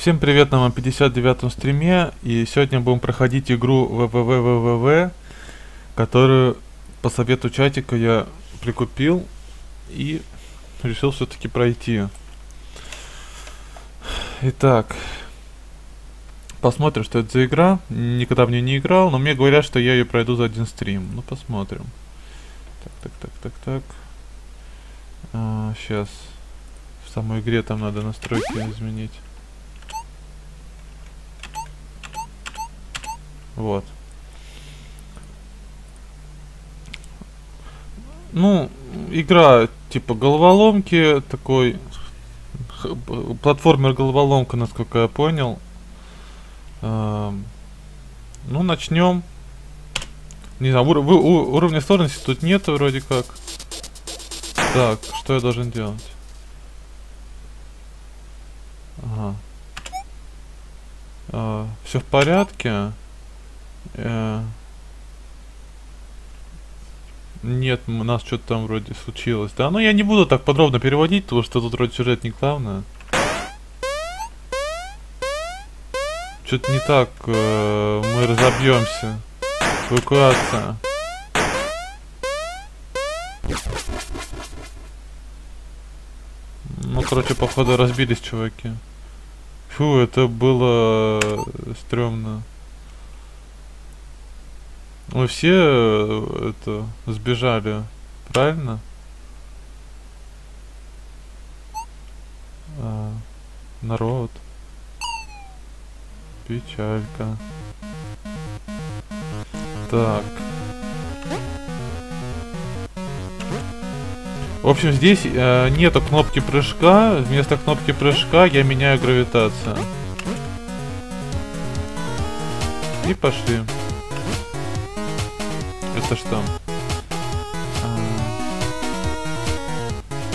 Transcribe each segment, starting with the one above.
Всем привет на моем 59-м стриме, и сегодня будем проходить игру ВВВВВВ, которую по совету чатика я прикупил и решил все-таки пройти. Итак, посмотрим, что это за игра. Никогда в нее не играл, но мне говорят, что я ее пройду за один стрим. Ну, посмотрим. Так, так, так, так, так. А, сейчас. В самой игре там надо настройки изменить. Вот. Ну, игра типа головоломки, такой платформер головоломка, насколько я понял. Эм, ну, начнем. Не знаю, ур у уровня сложности тут нет вроде как. Так, что я должен делать? Ага. А, все в порядке. Э, нет, у нас что-то там вроде случилось. Да, ну я не буду так подробно переводить, потому что тут вроде сюжет не главное. Что-то не так, э, мы разобьемся. Эвакуация. Ну, короче, походу разбились чуваки. Фу, это было стрёмно. Мы все э, это сбежали, правильно? А, народ. Печалька. Так. В общем, здесь э, нету кнопки прыжка. Вместо кнопки прыжка я меняю гравитацию. И пошли. Это что? А.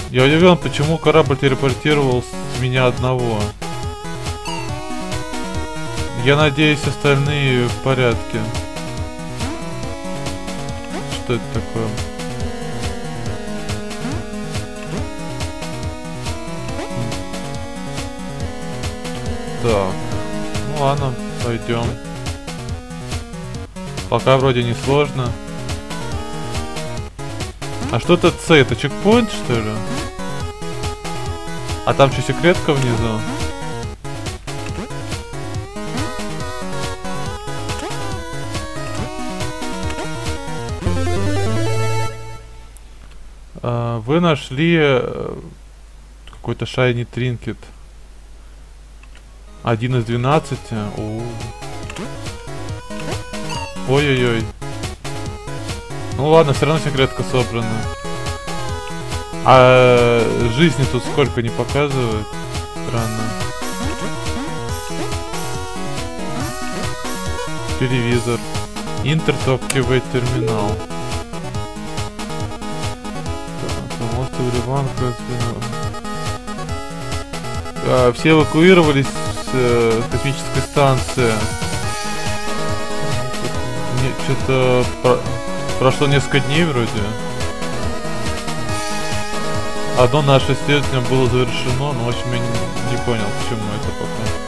Я удивлен, почему корабль телепортировал с меня одного. Я надеюсь, остальные в порядке. Что это такое? Так. Ну ладно, пойдем. Пока вроде не сложно. А что это С? Это чекпоинт, что ли? А там что, секретка внизу? А, вы нашли э, какой-то шайни тринкет. Один из двенадцати. Ой-ой-ой. Ну ладно, все равно секретка собрана. А жизни тут сколько не показывают. Странно. Телевизор. Интертоп терминал. Так, Ливан, а, Все эвакуировались с э, космической станции. Что-то Прошло несколько дней вроде. Одно наше исследование было завершено, но в общем я не, не понял, к чему это пока.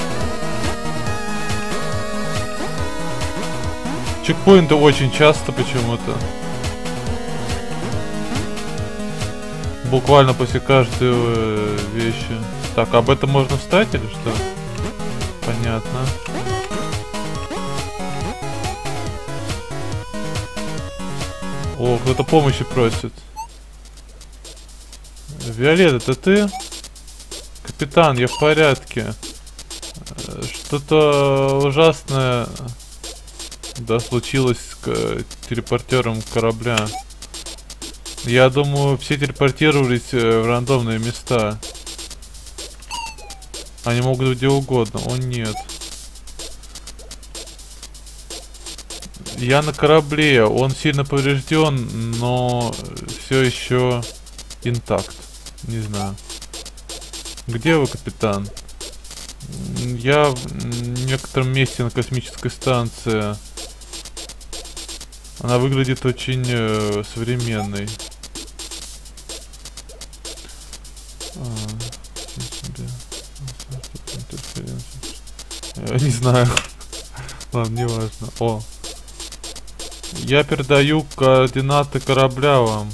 Чекпоинты очень часто почему-то. Буквально после каждой э, вещи. Так, об этом можно встать или что? Понятно. О, кто-то помощи просит. Виолет, это ты? Капитан, я в порядке. Э, что-то ужасное да, случилось с телепортером корабля. Я думаю, все телепортировались э, в рандомные места. Они могут быть где угодно. О, нет. Я на корабле, он сильно поврежден, но все еще интакт. Не знаю. Где вы, капитан? Я в некотором месте на космической станции. Она выглядит очень э, современной. А, Э, не знаю. Ладно, не важно. О. Я передаю координаты корабля вам.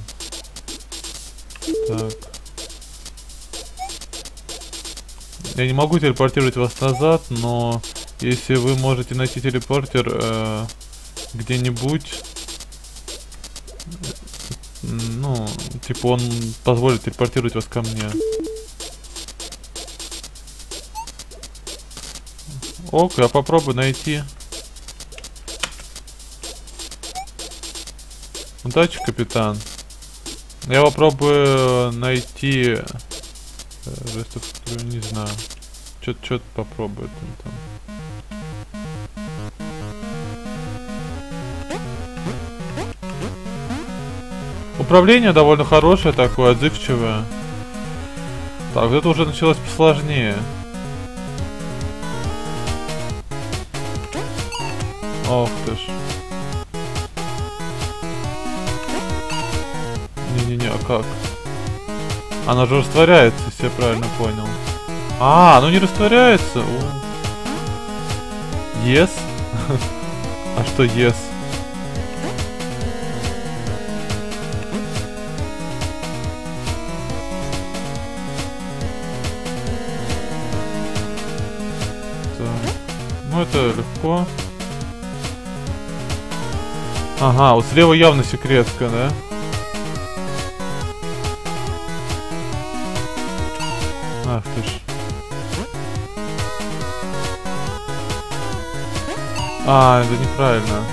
Так. Я не могу телепортировать вас назад, но если вы можете найти телепортер э, где-нибудь, ну, типа он позволит телепортировать вас ко мне. Ок, я попробую найти. Удачи, капитан. Я попробую найти... Э, не знаю. Что-то что попробую там. Управление довольно хорошее такое, отзывчивое. Так, это уже началось посложнее. Ох ты ж. Как? Она же растворяется, если я правильно понял. А, ну не растворяется. Yes? а что yes? Ну это легко. Ага, вот слева явно секретка, да? А, это неправильно.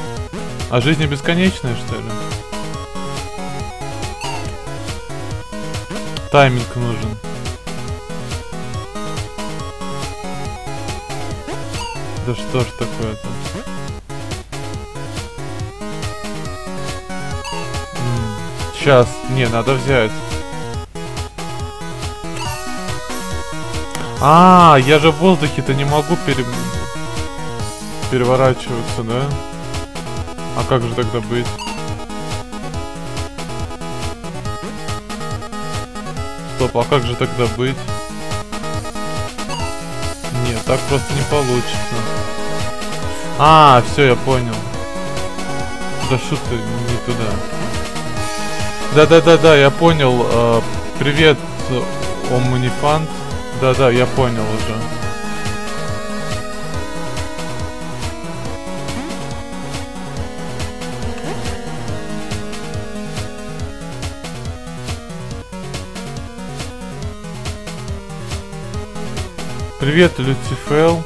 А жизнь бесконечная, что ли? Тайминг нужен. Да что ж такое-то? Сейчас. Не, надо взять. А, я же в воздухе-то не могу пере... переворачиваться, да? А как же тогда быть? Стоп, а как же тогда быть? Нет, так просто не получится. А, все, я понял. Да что ты не туда. Да-да-да-да, я понял. Э, привет, Омнифант. Да-да, я понял уже. Привет, Люцифел.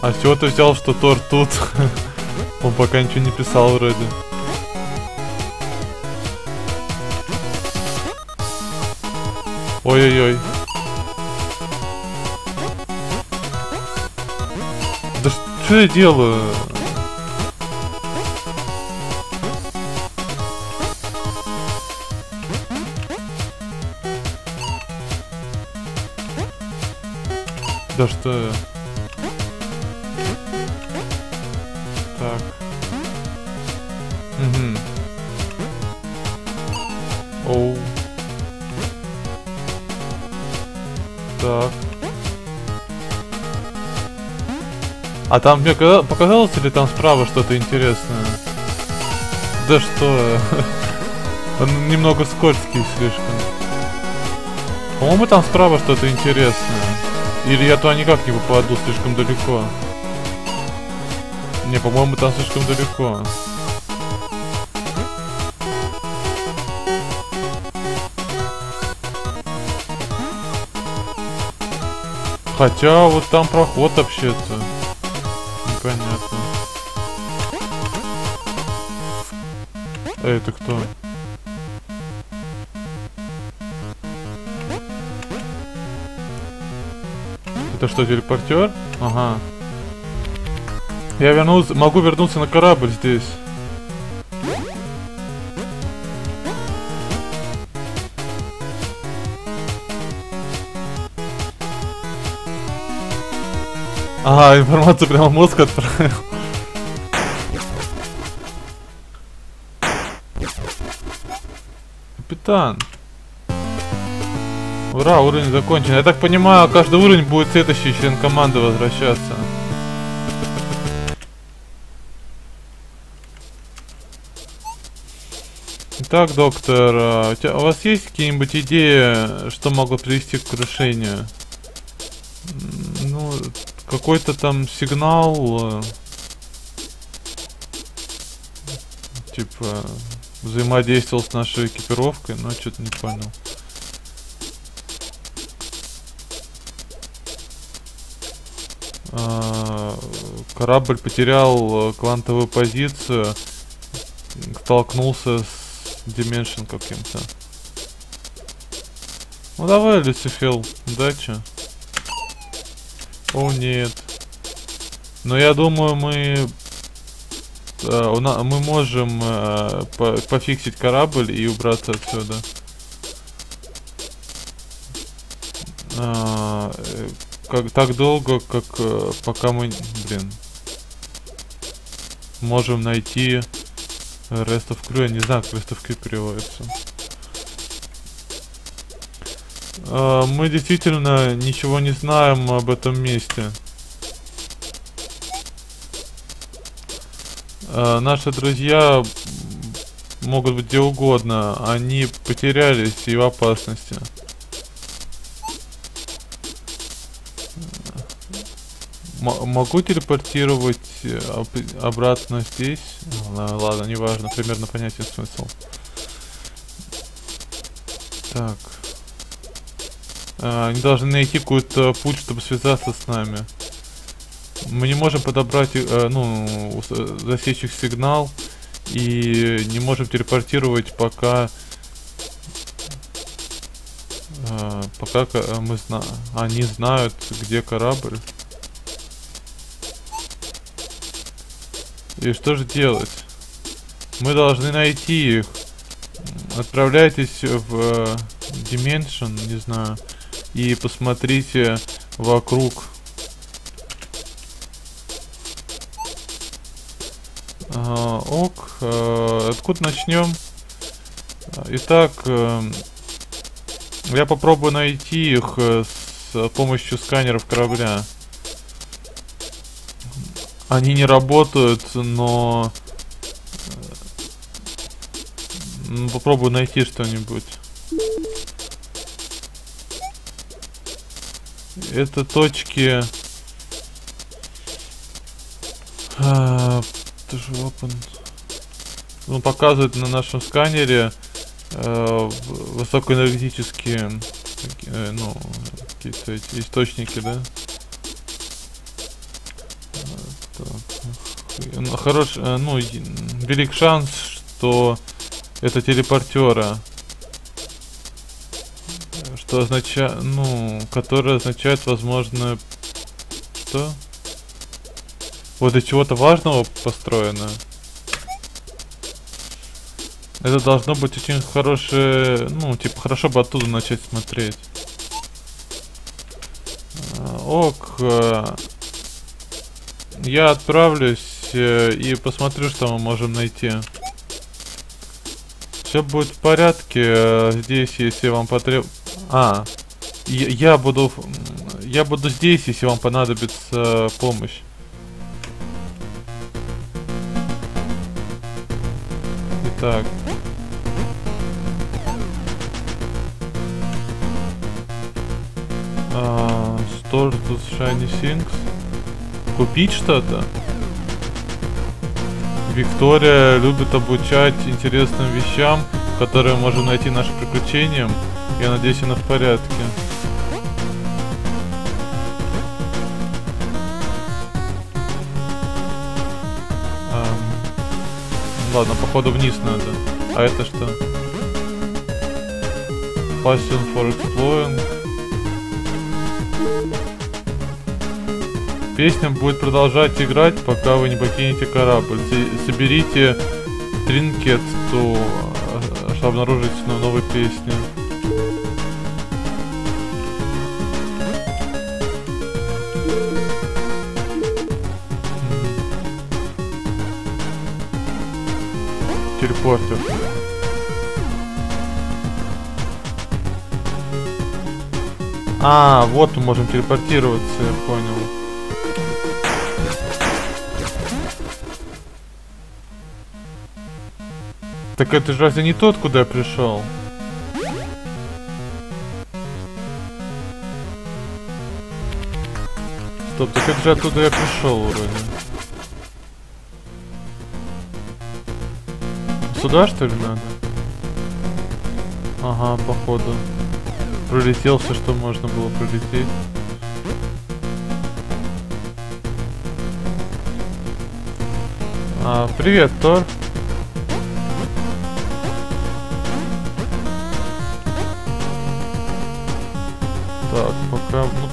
А с чего ты взял, что Тор тут? Он пока ничего не писал вроде. Ой-ой-ой. Да что я делаю? Да что? Так. Угу. Оу. Так. А там мне показалось ли там справа что-то интересное? Да что? Он немного скользкий слишком. По-моему, там справа что-то интересное. Или я туда никак не попаду слишком далеко. Не, по-моему, там слишком далеко. Хотя вот там проход вообще-то. Непонятно. А это кто? Это что, телепортер? Ага. Я вернулся, могу вернуться на корабль здесь. Ага, информацию прямо в мозг отправил. Капитан. Ура, уровень закончен. Я так понимаю, каждый уровень будет следующий член команды возвращаться. Итак, доктор, а, у, тебя, у вас есть какие-нибудь идеи, что могло привести к крушению? Ну, какой-то там сигнал, э, типа, взаимодействовал с нашей экипировкой, но что-то не понял. Корабль потерял э, квантовую позицию, столкнулся с Dimension каким-то. Ну давай, Люцифел, удачи. О нет. Но я думаю, мы э, мы можем э, по пофиксить корабль и убраться отсюда. А, э, как так долго, как э, пока мы, блин, можем найти Rest of Crew, я не знаю, как Rest of Crew переводится. Uh, мы действительно ничего не знаем об этом месте. Uh, наши друзья могут быть где угодно. Они потерялись и в опасности. Могу телепортировать э, обратно здесь? Ладно, ладно, неважно, примерно понятен смысл. Так. А, они должны найти какой-то путь, чтобы связаться с нами. Мы не можем подобрать, э, ну, засечь их сигнал. И не можем телепортировать, пока... Э, пока мы зна они знают, где корабль. И что же делать? Мы должны найти их. Отправляйтесь в uh, Dimension, не знаю, и посмотрите вокруг. Uh, ок, uh, откуда начнем? Итак, uh, я попробую найти их с помощью сканеров корабля. Они не работают, но... Э, попробую найти что-нибудь. Это точки... А. Он показывает на нашем сканере э, высокоэнергетические э, ну, какие-то источники, да? Ну, хорош, э, ну, велик шанс, что это телепортера. Что означает, ну, который означает, возможно, что? Вот для чего-то важного построено. Это должно быть очень хорошее, ну, типа, хорошо бы оттуда начать смотреть. Э, ок, э, я отправлюсь Э, и посмотрю, что мы можем найти. Все будет в порядке. Э, здесь, если вам потреб... А, я, буду... Я буду здесь, если вам понадобится помощь. Итак. А, Store to Shiny Things. Купить что-то? Виктория любит обучать интересным вещам, которые можем найти нашим приключениям. Я надеюсь, она в порядке. Эм, ладно, походу вниз надо. А это что? Passion for exploring. Песня будет продолжать играть, пока вы не покинете корабль. Соберите тринкет, то, э, чтобы обнаружить новую песню. Телепортер. А, вот мы можем телепортироваться, я понял. Так это же разве не тот, куда я пришел? Стоп, так это же оттуда я пришел вроде. Сюда что ли надо? Ага, походу. Пролетел все, что можно было пролететь. А, привет, Тор.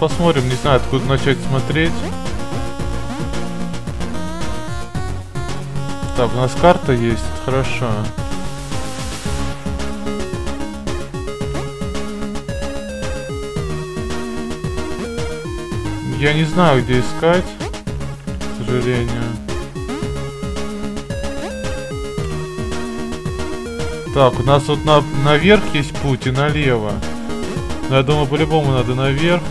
Посмотрим, не знаю, откуда начать смотреть. Так, у нас карта есть, хорошо. Я не знаю, где искать, к сожалению. Так, у нас вот на, наверх есть путь и налево. Но я думаю, по-любому надо наверх.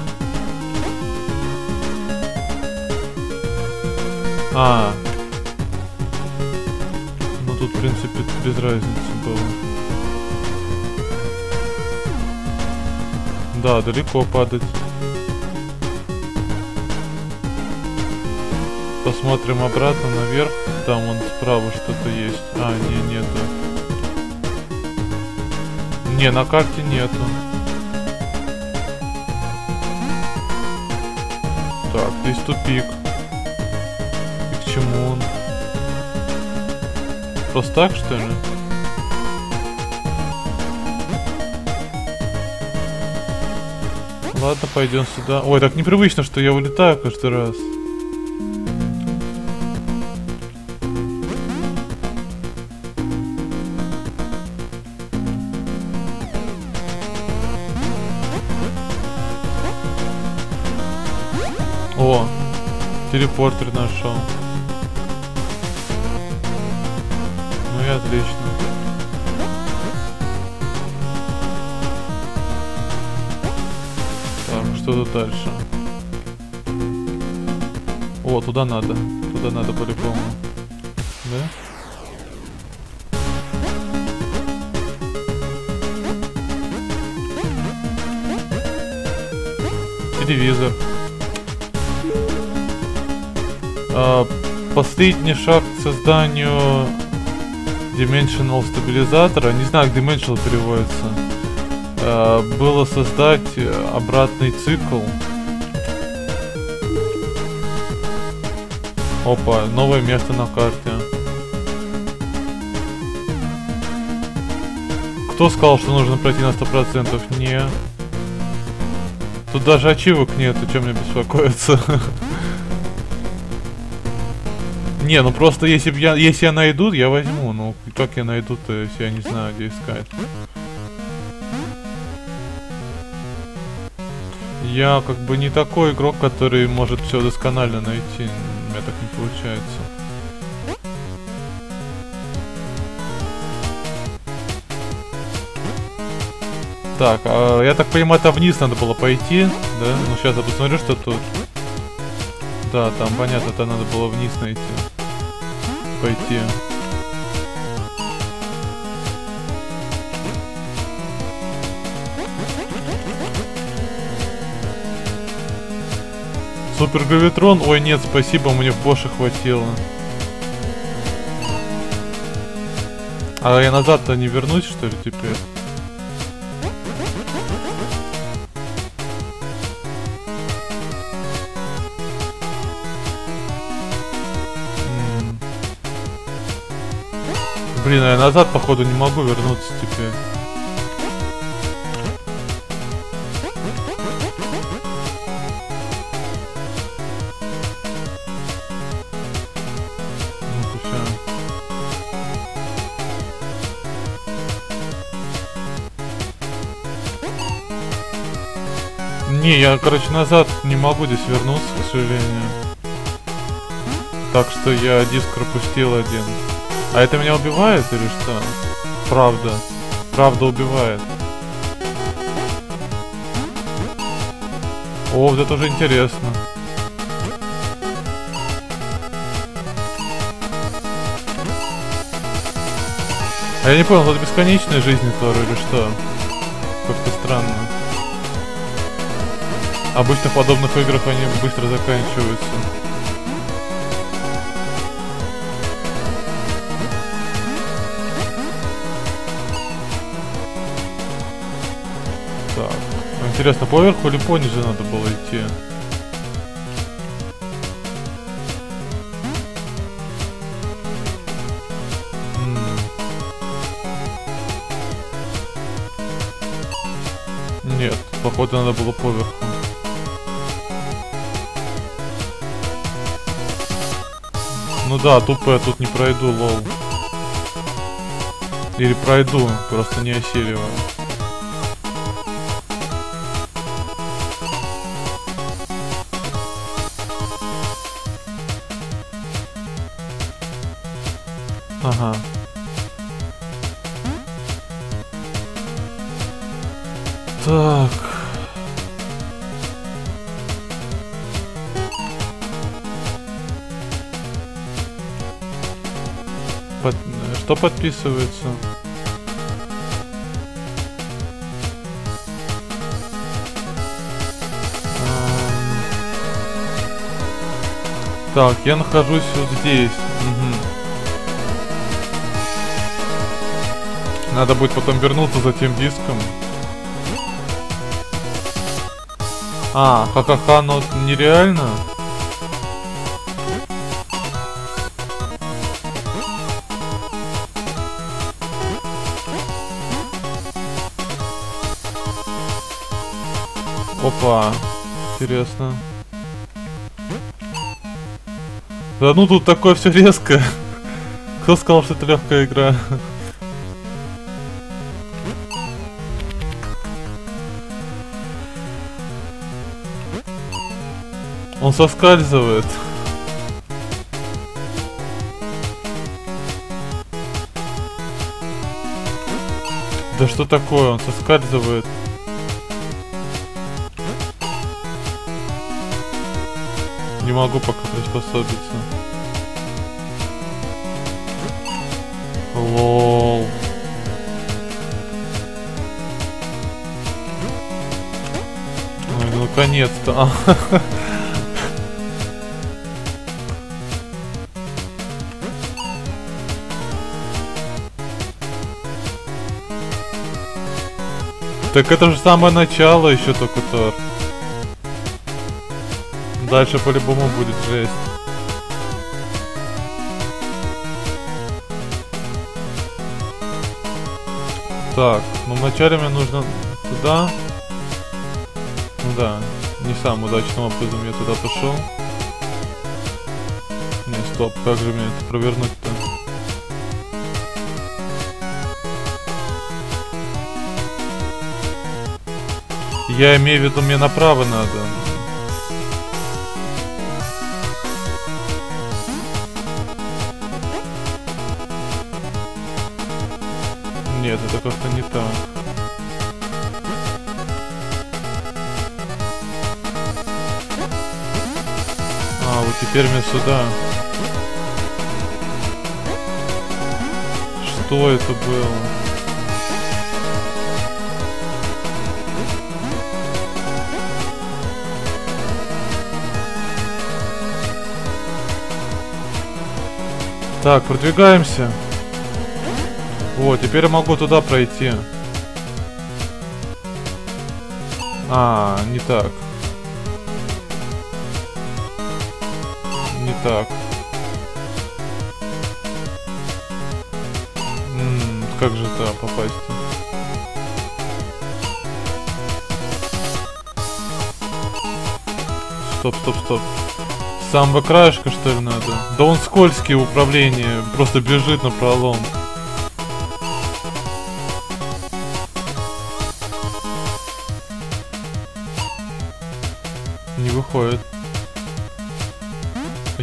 А. Ну тут, в принципе, без разницы было. Да, далеко падать. Посмотрим обратно наверх. Там вон справа что-то есть. А, не, нету. Не, на карте нету. Так, здесь тупик. И к чему он? Просто так, что ли? Ладно, пойдем сюда. Ой, так непривычно, что я улетаю каждый раз. О, телепортер нашел. Отлично. Так, что тут дальше? О, туда надо. Туда надо по-любому. Да? Телевизор. А, последний шаг к созданию Dimensional стабилизатора, не знаю, как Dimensional переводится, а, было создать обратный цикл. Опа, новое место на карте. Кто сказал, что нужно пройти на 100%? Не. Тут даже ачивок нет, о чем мне беспокоиться. Не, ну просто если я, если я найду, я возьму. Как я найду-то, если я не знаю, где искать. Я как бы не такой игрок, который может все досконально найти. У меня так не получается. Так, а, я так понимаю, это вниз надо было пойти, да? Ну, сейчас я посмотрю, что тут. Да, там, понятно, это надо было вниз найти пойти. Супер Гравитрон? Ой, нет, спасибо, мне в Боше хватило. А я назад-то не вернусь, что ли, теперь? Блин, я назад, походу, не могу вернуться теперь. Не, я, короче, назад не могу здесь вернуться, к сожалению. Так что я диск пропустил один. А это меня убивает или что? Правда. Правда убивает. О, вот это уже интересно. А я не понял, это бесконечная жизнь Тора или что? Как-то странно. Обычно в подобных играх они быстро заканчиваются. Так. Интересно, поверху или пониже надо было идти? Нет, походу надо было поверху. Ну да, тупо я тут не пройду, лол. Или пройду, просто не осиливаю. Под... Что подписывается? Так, я нахожусь вот здесь. Угу. Надо будет потом вернуться за тем диском. А, ха-ха-ха, но нереально? Опа, интересно. Да ну тут такое все резко. Кто сказал, что это легкая игра? Он соскальзывает. Да что такое? Он соскальзывает. Не могу пока приспособиться. Лол. Ой, ну наконец-то. Так это же самое начало еще только Тор. Дальше по-любому будет жесть. Так, ну вначале мне нужно туда. Ну да, не самым удачным образом я туда пошел. Не, стоп, как же мне это провернуть-то? Я имею в виду, мне направо надо. Нет, это как-то не так. А, вот теперь мне сюда. Что это было? Так, продвигаемся. Вот, теперь я могу туда пройти. А, не так. Не так. М -м, как же туда попасть? -то? Стоп, стоп, стоп. Самого краешка что ли надо? Да он скользкий управление, просто бежит на пролом.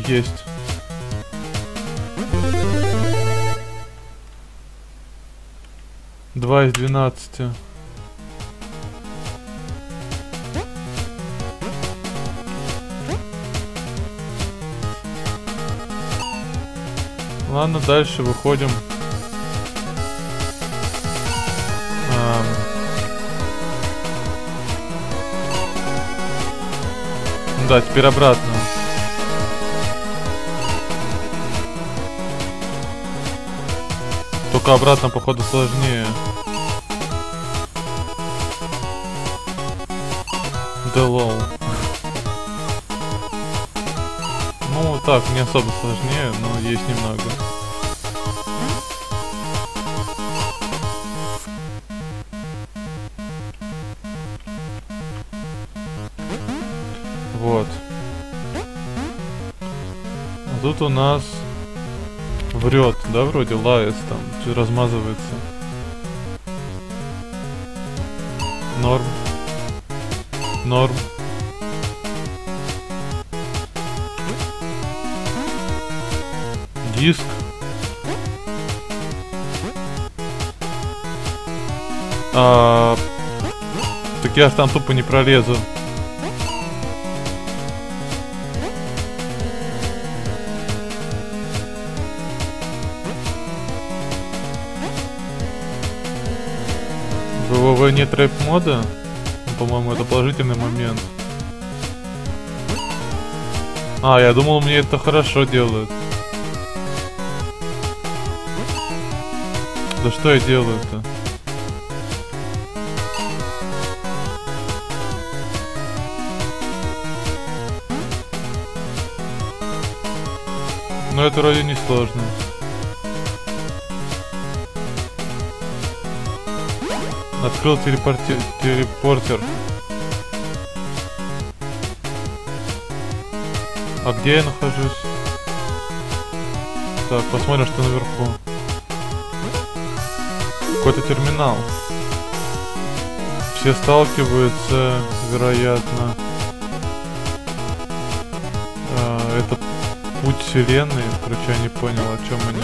есть. Два из двенадцати. Ладно, дальше выходим. Да, теперь обратно. Только обратно, походу, сложнее. Да лол. Ну, так, не особо сложнее, но есть немного. Вот. А тут у нас врет, да, вроде лаяс там, размазывается. Норм. Норм. Диск. А, так я ж там тупо не пролезу. ВВ нет рэп мода? Ну, По-моему, это положительный момент. А, я думал, мне это хорошо делают. Да что я делаю-то? Но это вроде не сложно. Открыл телепорти... телепортер. А где я нахожусь? Так, посмотрим, что наверху. Какой-то терминал. Все сталкиваются, вероятно. А, это путь вселенной. Короче, я не понял, о чем они.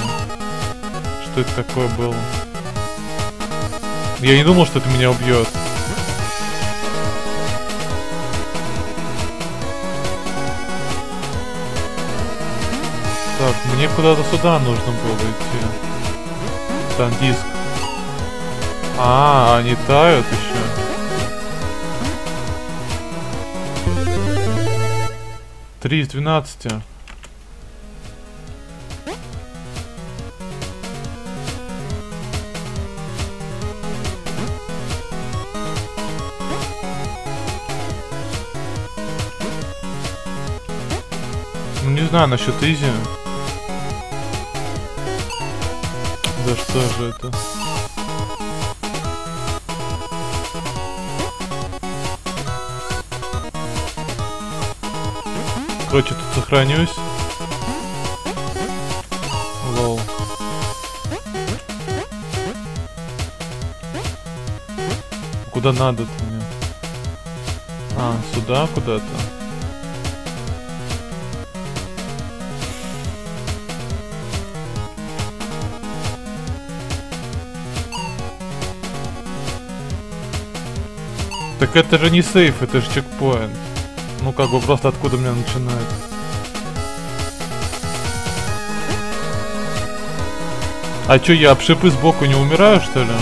Что это такое было. Я не думал, что это меня убьет. Так, мне куда-то сюда нужно было идти. Там диск. А, они тают еще. Три из двенадцати. Знаю насчет изи. Да что же это? Короче, тут сохранюсь. Лол. Куда надо-то мне? А, сюда куда-то? Так это же не сейф, это же чекпоинт. Ну как бы просто откуда мне начинать? А чё, я об шипы сбоку не умираю, что ли?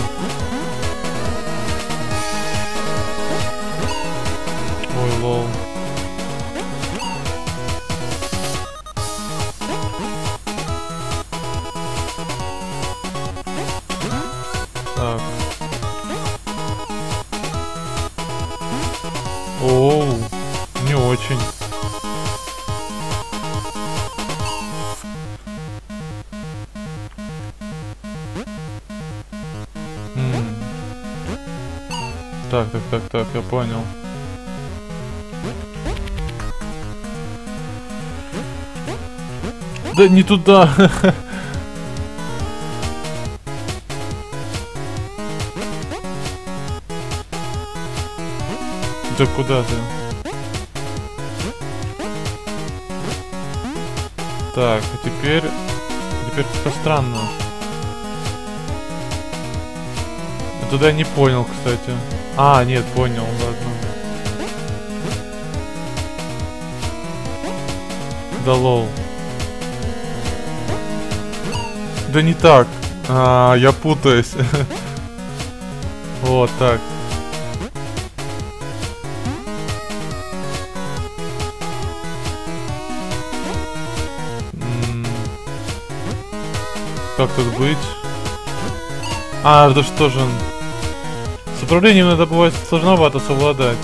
Так, я понял. Да не туда. Да куда ты? Так, а теперь... Теперь как-то странно. Туда не понял, кстати. А, нет, понял, ладно. Да лол. Да не так. А, я путаюсь. Вот так. Как тут быть? А, это что же? С управлением надо бывает сложновато совладать.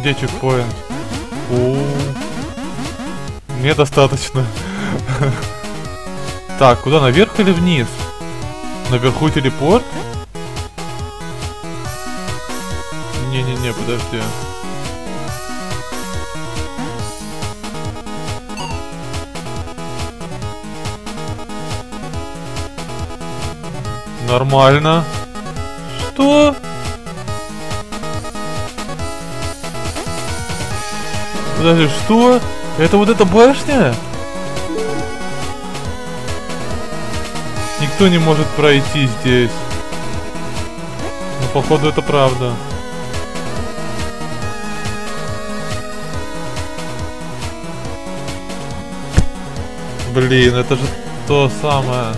Где чекпоинт? О, мне достаточно. Так, куда, наверх или вниз? Наверху телепорт? Не-не-не, подожди. Нормально. Что? Подожди, что? Это вот эта башня? Никто не может пройти здесь. Но походу это правда. Блин, это же то самое.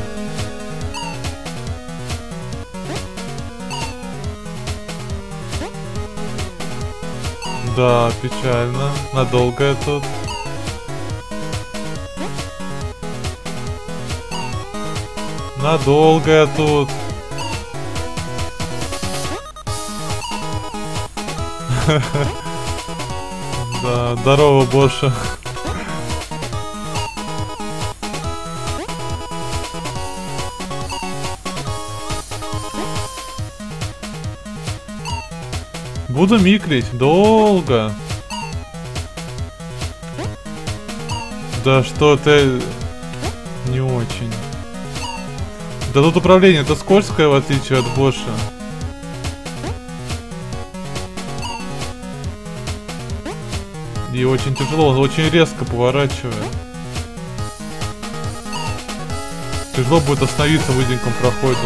Да, печально. Надолго я тут. Надолго я тут. Да, здорово, Боша. Буду микрить долго. Да что ты... Не очень. Да тут управление это скользкое, в отличие от Боша. И очень тяжело, он очень резко поворачивает. Тяжело будет остановиться в узеньком проходе.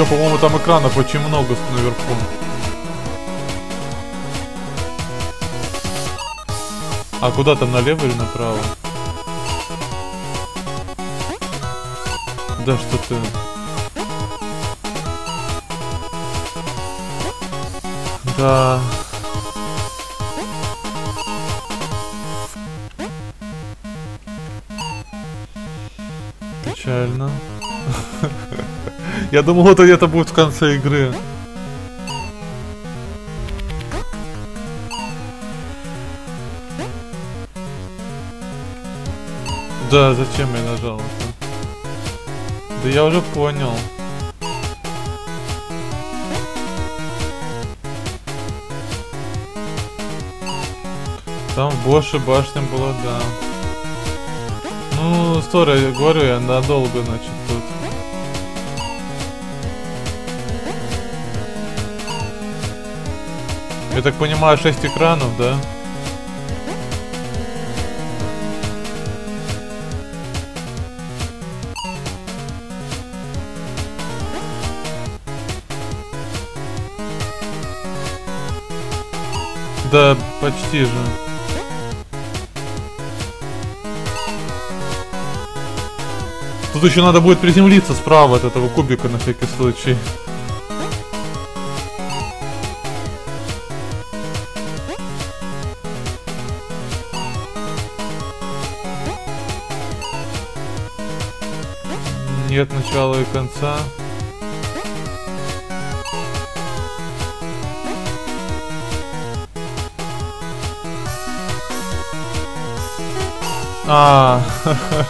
Причем, по-моему, там экранов очень много наверху. А куда там, налево или направо? Да что ты... Да... Печально. Я думал, это где-то будет в конце игры. Да, зачем я нажал это? Да я уже понял. Там больше башня была, да. Ну, история, говорю, я надолго, значит, Я так понимаю, 6 экранов, да? Да, почти же. Тут еще надо будет приземлиться справа от этого кубика на всякий случай. Начала и конца. А,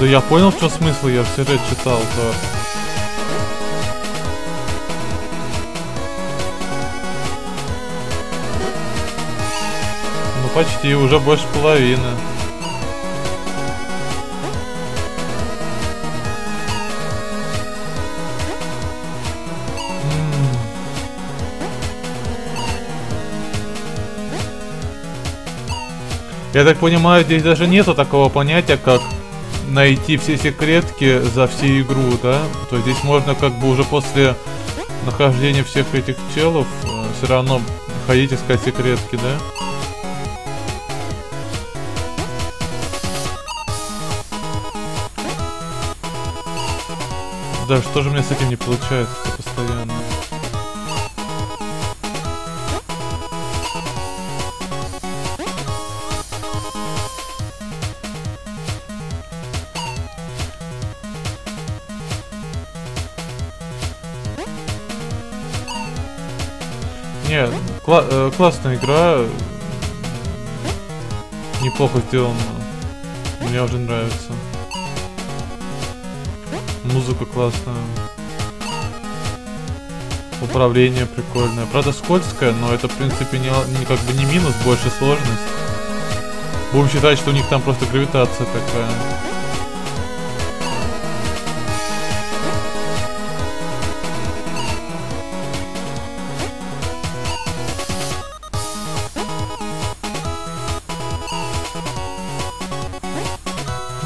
Да я понял, в чем смысл, я все это читал, да. почти, уже больше половины. Я так понимаю, здесь даже нету такого понятия, как найти все секретки за всю игру, да? То есть здесь можно как бы уже после нахождения всех этих челов э, все равно ходить искать секретки, да? Да, что же мне с этим не получается постоянно? Не, кла э, классная игра. Неплохо сделана. Мне уже нравится. Музыка классная. Управление прикольное. Правда скользкое, но это в принципе не, не как бы не минус, больше сложность. Будем считать, что у них там просто гравитация такая.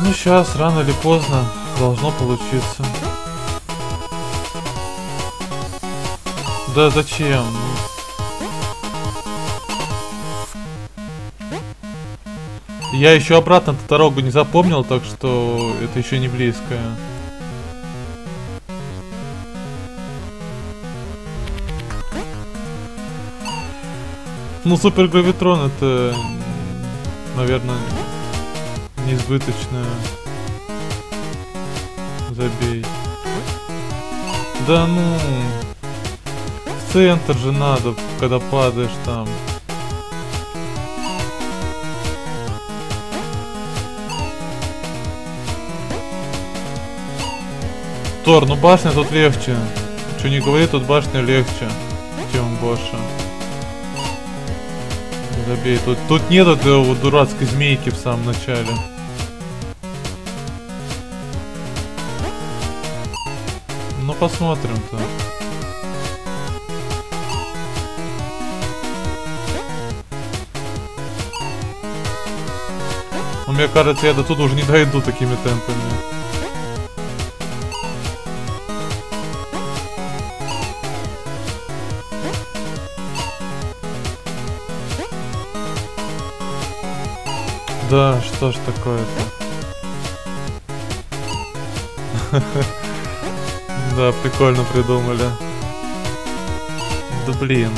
Ну сейчас, рано или поздно, должно получиться. Да зачем? Я еще обратно эту дорогу не запомнил, так что это еще не близкая. Ну, супер гравитрон это, наверное, неизбыточная. Забей. Да ну. В центр же надо, когда падаешь там. Тор, ну башня тут легче. Что не говори, тут башня легче, чем Боша. Забей, тут, тут нет этой вот дурацкой змейки в самом начале. Посмотрим-то. Ну, мне кажется, я до туда уже не дойду такими темпами. Да, что ж такое-то? Да, прикольно придумали. Да блин.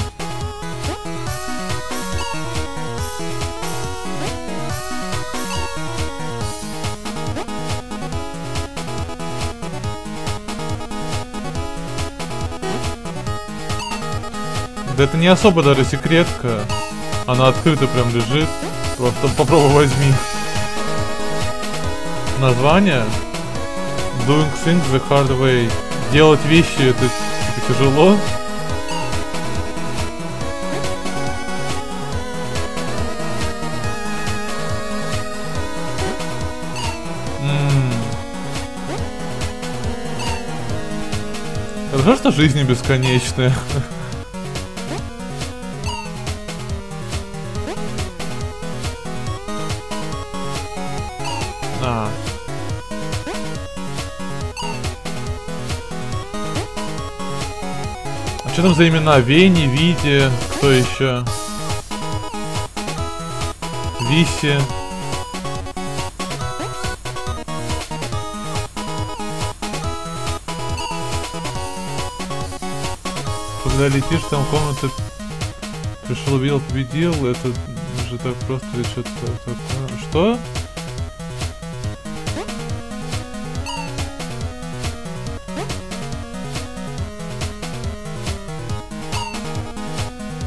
Да это не особо даже секретка. Она открыта прям лежит. Просто попробуй возьми. Название? Doing things the hard way. Делать вещи это типа, тяжело. Хорошо, что жизнь бесконечная. Что там за имена? Вени, Вити, кто еще? Виси. Когда летишь, там комната пришел, увидел, победил, это же так просто или что-то такое. Что?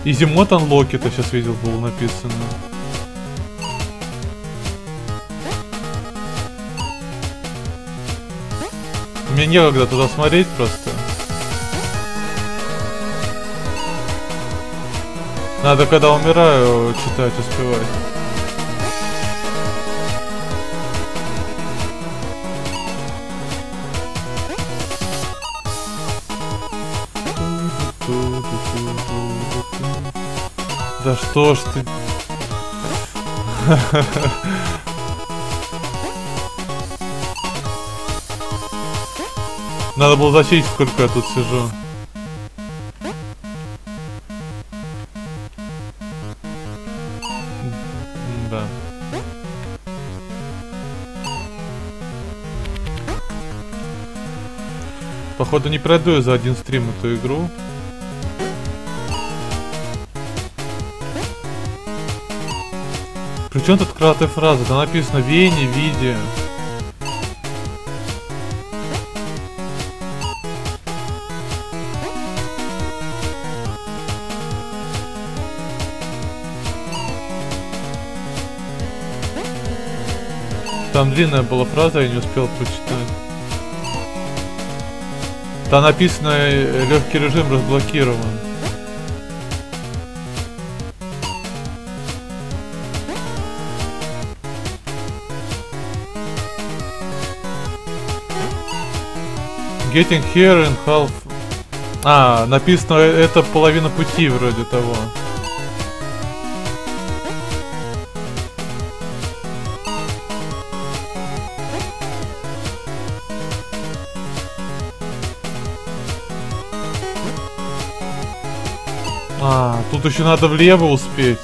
И зимот анлоки это сейчас видел, было написано. Мне некогда туда смотреть просто. Надо, когда умираю, читать, успевать. Да что ж ты... Надо было засечь, сколько я тут сижу. Да. Походу не пройду я за один стрим эту игру. Причем тут краткая фраза? Там написано Вене, виде. Там длинная была фраза, я не успел прочитать. Там написано э, легкий режим разблокирован. Getting here in half... А, написано, э, это половина пути вроде того. А, тут еще надо влево успеть.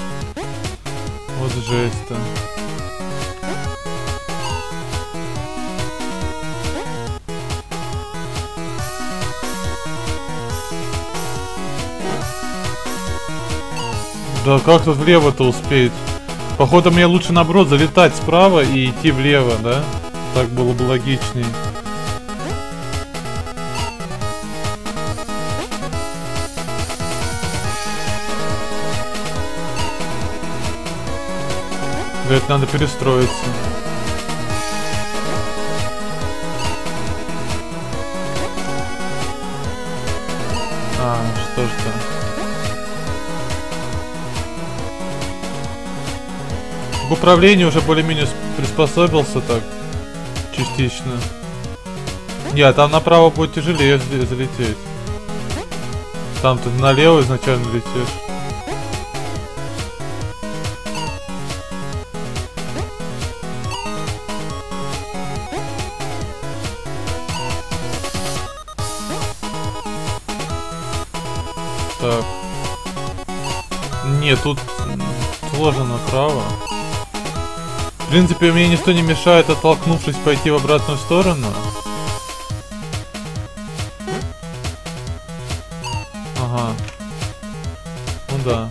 Как тут влево-то успеть? Походу мне лучше наоборот залетать справа и идти влево, да? Так было бы логичней. Говорит, надо перестроиться. А, что ж там? К управлению уже более-менее приспособился так. Частично. Нет, там направо будет тяжелее залететь. Там ты налево изначально летишь. Так. Нет, тут сложно направо. В принципе, мне никто не мешает, оттолкнувшись, пойти в обратную сторону. Ага. Ну да.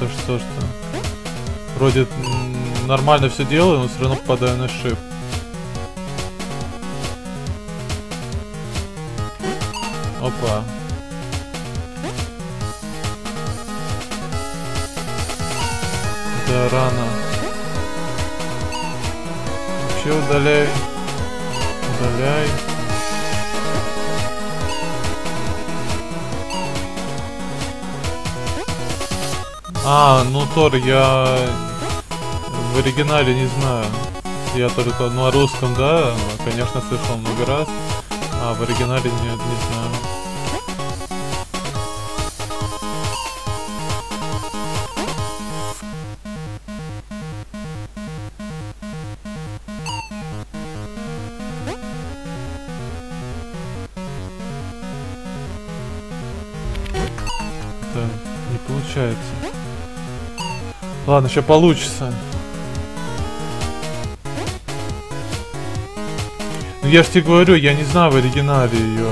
То что, что? Вроде нормально все делаю, но все равно попадаю на шип. Опа. Да, рано. Вообще удаляй. Удаляй. А, ну Тор, я в оригинале не знаю. Я только на русском, да, конечно, слышал много раз. А в оригинале нет, не знаю. Ладно, еще получится. Ну я же тебе говорю, я не знаю в оригинале ее.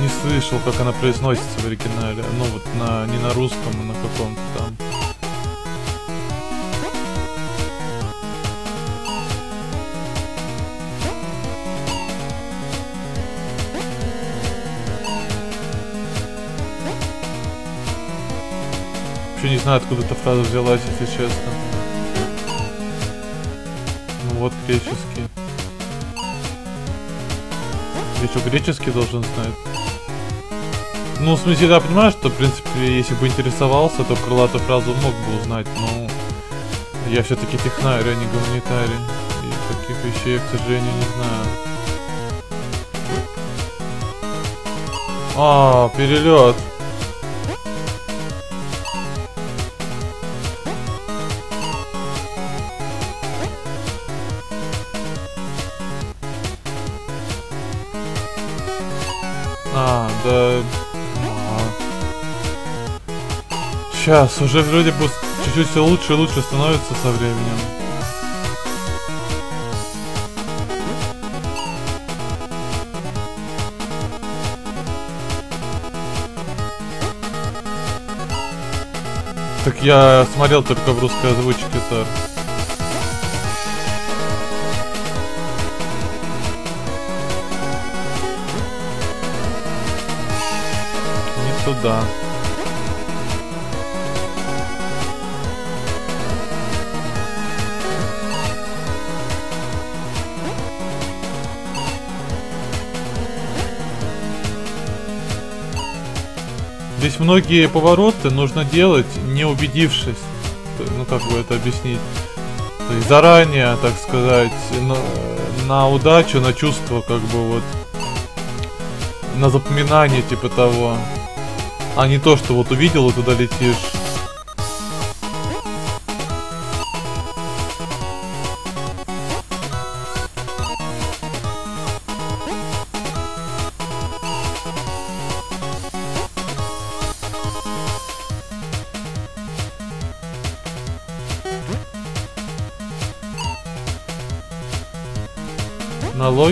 Не слышал, как она произносится в оригинале. Ну вот на не на русском, а на каком-то Вообще не знаю, откуда эта фраза взялась, если честно. Ну вот греческий. Я что, греческий должен знать? Ну, в смысле, я понимаю, что, в принципе, если бы интересовался, то крылатую фразу мог бы узнать, но я все-таки технарь, а не гуманитарий. И таких вещей я, к сожалению, не знаю. А, перелет. Сейчас, уже вроде бы чуть-чуть все лучше и лучше становится со временем. Так я смотрел только в русской озвучке Тар. Не туда. Здесь многие повороты нужно делать, не убедившись. Ну, как бы это объяснить? То есть заранее, так сказать, на, на удачу, на чувство, как бы вот, на запоминание, типа того. А не то, что вот увидел и туда летишь.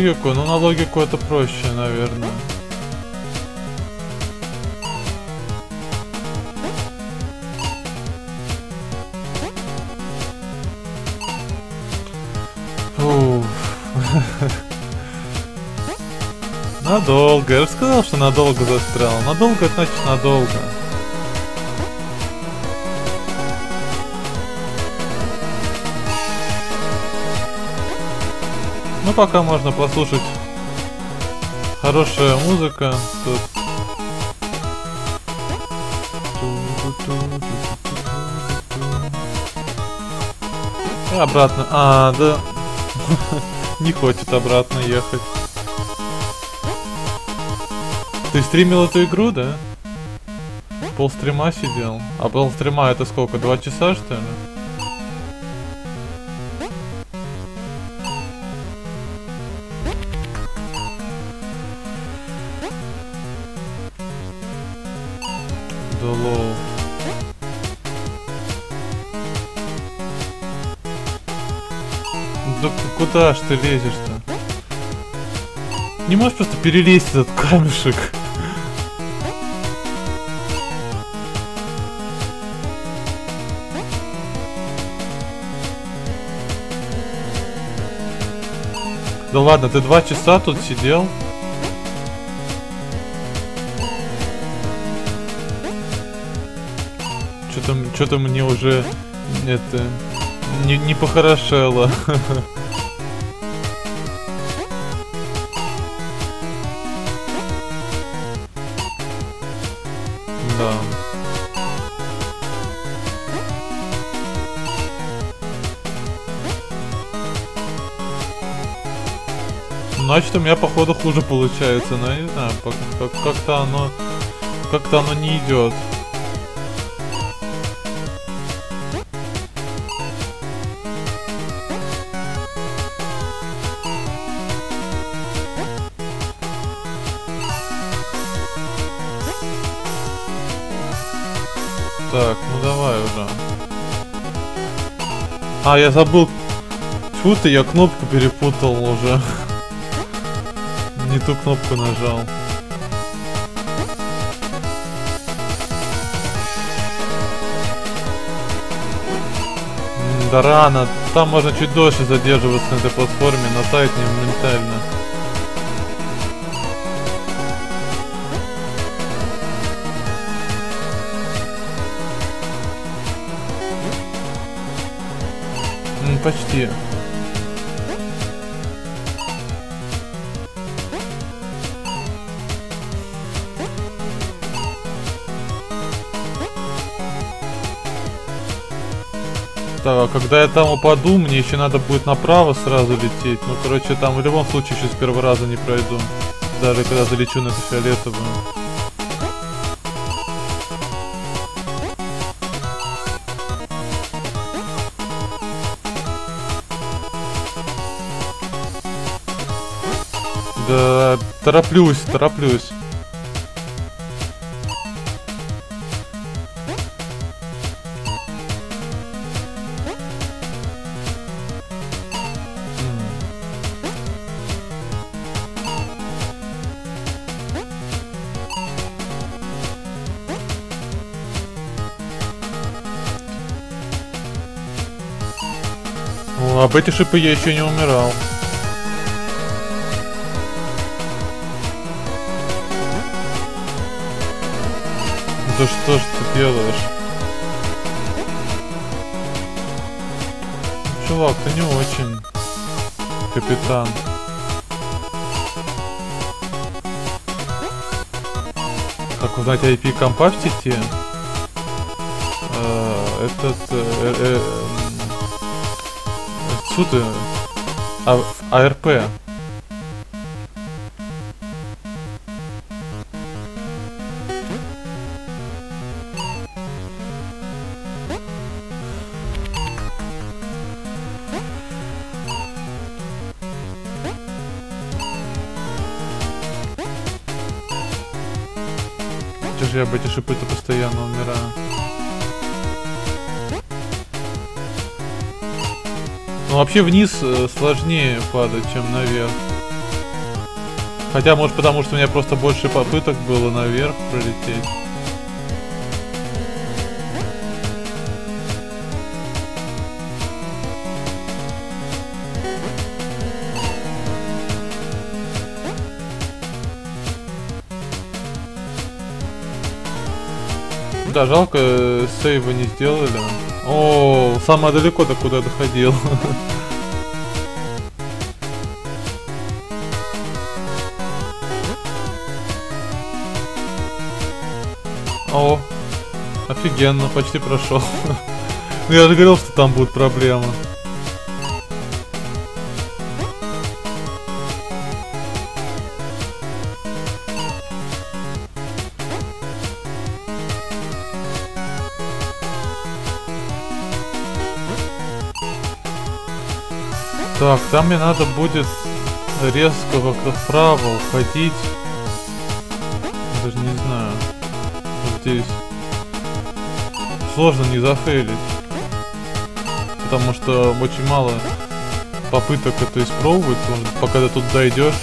Логику? Ну, на логику это проще, наверное. Надолго. Я же сказал, что надолго застрял. Надолго, значит надолго. Ну, пока можно послушать хорошая музыка. Тут. И обратно. А, да. Не хочет обратно ехать. Ты стримил эту игру, да? Пол стрима сидел. А пол стрима это сколько? Два часа, что ли? Куда ж ты лезешь-то? Не можешь просто перелезть этот камешек? Да ладно, ты два часа тут сидел? Что-то мне уже это не, не похорошело. Значит, у меня походу хуже получается, но не знаю, как-то оно как-то оно не идет. Так, ну давай уже. А, я забыл. Фу ты, я кнопку перепутал уже. Ту кнопку нажал. Да рано. Там можно чуть дольше задерживаться на этой платформе, на сайт не моментально. почти. А когда я там упаду, мне еще надо будет направо сразу лететь. Ну, короче, там в любом случае еще с первого раза не пройду. Даже когда залечу на эту фиолетовую. Да, тороплюсь, тороплюсь. Об эти шипы я еще не умирал. Да что ж ты делаешь? Чувак, ты не очень, капитан. Как узнать IP компа в сети? Э, этот... Э, э, суд... А, АРП. Что же я об эти шипы-то постоянно вообще вниз э, сложнее падать, чем наверх. Хотя, может, потому что у меня просто больше попыток было наверх пролететь. Да, жалко, э, сейва не сделали. О, самое далеко до куда доходил. О, офигенно, почти прошел. Ну я же говорил, что там будут проблемы. Так, там мне надо будет резко вправо уходить. Даже не знаю. Здесь. Сложно не зафейлить. Потому что очень мало попыток это испробовать. Пока ты тут дойдешь.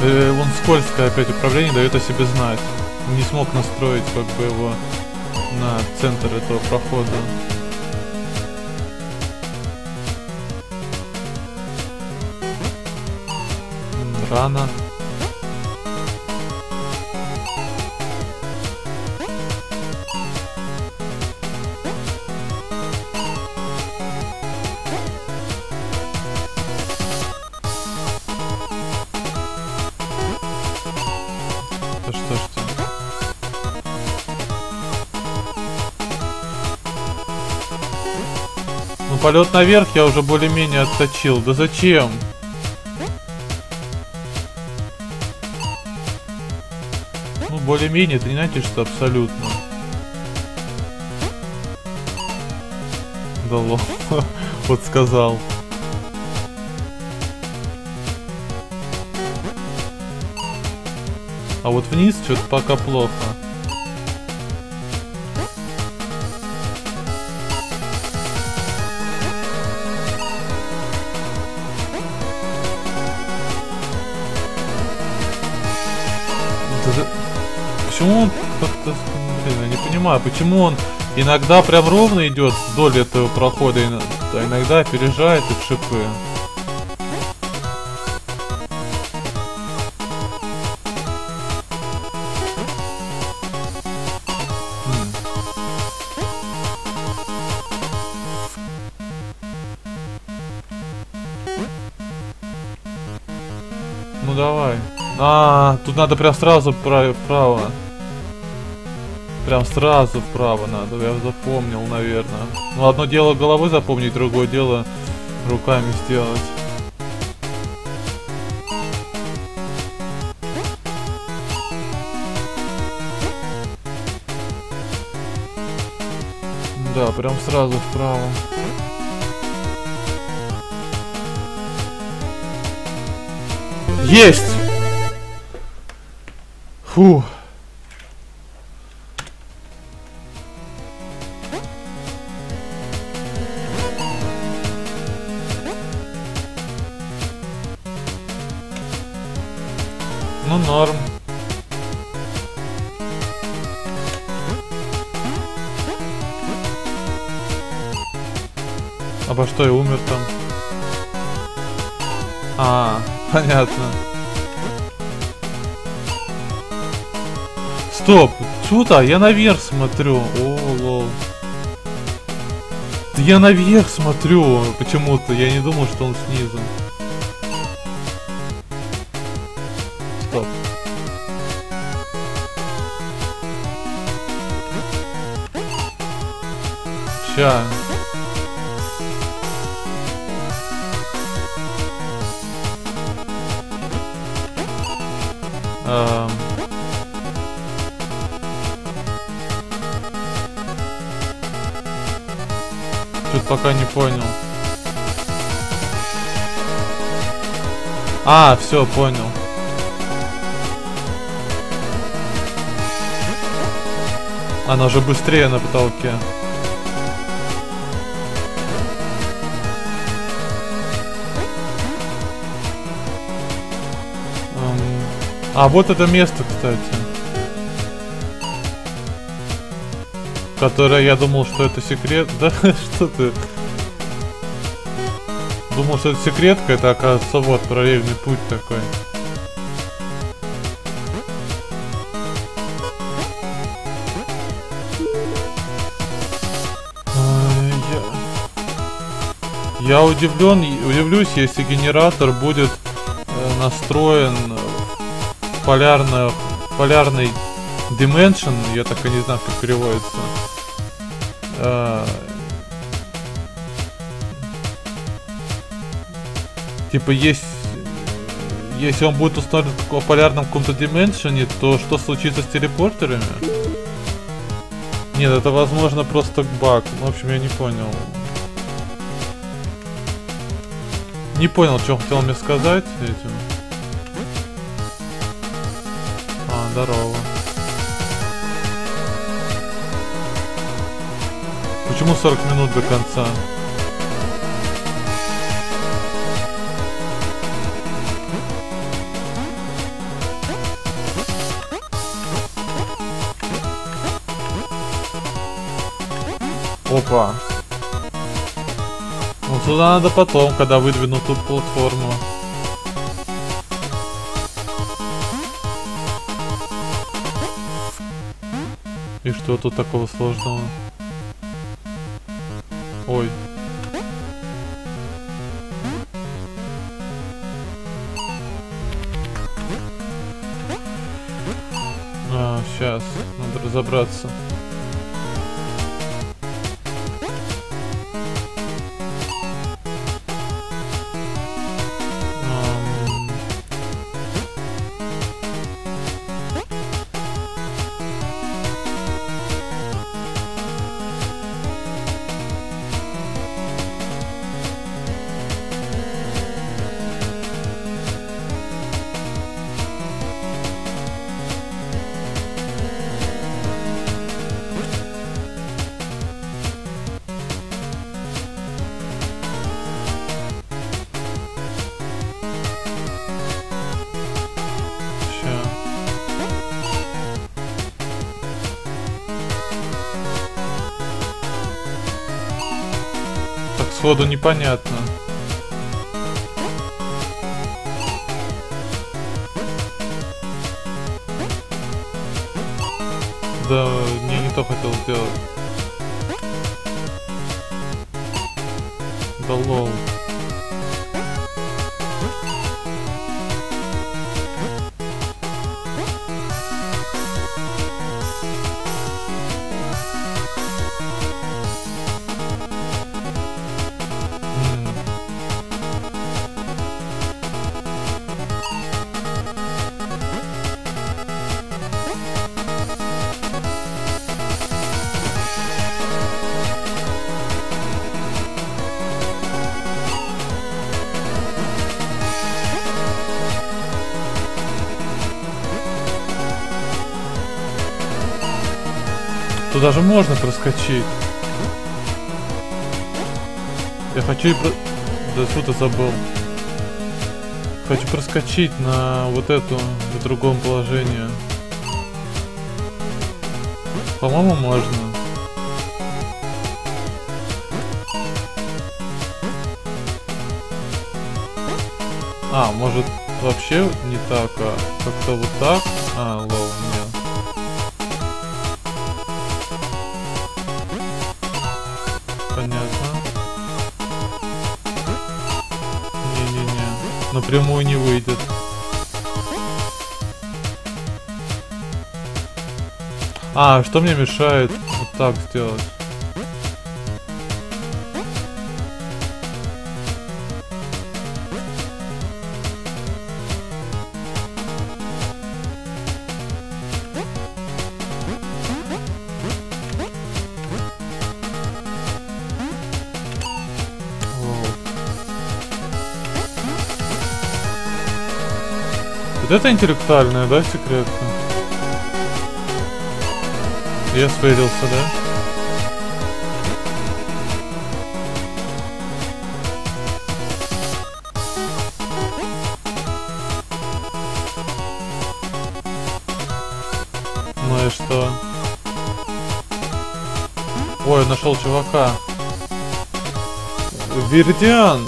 Э, вон скользкое опять управление дает о себе знать. Не смог настроить как бы его на центр этого прохода. Ты. Ну полет наверх я уже более-менее отточил. Да зачем? Более-менее, это не значит, что абсолютно. Да вот сказал. А вот вниз что-то пока плохо. Понимаю, почему он иногда прям ровно идет вдоль этого прохода, а иногда опережает и шипы. Ну давай. А, тут надо прям сразу вправо. Прям сразу вправо надо, я запомнил, наверное. Ну, одно дело головой запомнить, другое дело руками сделать. Да, прям сразу вправо. Есть! Фу. Что-то, я наверх смотрю. О, лол. Да я наверх смотрю почему-то, я не думал, что он снизу. Стоп. Ща. Пока не понял. А, все, понял. Она же быстрее на потолке. А, вот это место, кстати. Которое я думал, что это секрет. Да, что ты? Думал, что это секретка, это оказывается вот параллельный путь такой. Я, удивлен, удивлюсь, если генератор будет э, настроен в полярную, полярный dimension, я так и не знаю, как переводится. Э, типа есть если он будет установлен в полярном каком-то дименшене, то что случится с телепортерами? Нет, это возможно просто баг. Ну, в общем, я не понял. Не понял, что он хотел мне сказать этим. А, здорово. Почему 40 минут до конца? Опа. Ну сюда надо потом, когда выдвину тут платформу. И что тут такого сложного? Ой. А, сейчас, надо разобраться. Сходу непонятно. Туда же можно проскочить. Я хочу и про... Да что ты забыл? Хочу проскочить на вот эту в другом положении. По-моему, можно. А, может вообще не так, а как-то вот так? А, лол, Напрямую не выйдет. А, что мне мешает вот так сделать? Это интеллектуальная, да, секретка? Я сверился, да? Ну и что? Ой, нашел чувака. Вердиан!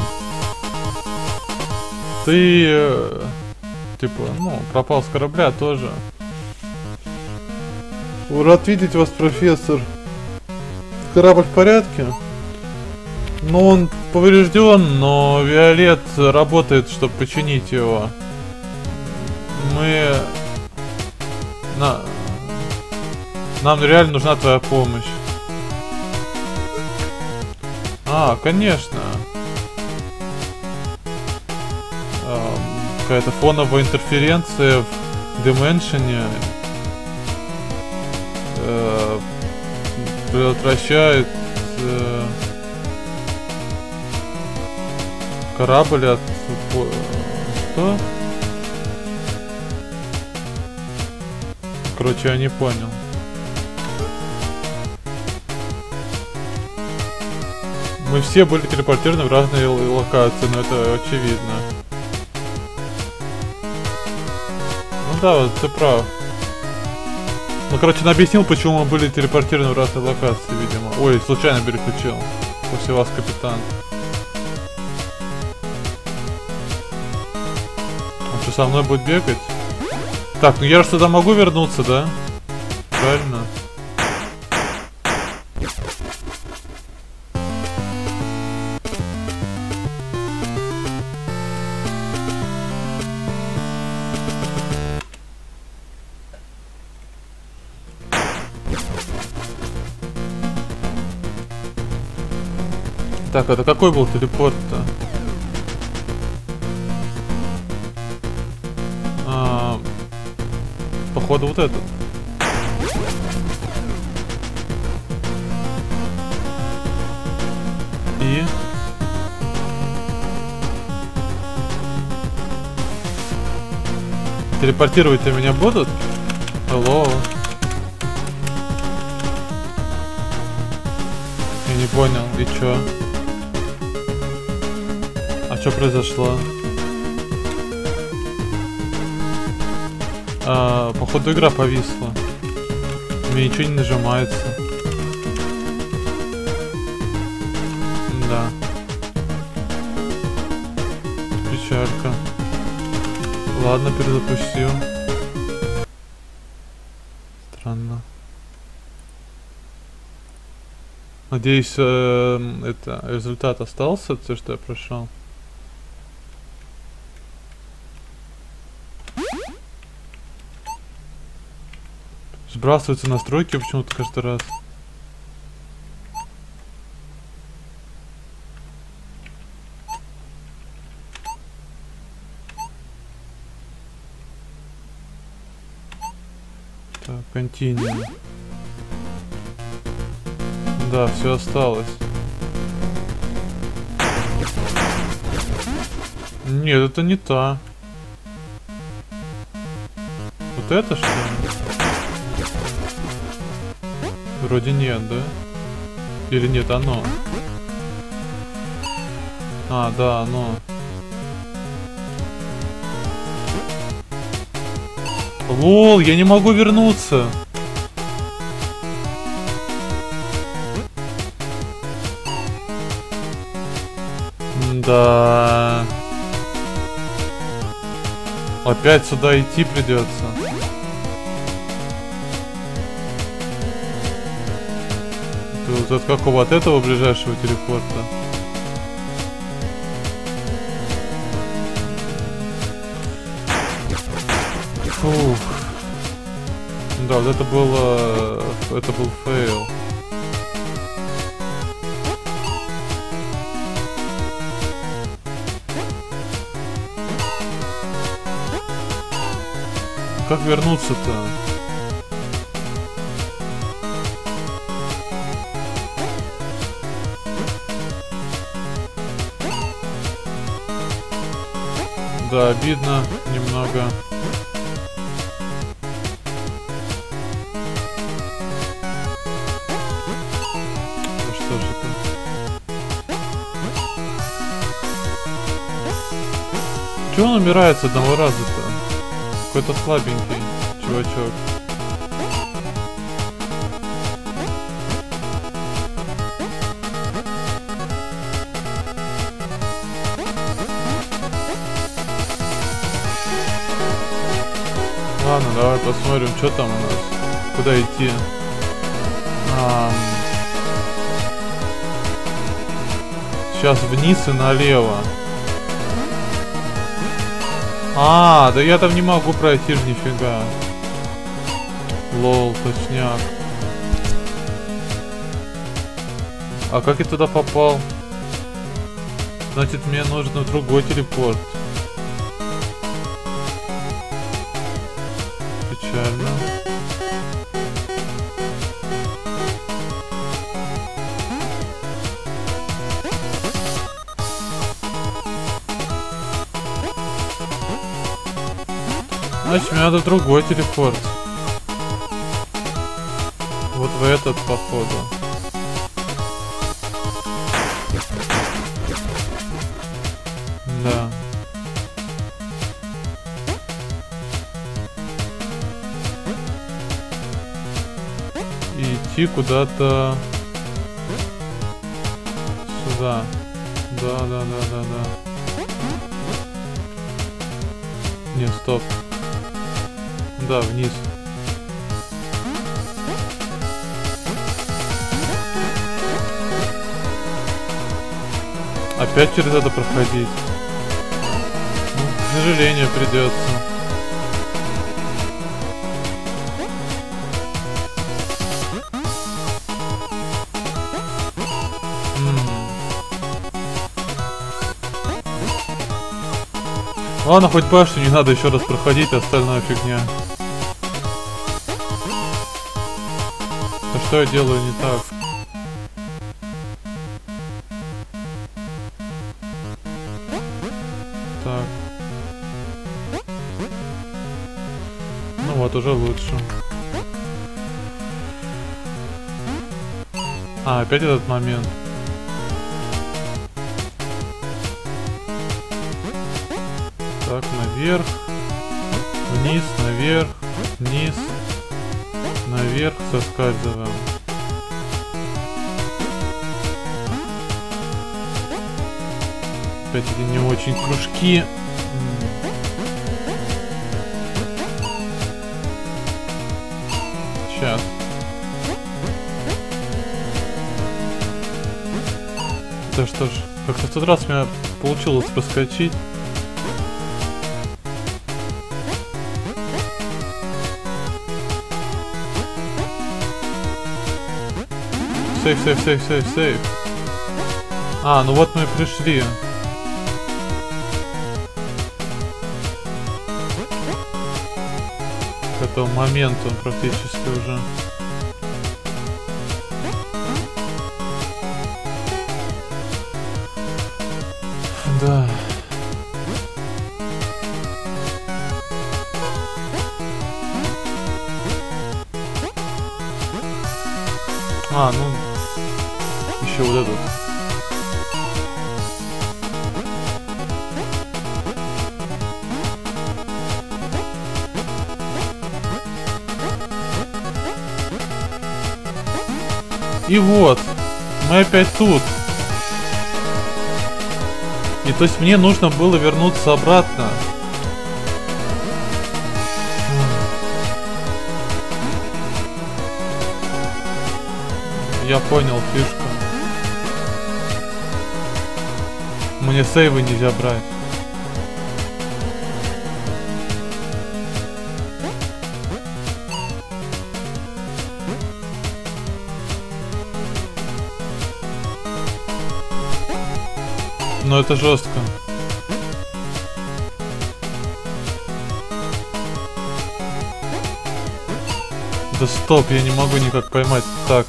Ты... Типа, ну, пропал с корабля тоже. Рад видеть вас, профессор. Корабль в порядке? Ну, он поврежден, но Виолет работает, чтобы починить его. Мы... На... Нам реально нужна твоя помощь. А, конечно. Какая-то фоновая интерференция в Dimension э, предотвращает э, корабль от... Что? Короче, я не понял. Мы все были телепортированы в разные локации, но это очевидно. Да, ты прав. Ну, короче, он объяснил, почему мы были телепортированы в разные локации, видимо. Ой, случайно переключил. После вас, капитан. Он что, со мной будет бегать? Так, ну я же туда могу вернуться, да? Правильно? Так, это какой был телепорт-то? А, походу вот этот. И... Телепортировать меня будут? Алло. Я не понял, и чё? Что произошло? А, походу игра повисла. Меня ничего не нажимается. Да. Печалька. Ладно, перезапустил. Странно. Надеюсь, э, это результат остался, то, что я прошел. Сбрасываются настройки почему-то каждый раз. Так, continue. Да, все осталось. Нет, это не та. Вот это что ли? Вроде нет, да? Или нет, оно? А, да, оно. Лол, я не могу вернуться. Да. Опять сюда идти придется. Вот от какого от этого ближайшего телепорта? Фух. Да, вот это было... Это был фейл. Как вернуться-то? Да, обидно немного. Это? Чего он умирает с одного раза-то? Какой-то слабенький чувачок. Ладно, давай посмотрим, что там у нас. Куда идти. А, сейчас вниз и налево. А, да я там не могу пройти ж нифига. Лол, точняк. А как я туда попал? Значит, мне нужно другой телепорт. Надо другой телепорт. Вот в этот, походу. Да. И идти куда-то сюда. Да, да, да, да, да. Не, стоп. Да, вниз. Опять через это проходить. Ну, к сожалению, придется. Ладно, хоть башню не надо еще раз проходить, остальная фигня. Что я делаю не так? Так. Ну вот, уже лучше. А, опять этот момент. Так, наверх. Вниз, наверх, вниз. Наверх соскальзываем. Опять эти не очень кружки. Сейчас. Да что ж, как-то в тот раз у меня получилось проскочить. Сейф, сейф, сейф, сейф, сейф. А, ну вот мы и пришли. К этому моменту практически уже. Мы опять тут. И то есть мне нужно было вернуться обратно. Я понял фишку. Мне сейвы нельзя брать. Но это жестко. Да стоп, я не могу никак поймать. Так.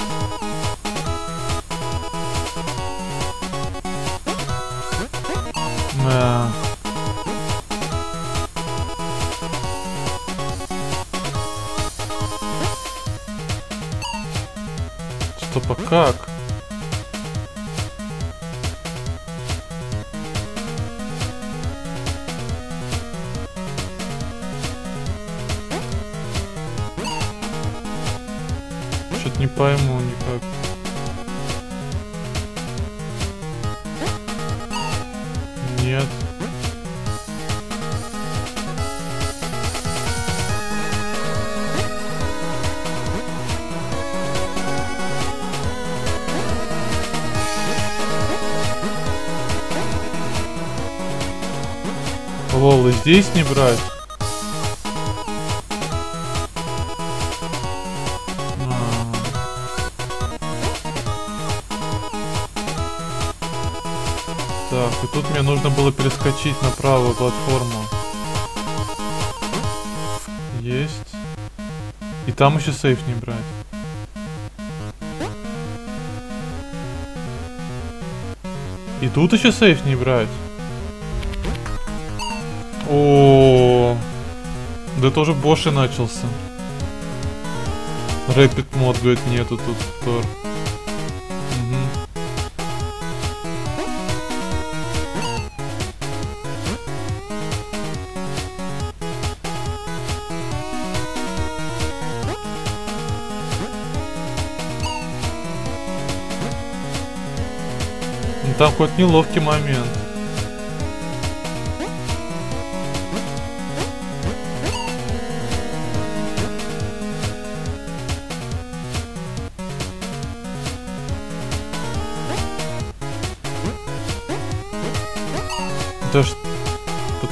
Лол, и здесь не брать? А. Так, и тут мне нужно было перескочить на правую платформу. Есть. И там еще сейф не брать. И тут еще сейф не брать. Да тоже Боши начался. Рэпид мод, говорит, нету тут Тор. Ну, Там хоть неловкий момент.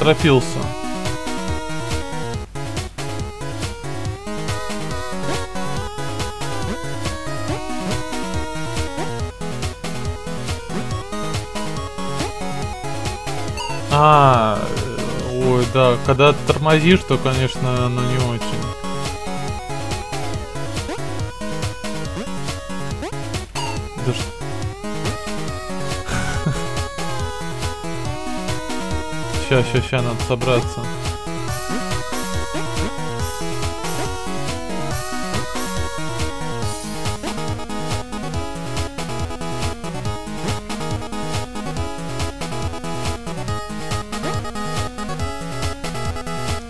Поторопился. А, э, ой, да, когда тормозишь, то, конечно, оно не очень. Ща, ща, ща, надо собраться.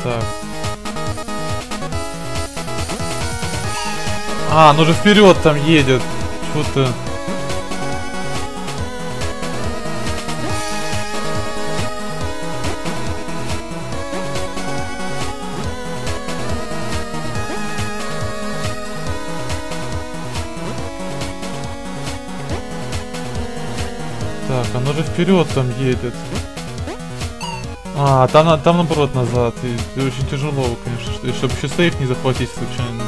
Так. А, ну же вперед там едет. Что Так, оно же вперед там едет. А, там, там наоборот назад. И, и очень тяжело, конечно, чтобы еще сейф не захватить случайно.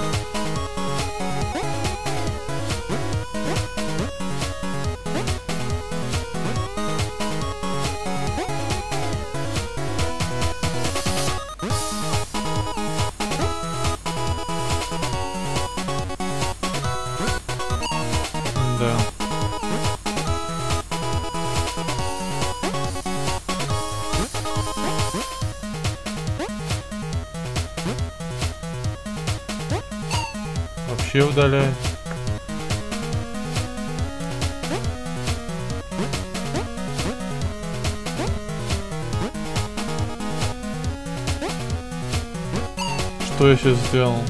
Удаляй. Что я сейчас сделал?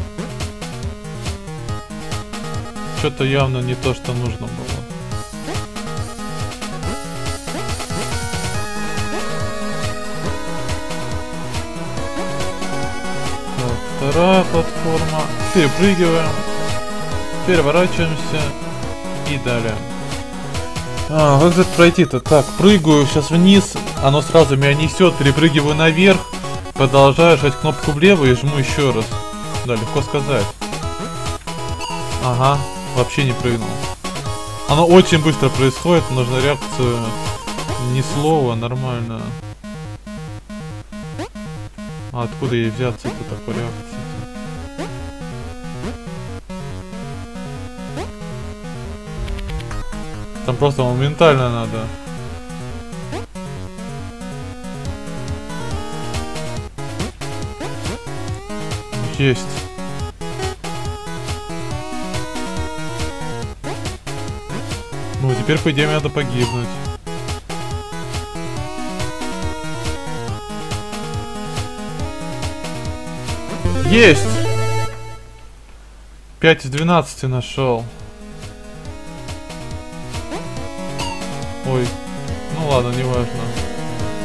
что-то явно не то, что нужно было. Вторая платформа. Перепрыгиваем. Переворачиваемся. И далее. А, как же пройти-то? Так, прыгаю сейчас вниз, оно сразу меня несет, перепрыгиваю наверх, продолжаю жать кнопку влево и жму еще раз. Да, легко сказать. Ага, вообще не прыгнул. Оно очень быстро происходит, нужно реакцию ни слова, нормально. А откуда ей взяться это такой реакции? Там просто моментально надо. Есть. Ну, теперь, по идее, надо погибнуть. Есть! 5 из 12 нашел. Ладно, не важно.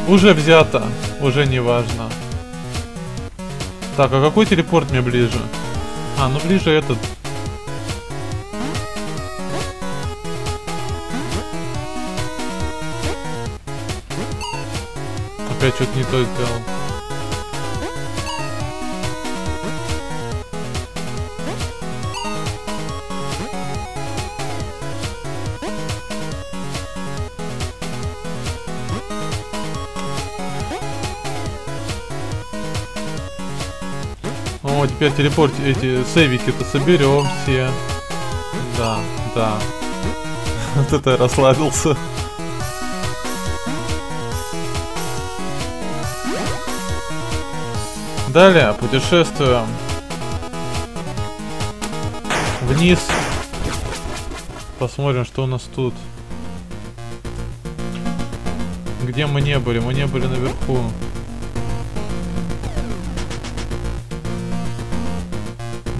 Уже взято, уже не важно. Так, а какой телепорт мне ближе? А, ну ближе этот. Опять что-то не то сделал. Теперь телепорт эти сейвики-то соберем все. Да, да. Вот это я расслабился. Далее путешествуем вниз. Посмотрим, что у нас тут. Где мы не были? Мы не были наверху.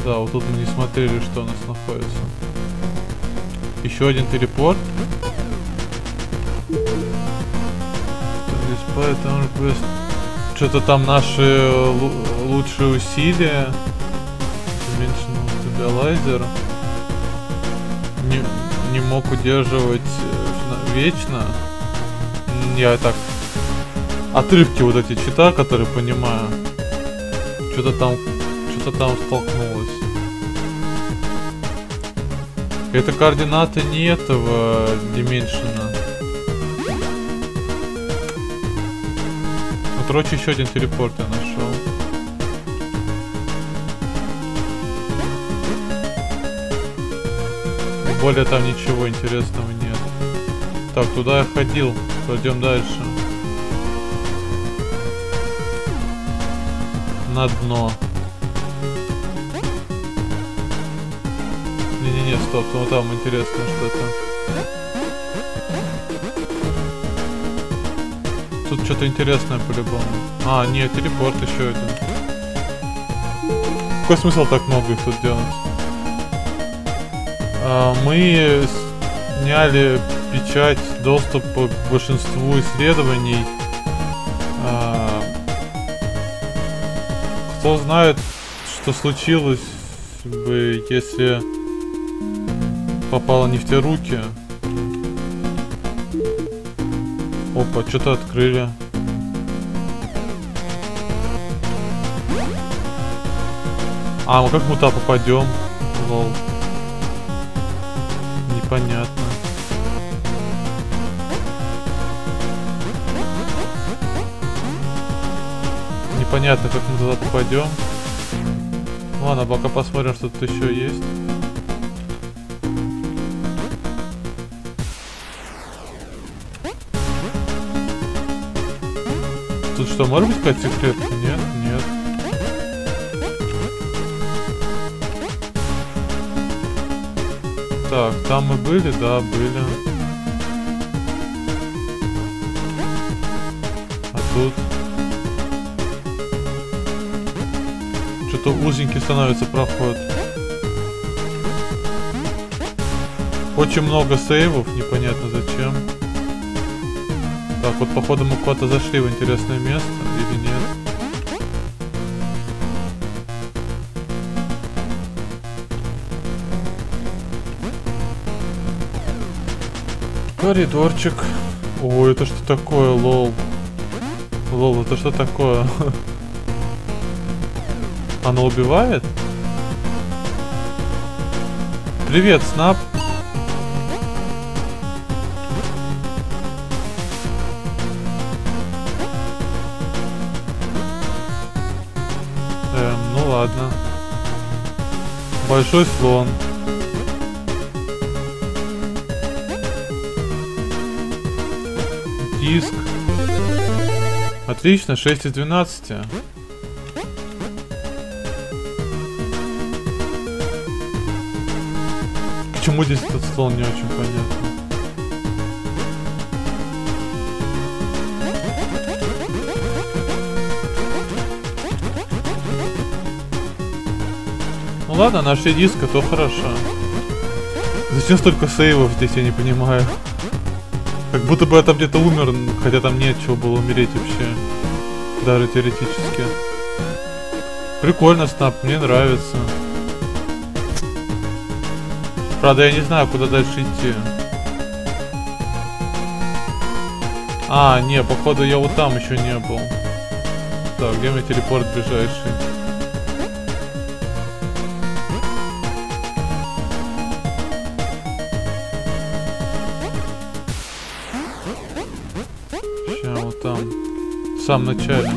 Да, вот тут мы не смотрели, что у нас находится. Еще один телепорт. Что-то там наши лучшие усилия. Dimensional Stabilizer. Не, не мог удерживать э, вечно. Я так отрывки вот эти читаю, которые понимаю. Что-то там что-то там столкнулось. Это координаты не этого дименшена. Ну, короче, еще один телепорт я нашел. Более там ничего интересного нет. Так, туда я ходил. Пойдем дальше. На дно. Стоп, ну там интересно что-то. Тут что-то интересное по-любому. А, нет, телепорт еще один. Какой смысл так много их тут делать? А, мы сняли печать доступа к большинству исследований. А, кто знает, что случилось бы, если попало не в те руки. Опа, что-то открыли. А, ну как мы туда попадем? Лол. Непонятно. Непонятно, как мы туда попадем. Ладно, пока посмотрим, что тут еще есть. Тут что, может быть какая-то секретка? Нет, нет. Так, там мы были? Да, были. А тут? Что-то узенький становится проход. Очень много сейвов, непонятно зачем. Так, вот походу мы куда-то зашли в интересное место, или нет? Коридорчик. О, это что такое, лол? Лол, это что такое? Оно убивает? Привет, Снап. Большой слон. Диск. Отлично, 6 из 12. Почему здесь этот слон, не очень понятно. Ладно, нашли диск, то хорошо. Зачем столько сейвов здесь, я не понимаю. Как будто бы я там где-то умер, хотя там нет чего было умереть вообще. Даже теоретически. Прикольно, Снап, мне нравится. Правда, я не знаю, куда дальше идти. А, не, походу я вот там еще не был. Так, где мой телепорт ближайший? Самом начале.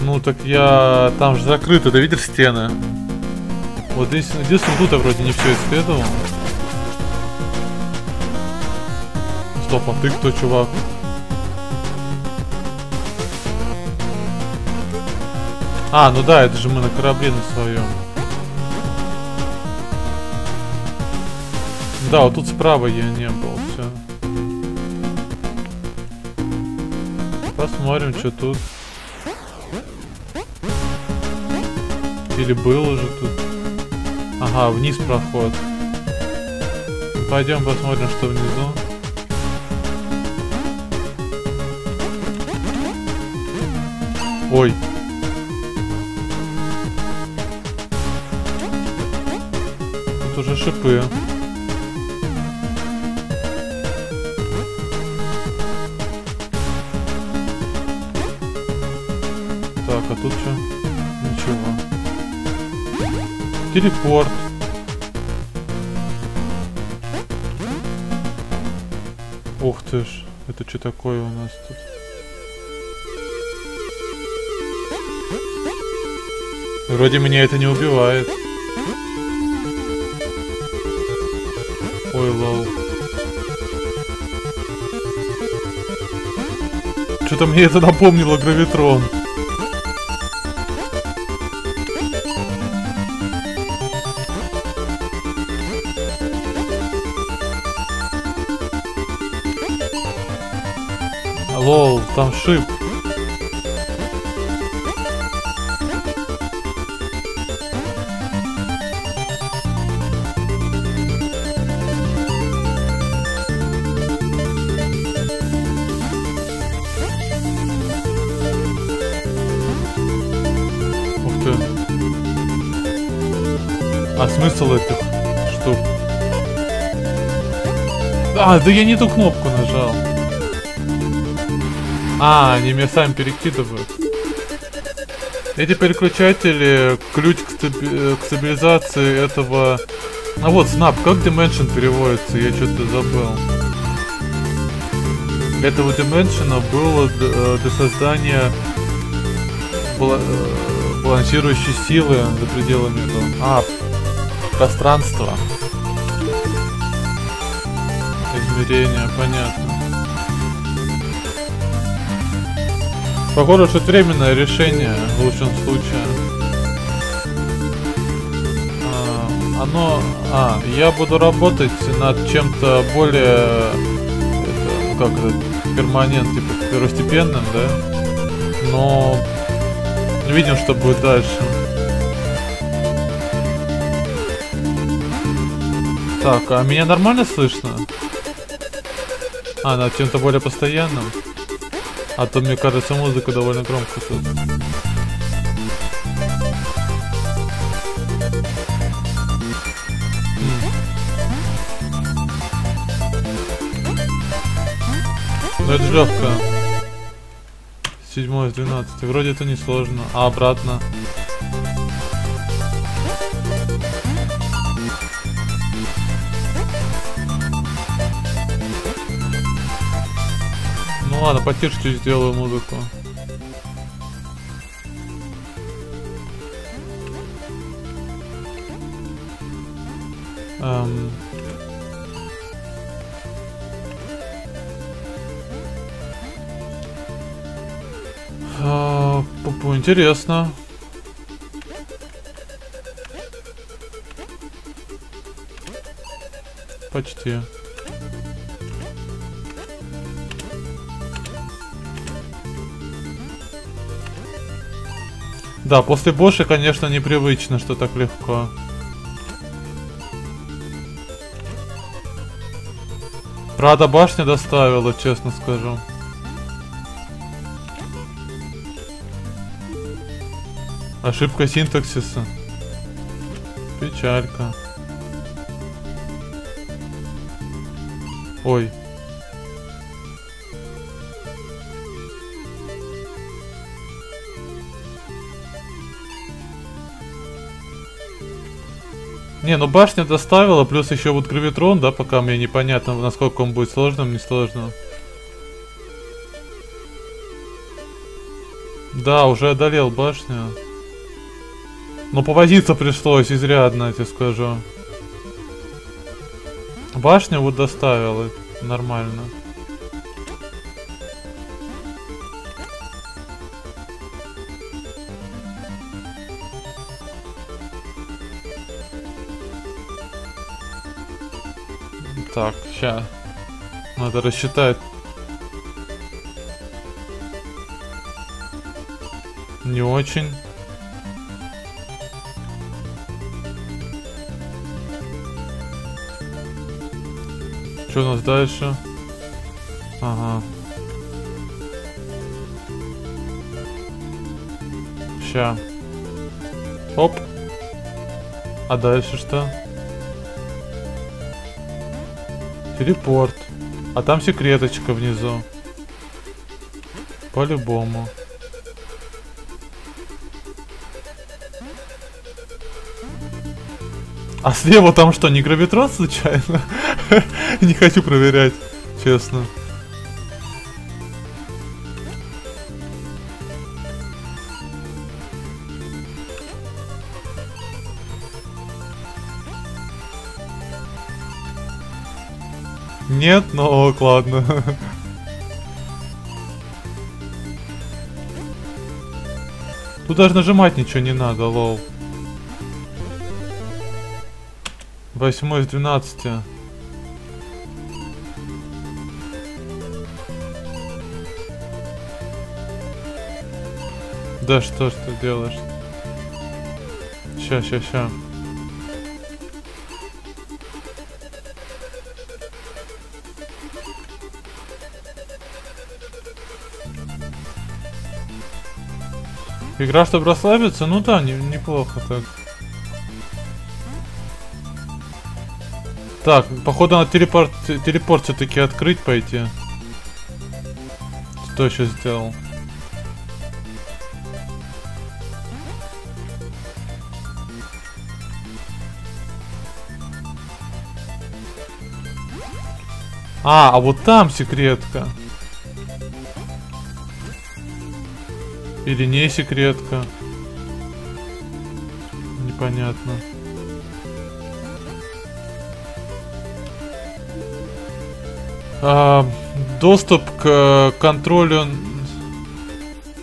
Ну так я... Там же закрыто, ты видишь стены? Вот здесь, здесь тут я вроде не все исследовал. Стоп, а ты кто, чувак? А, ну да, это же мы на корабле на своем. Да, вот тут справа я не был, Посмотрим, что тут. Или был уже тут. Ага, вниз проход. Пойдем посмотрим, что внизу. Ой. Тут уже шипы. Телепорт. Ух ты ж, это что такое у нас тут? Вроде меня это не убивает. Ой, лол. Что-то мне это напомнило Гравитрон. Там шип. А смысл этих штук? А, да я не ту кнопку нажал. А, они меня сами перекидывают. Эти переключатели ключ к, стаби э, к стабилизации этого... А вот, Snap, как Dimension переводится? Я что-то забыл. Этого Dimension было э, для создания бала э, балансирующей силы за пределами этого... А, пространства. Измерения, понятно. Похоже, что это временное решение в лучшем случае. А, оно... А, я буду работать над чем-то более... Это, как это, перманент, типа первостепенным, да? Но... Видим, что будет дальше. Так, а меня нормально слышно? А, над чем-то более постоянным? А то, мне кажется, музыка довольно громко тут. Ну это жестко. Седьмое с 12. Вроде это не сложно. А обратно? Ладно, потише сделаю музыку. Эм... А, пупу, интересно. Почти. Да, после Боши, конечно, непривычно, что так легко. Рада башня доставила, честно скажу. Ошибка синтаксиса. Печалька. Ой. Не, ну башня доставила, плюс еще вот гравитрон, да, пока мне непонятно, насколько он будет сложным, не сложным. Да, уже одолел башню. Но повозиться пришлось изрядно, я тебе скажу. Башню вот доставил, нормально. Так, сейчас. Надо рассчитать. Не очень. Что у нас дальше? Ага. Ща. Оп. А дальше что? Телепорт. А там секреточка внизу. По-любому. А слева там что, не гравитрон случайно? Не хочу проверять, честно. Нет, но ок, ладно. Тут даже нажимать ничего не надо, лол. Восьмой из двенадцати. Да что ж ты делаешь? Ща, ща, ща. Игра, чтобы расслабиться? Ну да, не, неплохо так. Так, походу на телепорт, телепорт все-таки открыть пойти. Что еще сделал? А, а вот там секретка. Или не секретка. Непонятно. А, доступ к контролю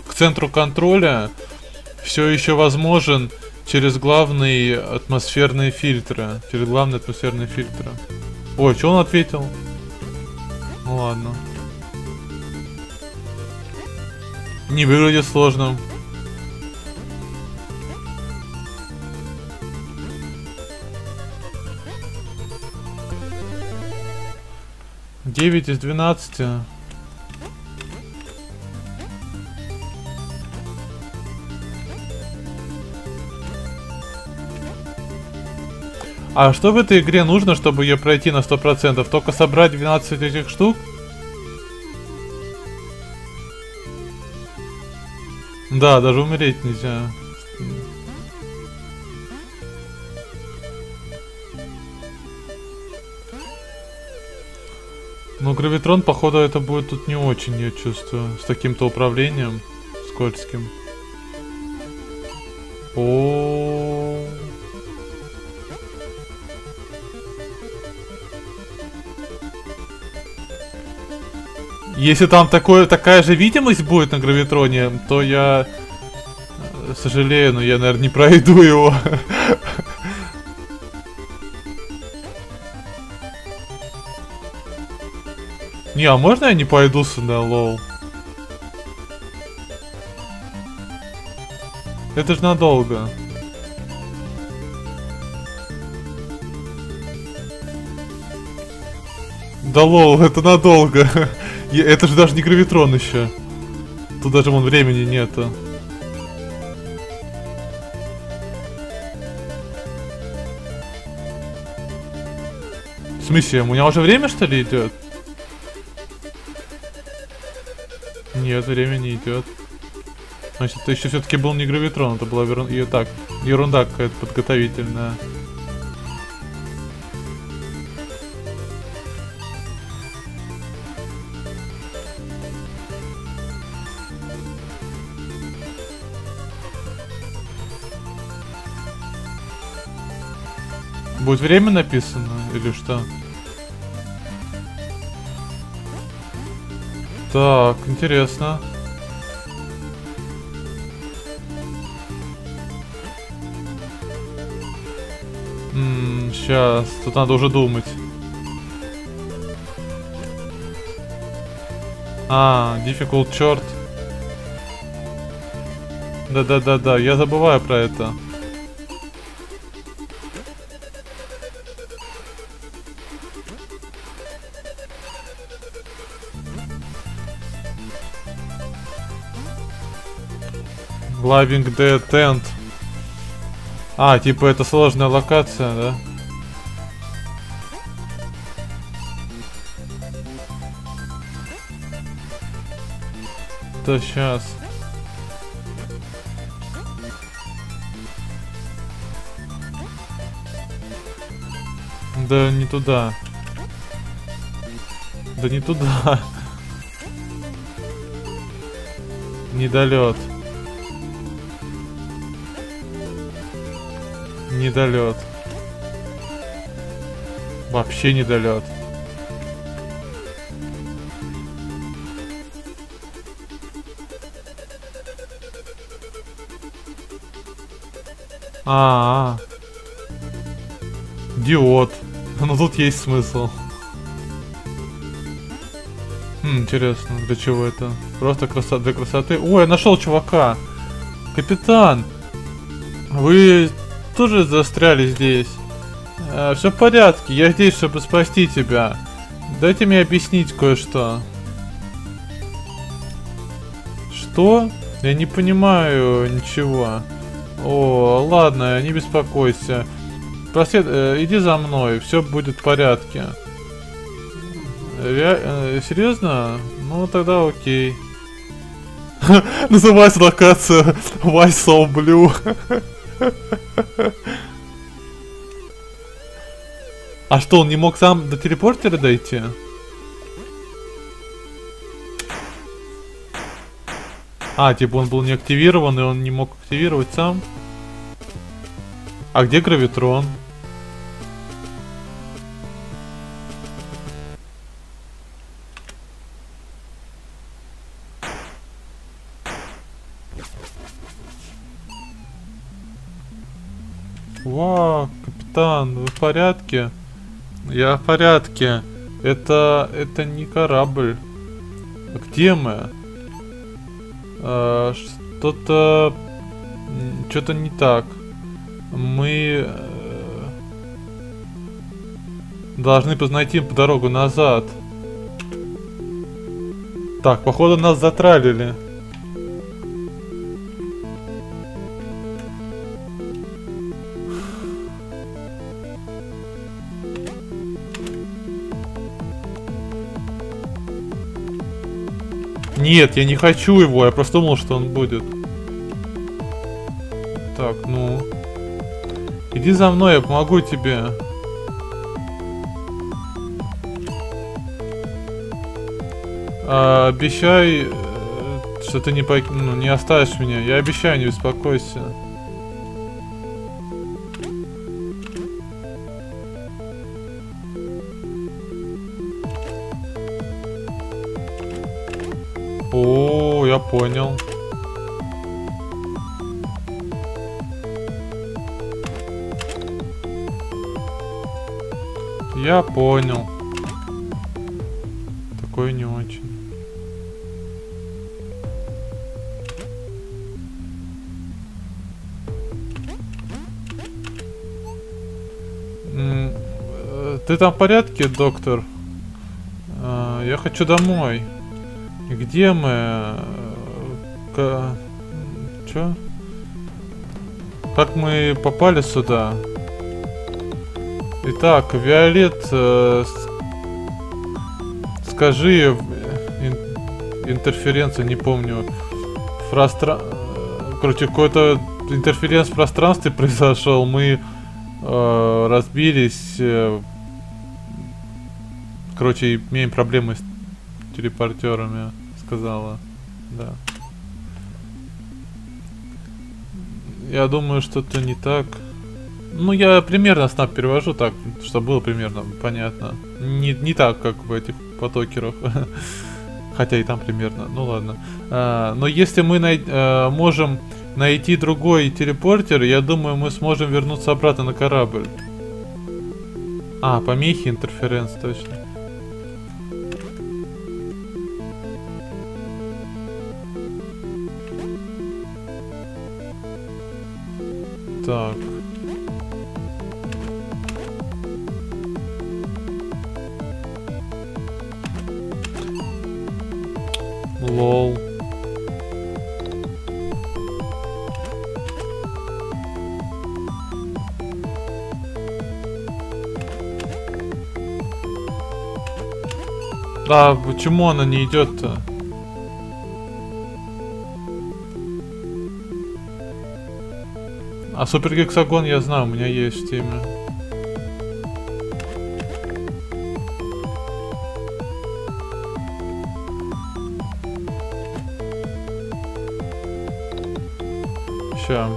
к центру контроля все еще возможен через главные атмосферные фильтры. Через главные атмосферные фильтры. Ой, что он ответил? Ну ладно. Не выглядит сложным. 9 из 12. А что в этой игре нужно, чтобы ее пройти на 100%? Только собрать 12 этих штук? Да, даже умереть нельзя. Ну, гравитрон, походу, это будет тут не очень, я чувствую. С таким-то управлением скользким. О, -о, Если там такое, такая же видимость будет на гравитроне, то я э, сожалею, но я, наверное, не пройду его. Не, а можно я не пойду сюда, лол? Это же надолго. Да лол, это надолго. Это же даже не гравитрон еще. Тут даже вон времени нету. В смысле, у меня уже время что ли идет? Нет, время не идет. Значит, это еще все-таки был не гравитрон, это была ерунда, и так, ерунда какая-то подготовительная. Будет время написано или что? Так, интересно. Ммм, сейчас. Тут надо уже думать. А, difficult черт. Да-да-да-да, я забываю про это. Living Dead Tent. А, типа это сложная локация, да? Да сейчас. Да не туда. Да не туда. Недолет. Недолет. Вообще недолет. А, -а, -а. Диод. Ну тут есть смысл. Хм, интересно, для чего это? Просто красота для красоты. Ой, я нашел чувака. Капитан. Вы тоже застряли здесь? А, все в порядке, я здесь, чтобы спасти тебя. Дайте мне объяснить кое-что. Что? Я не понимаю ничего. О, ладно, не беспокойся. Прослед... Э, иди за мной, все будет в порядке. Ре... Э, серьезно? Ну тогда окей. Называется локация Why So Blue. А что, он не мог сам до телепортера дойти? А, типа он был не активирован, и он не мог активировать сам? А где гравитрон? Вау, капитан, вы в порядке? Я в порядке. Это... это не корабль. Где мы? А, Что-то... Что-то не так. Мы... Э, должны познайти по дорогу назад. Так, походу нас затралили. Нет, я не хочу его, я просто думал, что он будет. Так, ну... Иди за мной, я помогу тебе. А, обещай, э, что ты не, пок... ну, не оставишь меня. Я обещаю, не беспокойся. Понял. Я понял. Такое не очень. Э, ты там в порядке, доктор? А, я хочу домой. Где мы? К... Чё? Как мы попали сюда? Итак, Виолет, э, скажи, ин, интерференция, не помню, фрастра... Короче, какой-то интерференц в пространстве произошел, мы э, разбились, э, короче, имеем проблемы с телепортерами, сказала, да. Я думаю, что-то не так. Ну, я примерно снап перевожу так, чтобы было примерно понятно. Не, не так, как в этих потокерах. Хотя и там примерно. Ну ладно. А, но если мы най а, можем найти другой телепортер, я думаю, мы сможем вернуться обратно на корабль. А, помехи, интерференц, точно. Так. Лол. Да, почему она не идет-то? А супергексагон я знаю, у меня есть в теме. Ща.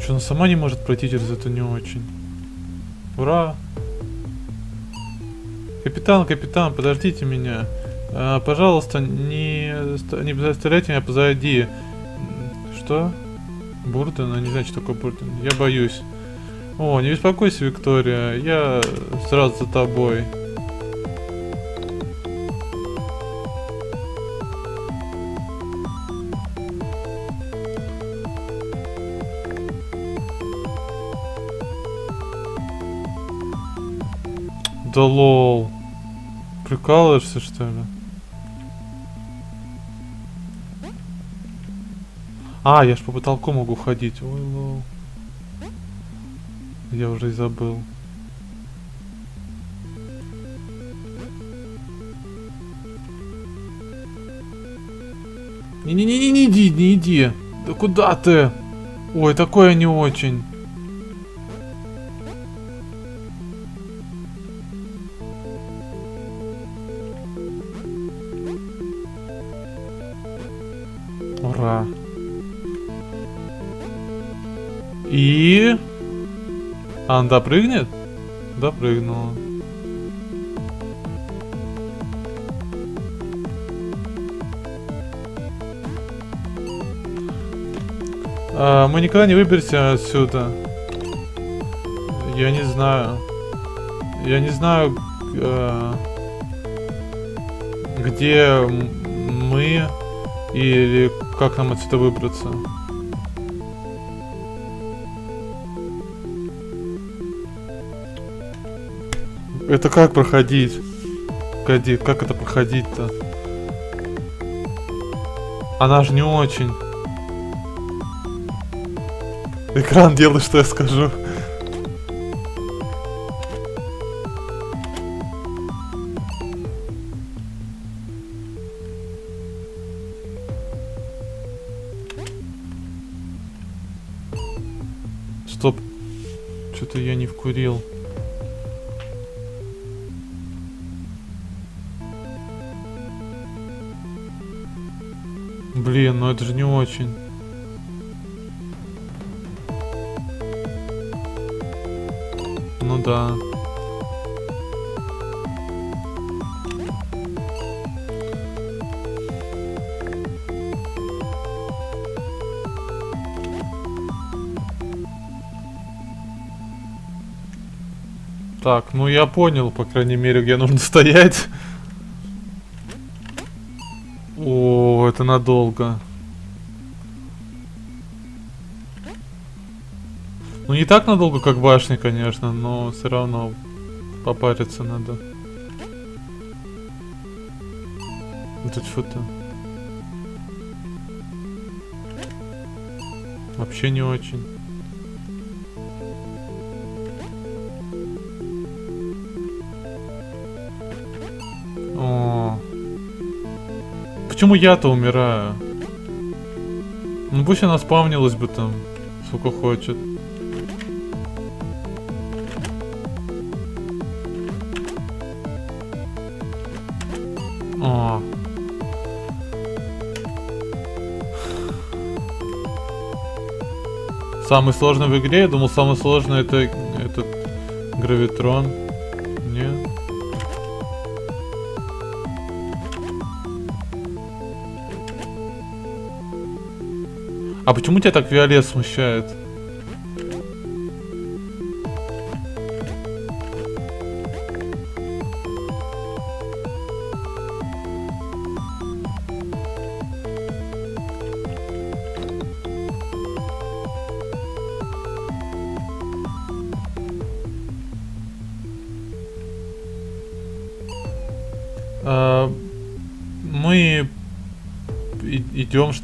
Что, она сама не может пройти через это не очень. Ура! Капитан, капитан, подождите меня. А, пожалуйста, не, не заставляйте меня позади. Что? Бурден? Я не знаю, что такое Бурден. Я боюсь. О, не беспокойся, Виктория. Я сразу за тобой. Да лол. Прикалываешься, что ли? А, я ж по потолку могу ходить. Ой, лол. Я уже и забыл. Не-не-не, не иди, не иди. Да куда ты? Ой, такое не очень. И... А, он допрыгнет? Допрыгнула. А, мы никогда не выберемся отсюда. Я не знаю. Я не знаю, э, где мы или как нам отсюда выбраться? Это как проходить? Погоди, как это проходить-то? Она же не очень. Экран делай, что я скажу. Стоп. Что-то я не вкурил. Блин, ну это же не очень. Ну да. Так, ну я понял, по крайней мере, где нужно стоять. Это надолго. Ну не так надолго, как башня, конечно, но все равно попариться надо. Это что-то... Вообще не очень. Почему я-то умираю? Ну пусть она спавнилась бы там, сколько хочет. О. Самый сложный в игре? Я думал, самый сложный это этот гравитрон. А почему тебя так Виолет смущает?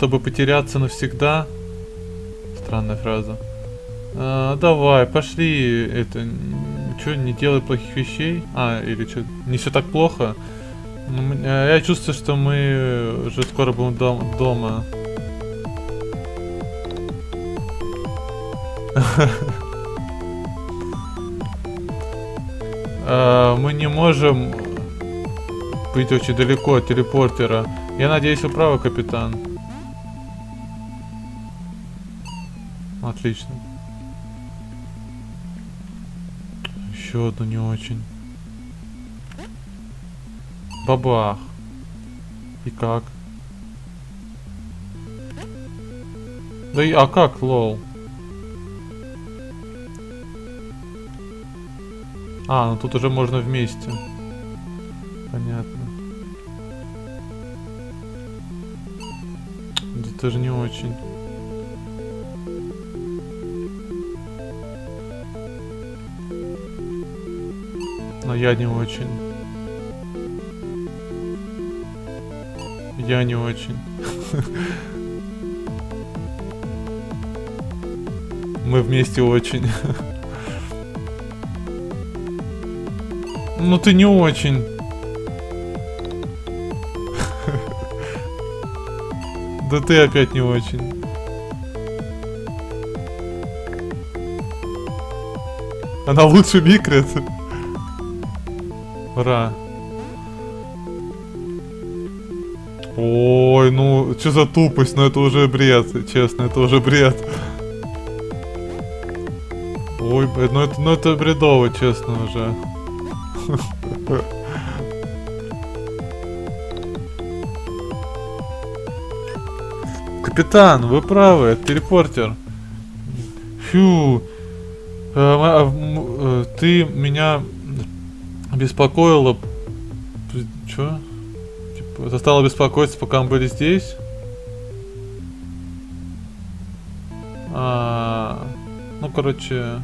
Чтобы потеряться навсегда. Странная фраза. А, давай, пошли. Это что, не делай плохих вещей? А, или что, не все так плохо? Ну, я чувствую, что мы уже скоро будем дом дома. А, мы не можем быть очень далеко от телепортера. Я надеюсь, вы правы, капитан. Отлично. Еще одну не очень. Бабах. И как? Да и а как, лол? А, ну тут уже можно вместе. Понятно. Это же не очень. Но я не очень. Я не очень. Мы вместе очень. Ну ты не очень. Да ты опять не очень. Она лучше микрит. Ура. Ой, ну, что за тупость, ну это уже бред, честно, это уже бред. Ой, ну это, ну это бредово, честно уже. Капитан, вы правы, это телепортер. Фью. Э, а, э, ты меня беспокоила... Чё? Типа, заставила беспокоиться, пока мы были здесь? А, ну, короче...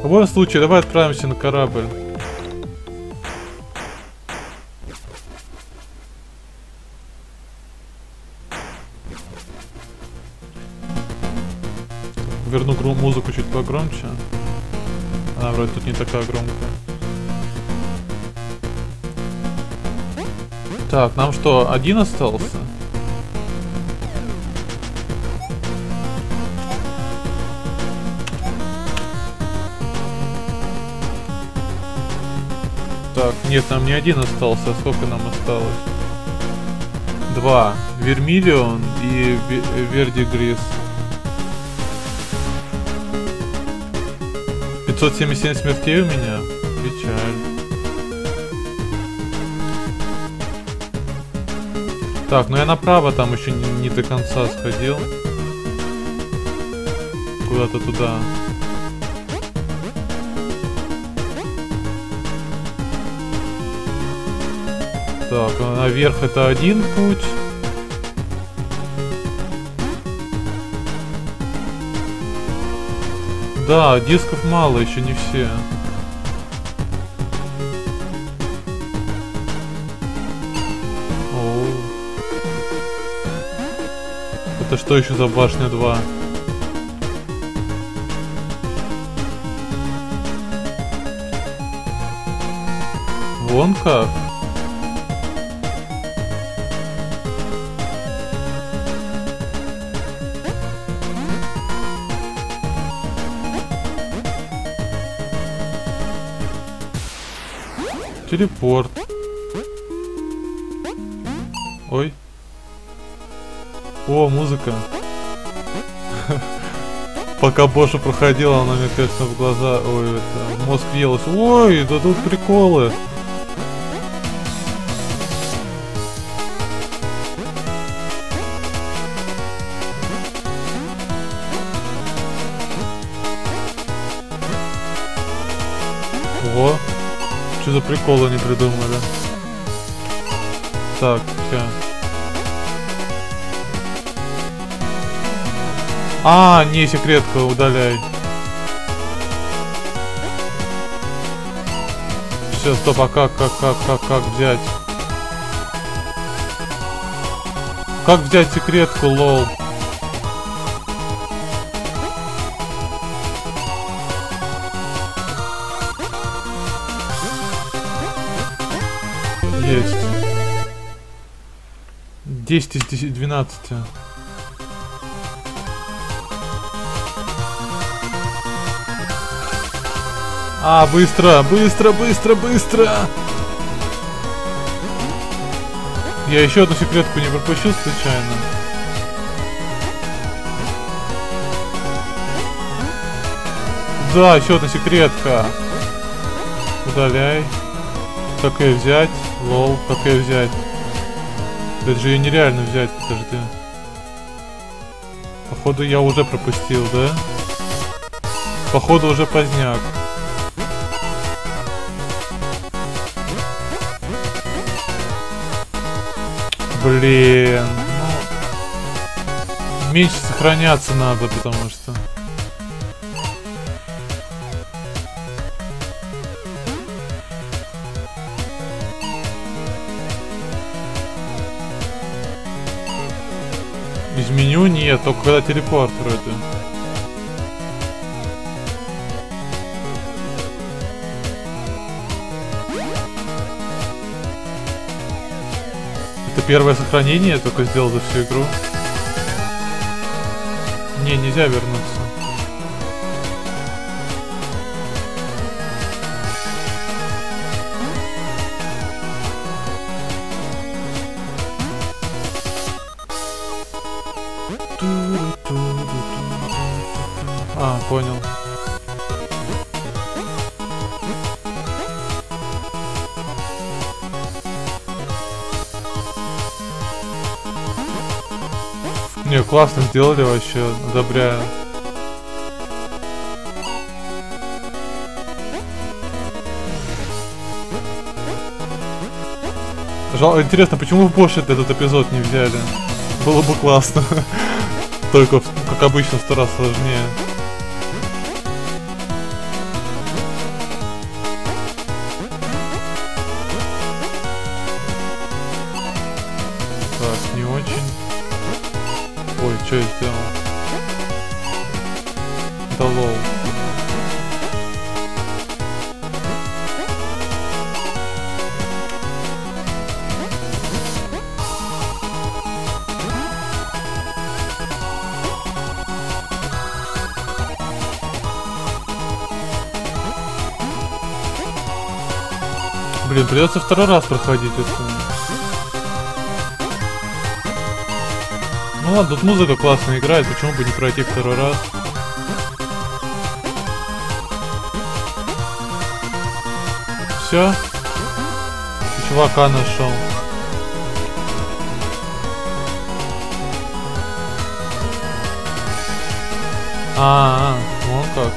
В любом случае, давай отправимся на корабль. Так, нам что, один остался? Так, нет, нам не один остался. Сколько нам осталось? Два. Вермиллион и Верди Грис. 577 смертей у меня. Так, ну я направо там еще не, не до конца сходил. Куда-то туда. Так, а наверх это один путь. Да, дисков мало, еще не все. Это что еще за башня 2? Вон как. Телепорт. О, музыка. Пока Боша проходила, она мне, конечно, в глаза... Ой, это... Мозг въелась. Ой, да тут приколы. Во. Что за приколы они придумали? Так, все. А, не, секретка, удаляй. Все, стоп, а как, как, как, как, как взять? Как взять секретку, лол? Есть. 10 из 10, 12. А, быстро, быстро, быстро, быстро! Я еще одну секретку не пропущу случайно. Да, еще одна секретка. Удаляй. Как ее взять? Лол, как ее взять? Это же ее нереально взять, подожди. Походу я уже пропустил, да? Походу уже поздняк. Блин. Меньше сохраняться надо, потому что... Из меню нет, только когда телепорт вроде. Первое сохранение я только сделал за всю игру. Не, нельзя вернуться. Классно сделали вообще, одобряю. Жал... Интересно, почему Bosch этот эпизод не взяли? Было бы классно. Только, как обычно, в сто раз сложнее. Придется второй раз проходить это. Ну ладно, тут музыка классно играет, почему бы не пройти второй раз? Все. Чувака нашел. А, -а, -а вон как.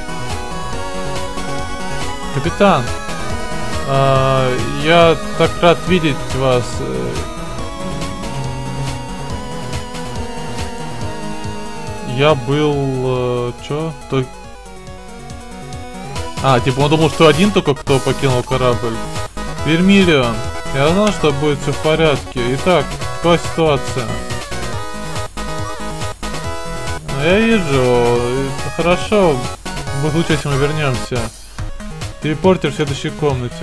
Капитан, а, я так рад видеть вас. Я был... Э, чё? То... А, типа он думал, что один только кто покинул корабль. Вермиллион, я знал, что будет все в порядке. Итак, какая ситуация? Я вижу. Хорошо. Будет лучше, если мы вернемся. Телепортер в следующей комнате.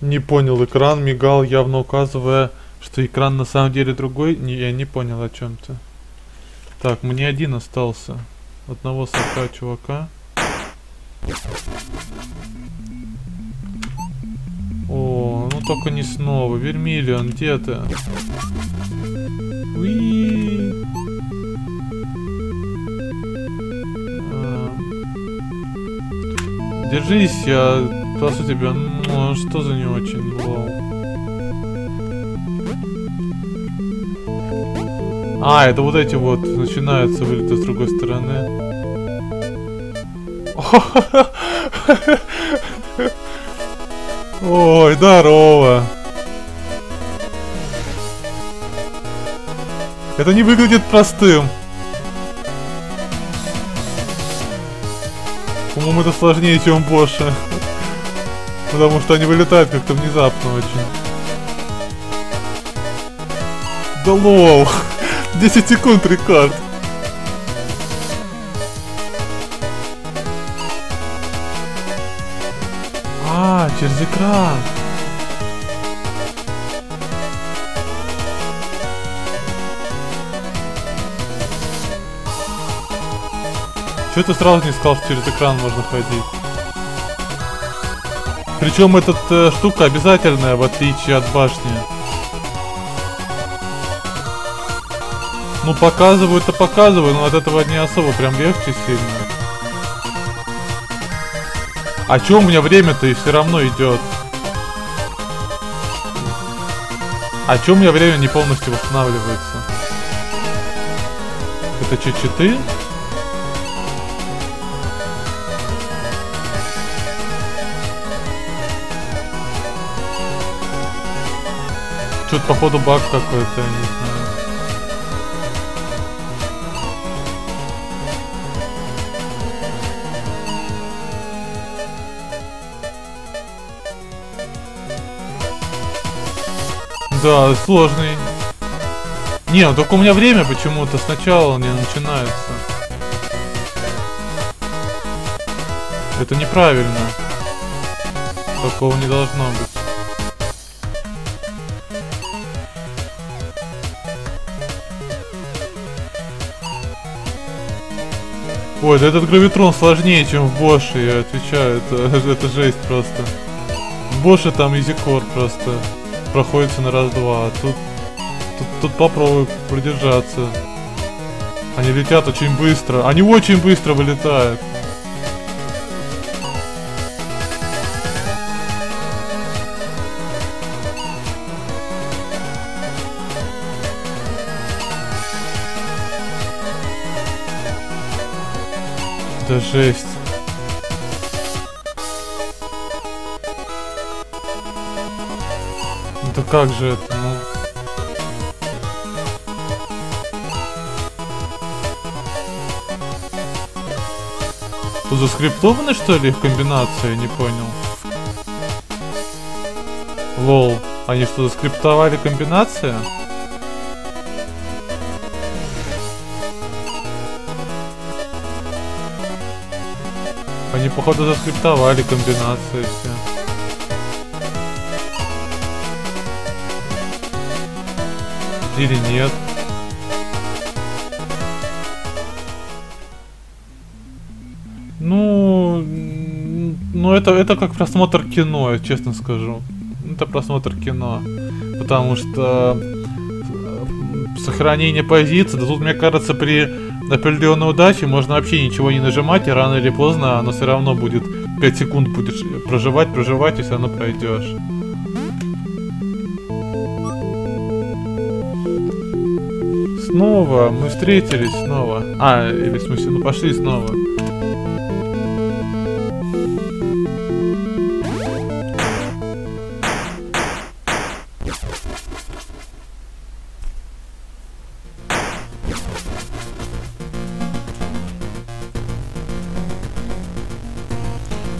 Не понял, экран мигал, явно указывая, что экран на самом деле другой. Не, я не понял о чем то Так, мне один остался. Одного сока чувака. О, ну только не снова. Вермиллион, где ты? Уи. А. Держись, я спасу тебя. Ну, что за не очень, лол. А, это вот эти вот начинаются вылеты с другой стороны. Ой, здорово. Это не выглядит простым. По-моему, это сложнее, чем Боша. Потому что они вылетают как-то внезапно очень. Да лол. 10 секунд рекорд. Через экран. Чего ты сразу не сказал, что через экран можно ходить? Причем эта э, штука обязательная, в отличие от башни. Ну, показывают-то показывают, но от этого не особо прям легче сильно. А чё у меня время-то и все равно идет? А чё у меня время не полностью восстанавливается? Это че, читы? Что-то походу баг какой-то, я не знаю. Да, сложный. Не, ну только у меня время почему-то сначала не начинается. Это неправильно. Такого не должно быть. Ой, да этот гравитрон сложнее, чем в Боше, я отвечаю, это, это жесть просто. В Боше там изикор просто проходится на раз-два, а тут, тут, тут попробуй продержаться. Они летят очень быстро, они очень быстро вылетают. Это жесть. как же это, ну... Тут заскриптованы, что ли, их комбинация? Я не понял. Лол. Они что, заскриптовали комбинацию? Они, походу, заскриптовали комбинации все. Или нет? Ну, ну это, это как просмотр кино, я честно скажу. Это просмотр кино. Потому что э, сохранение позиции, да тут, мне кажется, при определенной удаче можно вообще ничего не нажимать, и рано или поздно оно все равно будет 5 секунд будешь проживать, проживать, и все равно пройдешь. Снова, мы встретились снова. А, или в смысле, ну пошли снова.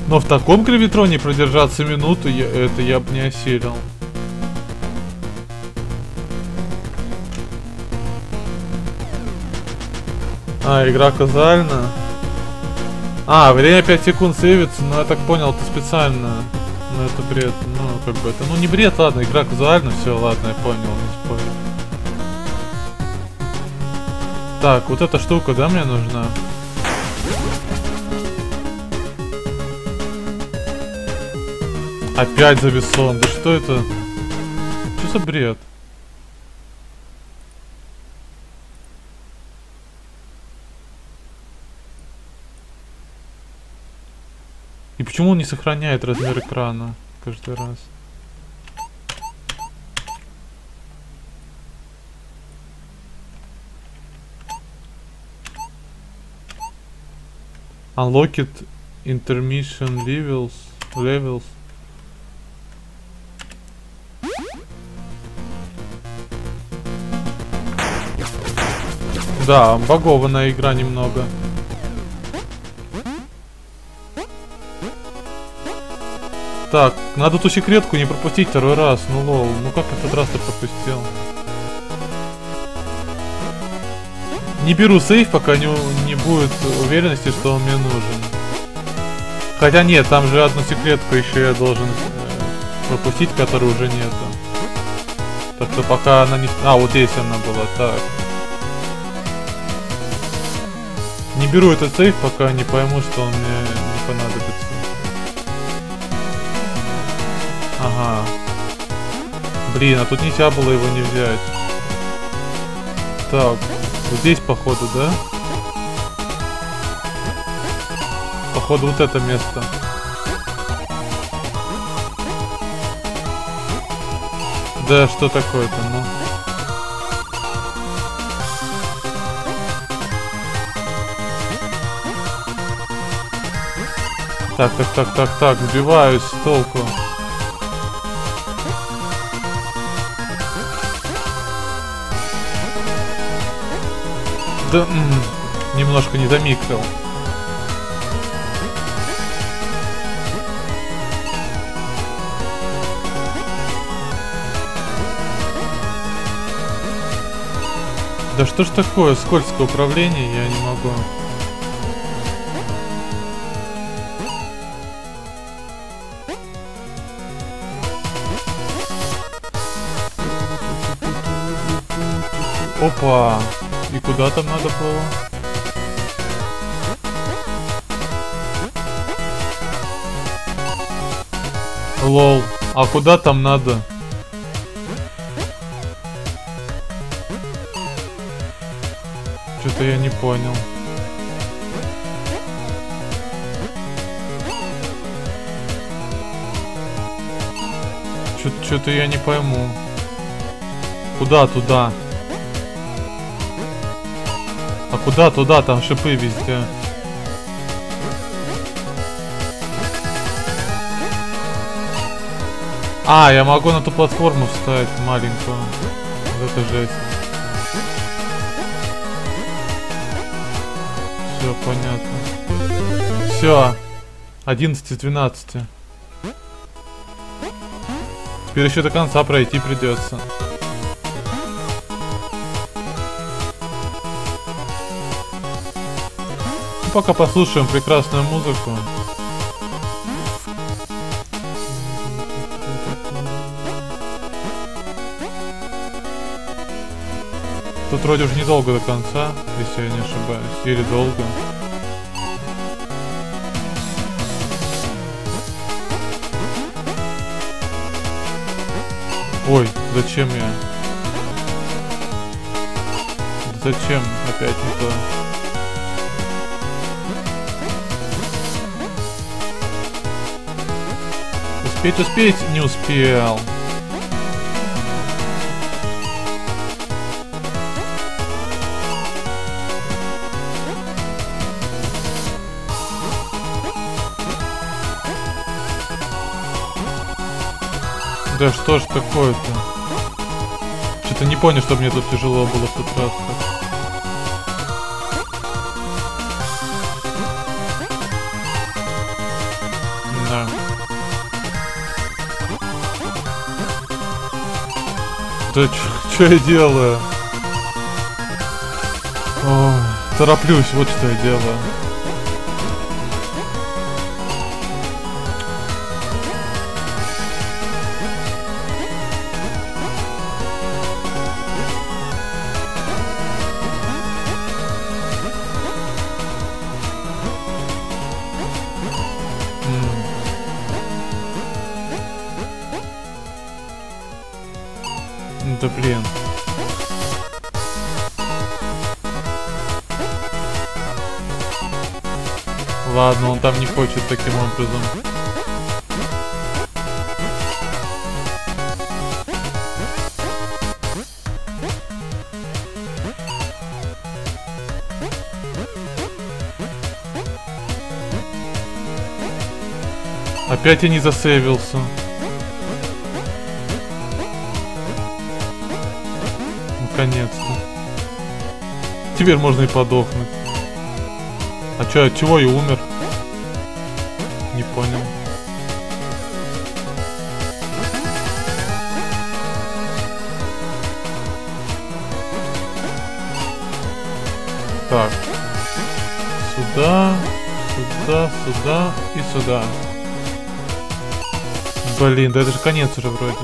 Но в таком гравитроне продержаться минуту, я, это я бы не осилил. А, игра казальна. А, время 5 секунд сейвится, но я так понял, ты специально. Ну это бред, ну как бы это, ну не бред, ладно, игра казуальна, все, ладно, я понял, не спорю. Так, вот эта штука, да, мне нужна? Опять завесон. Да что это? Что за бред? Почему он не сохраняет размер экрана каждый раз? Unlocked intermission levels levels Да, багованная игра немного. Так, надо ту секретку не пропустить второй раз. Ну лол, ну как этот раз ты пропустил? Не беру сейф, пока не, не будет уверенности, что он мне нужен. Хотя нет, там же одну секретку еще я должен э, пропустить, которой уже нету. Так что пока она не... А, вот здесь она была, так. Не беру этот сейф, пока не пойму, что он мне не понадобится. Ага. Блин, а тут нельзя было его не взять. Так, вот здесь походу, да? Походу вот это место. Да, что такое-то, ну? Так, так, так, так, так, сбиваюсь с толку. Да, немножко не замикрил. Да что ж такое, скользкое управление, я не могу. Опа! И куда там надо было? Лол. А куда там надо? Что-то я не понял. Что-то я не пойму. Куда туда? Куда туда? Там шипы везде. А, я могу на ту платформу встать маленькую. Вот это жесть. Все понятно. Все. 11 из 12. Теперь еще до конца пройти придется. Пока послушаем прекрасную музыку. Тут вроде уже недолго до конца, если я не ошибаюсь. Или долго. Ой, зачем я? Зачем опять не то? Успеть, успеть, не успел. Да что ж такое-то? Что-то не понял, что мне тут тяжело было в тот раз. Да. Да что я делаю? О, тороплюсь, вот что я делаю. Да блин. Ладно, он там не хочет таким образом. Опять я не засейвился. Наконец-то. Теперь можно и подохнуть. А чё, от чего я умер? Не понял. Так. Сюда, сюда, сюда и сюда. Блин, да это же конец уже вроде.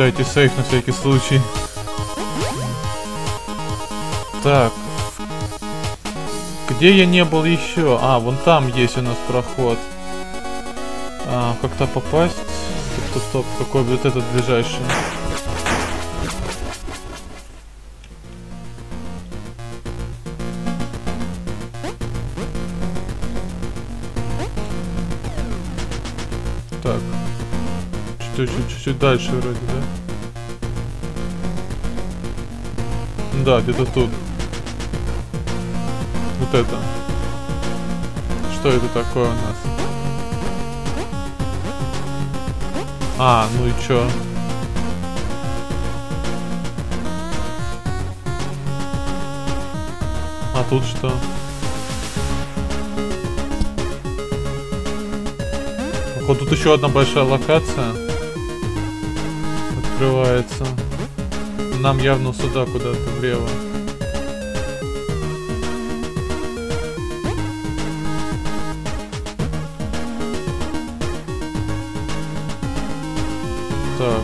Дайте сейф на всякий случай. Так. Где я не был еще? А, вон там есть у нас проход. А, как-то попасть? Стоп, стоп. Какой вот этот ближайший? Чуть-чуть дальше вроде, да? Да, где-то тут. Вот это. Что это такое у нас? А, ну и чё? А тут что? Вот тут еще одна большая локация открывается. Нам явно сюда куда-то влево. Так.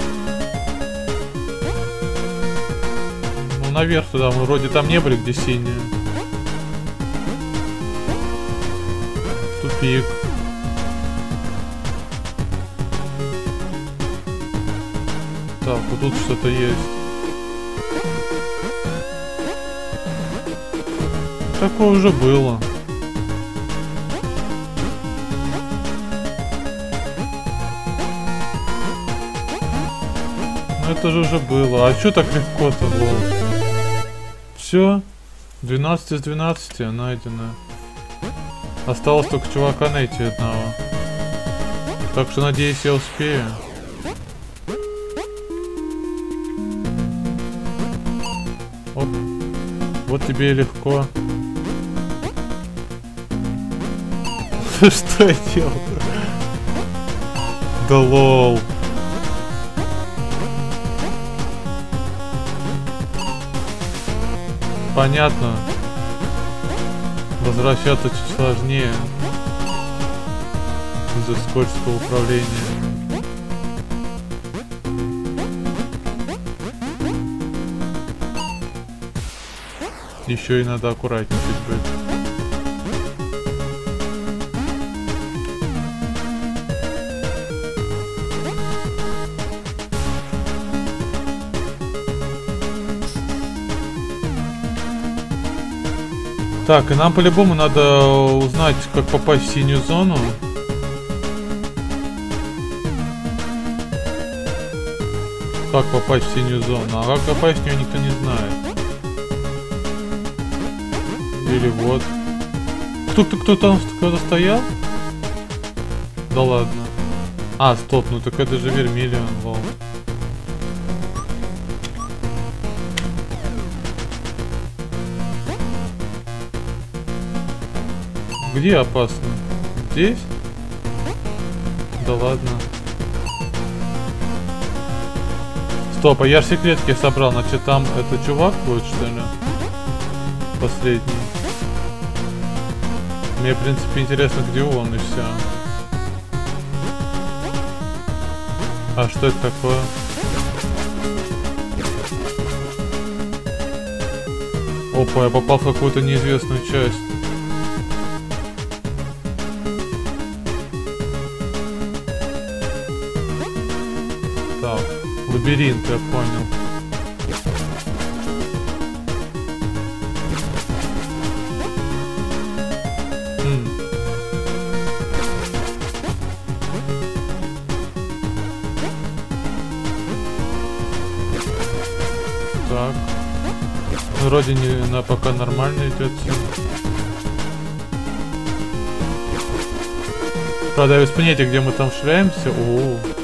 Ну наверх туда, мы вроде там не были, где синие. Тупик. Вот тут что-то есть. Такое уже было. Ну это же уже было. А что так легко-то было? Все. 12 из 12 найдено. Осталось только чувака найти одного. Так что надеюсь я успею. Вот тебе легко. Что я делал? Да лол. Понятно. Возвращаться чуть сложнее. Из-за скользкого управления. Еще и надо аккуратнее быть. Так, и нам по-любому надо узнать, как попасть в синюю зону. Как попасть в синюю зону? А как попасть в нее никто не знает. Или вот. Кто-то кто там кто-то стоял? Да ладно. А, стоп, ну так это же Вермиллион, лол. Где опасно? Здесь? Да ладно. Стоп, а я же секретки собрал, значит там это чувак будет что ли? Последний. Мне в принципе интересно где он и все. А что это такое? Опа, я попал в какую-то неизвестную часть. лабиринт, я понял. Вроде не, на, пока нормально идет. Правда, без понятия, где мы там шляемся. О, -о, -о.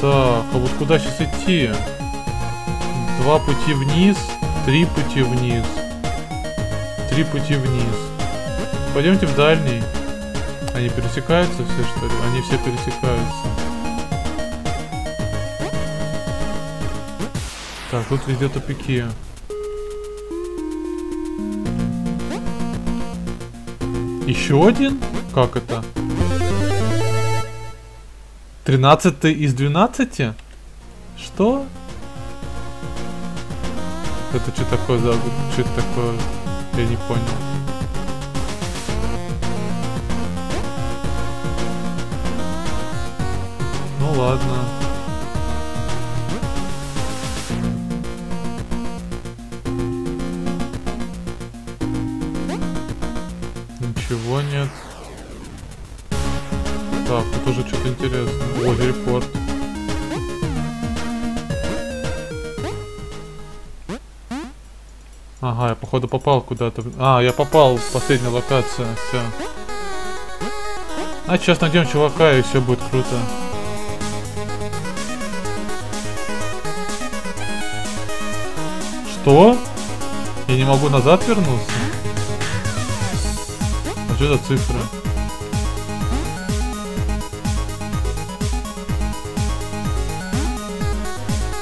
Так, а вот куда сейчас идти? Два пути вниз, три пути вниз. Три пути вниз. Пойдемте в дальний. Они пересекаются все, что ли? Они все пересекаются. Так, тут везде тупики. Еще один? Как это? 13 из 12? Что? Это что такое за... Что это такое? Я не понял. Походу попал куда-то. А, я попал в последнюю локацию. Все. А сейчас найдем чувака и все будет круто. Что? Я не могу назад вернуться? А что за цифры?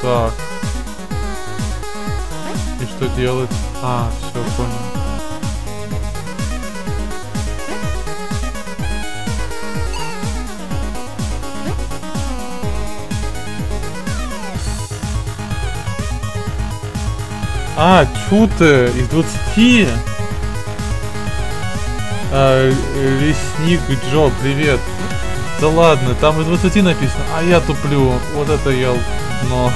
Так. И что делать? А, все, понял. А, чу ты, из 20? А, лесник Джо, привет. Да ладно, там из 20 написано, а я туплю. Вот это я но...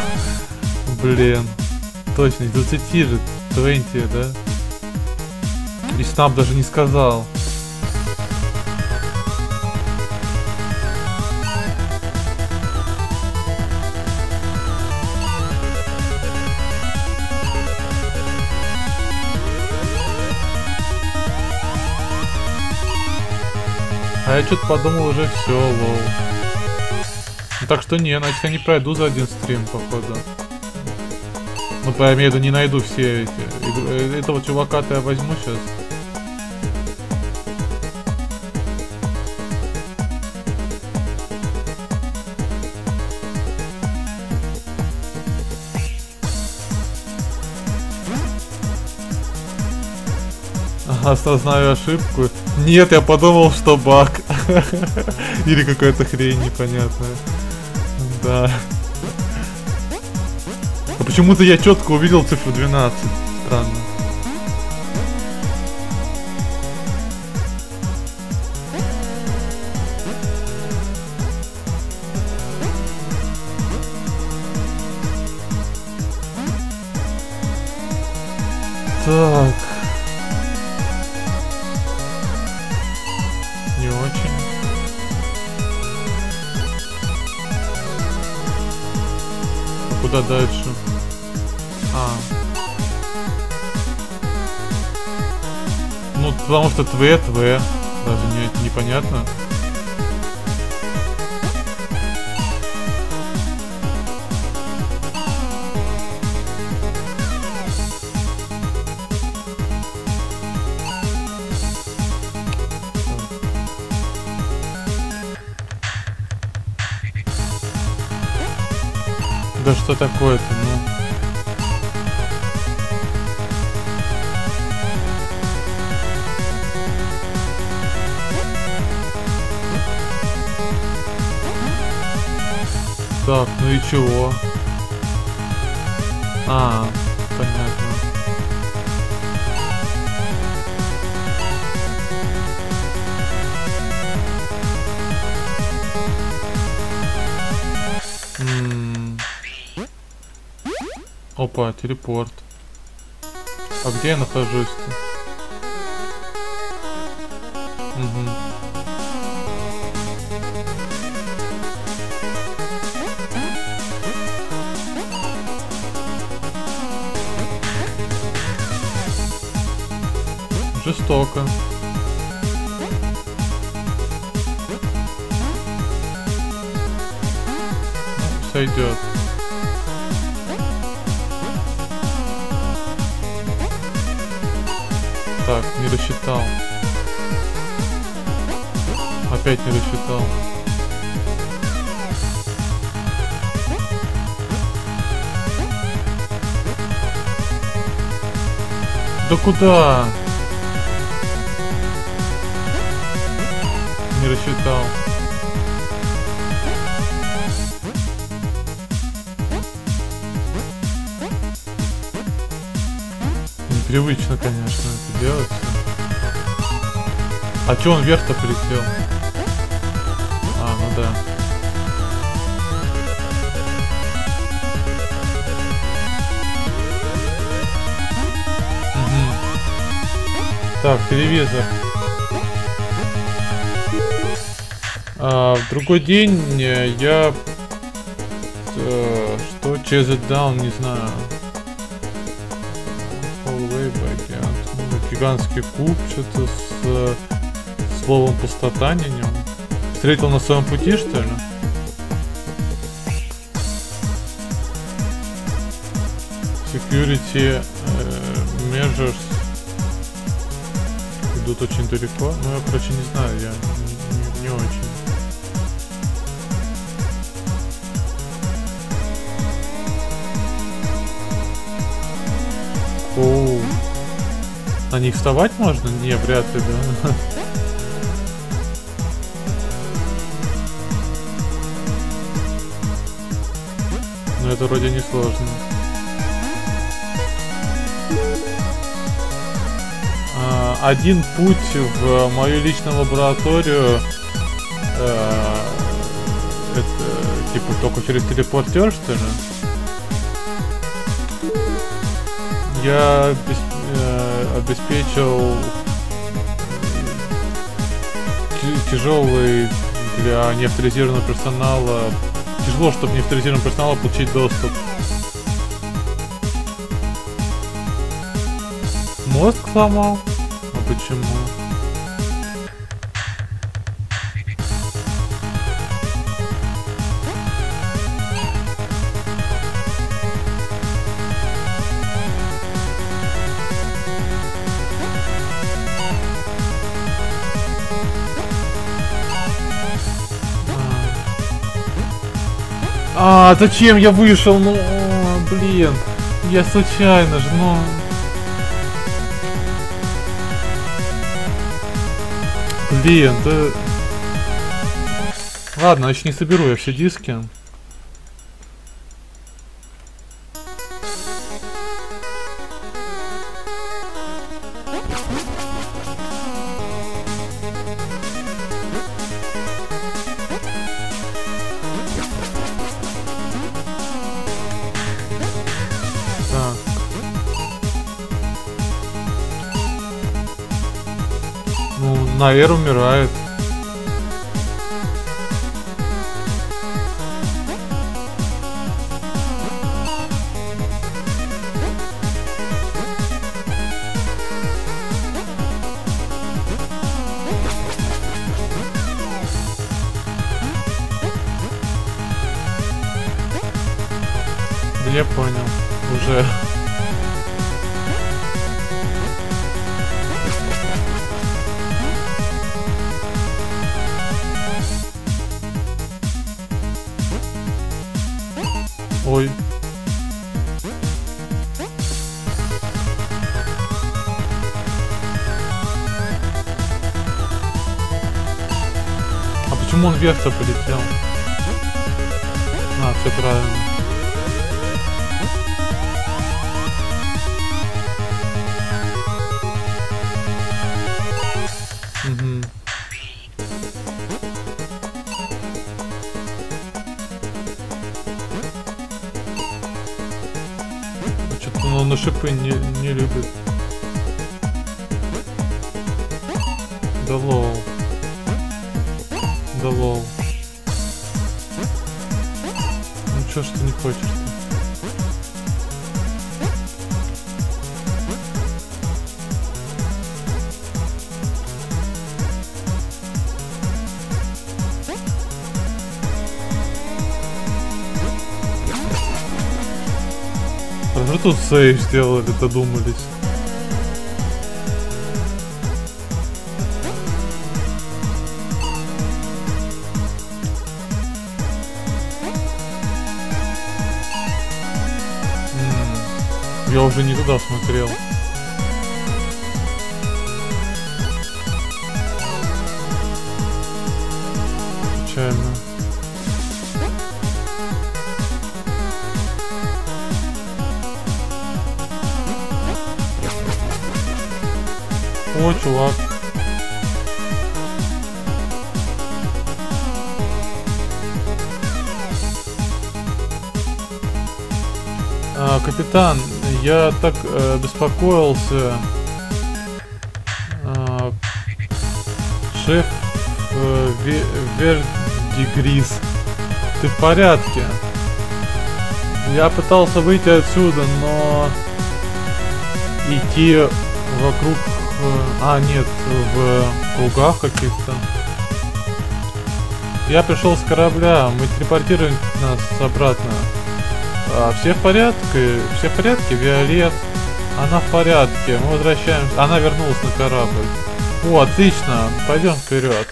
Блин. Точно, из 20 же. 20, да? И Снап даже не сказал. А я что-то подумал уже все, лол. Так что не, я не пройду за один стрим, походу. Ну, по имею в виду, не найду все эти. Э, этого чувака-то я возьму сейчас. осознаю ошибку. Нет, я подумал, что баг. Или какая-то хрень непонятная. Да. Почему-то я четко увидел цифру 12. Странно. Что ТВ, ТВ. Даже не, непонятно. Да что такое-то, Так, ну и чего? А, понятно. Опа, телепорт. А где я нахожусь-то? Угу. Сойдет. Так, не рассчитал. Опять не рассчитал. Да куда? Не рассчитал. Непривычно, конечно, это делать. А чё он вверх-то полетел? А, ну да. Угу. Так, телевизор. А, в другой день я... Э, что? It down, не знаю. Гигантский куб, что-то с э, словом пустота на нем. Встретил на своем пути, что ли? Security э, measures идут очень далеко. Ну, я, короче, не знаю, я не, не очень. На них вставать можно? Не, вряд ли, да. Но это вроде не сложно. А, один путь в мою личную лабораторию э, это типа только через телепортер, что ли? Я обеспечил тяжелый для неавторизированного персонала тяжело, чтобы неавторизированный персонал получить доступ. Мозг сломал? А почему? А, зачем я вышел? Ну, о, блин. Я случайно же, ну... Блин, да... Ладно, значит не соберу я все диски. Наэр умирает. Сейв сделали, додумались? М, Я уже не туда смотрел. Печально. О, чувак. А, капитан, я так э, беспокоился. А, шеф э, Ве- Вердигрис, ты в порядке? Я пытался выйти отсюда, но идти вокруг... э, А, нет, в кругах каких-то. Я пришел с корабля, мы телепортируем нас обратно. А, все в порядке? Все в порядке? Виолет? Она в порядке, мы возвращаемся. Она вернулась на корабль. О, отлично, пойдем вперед.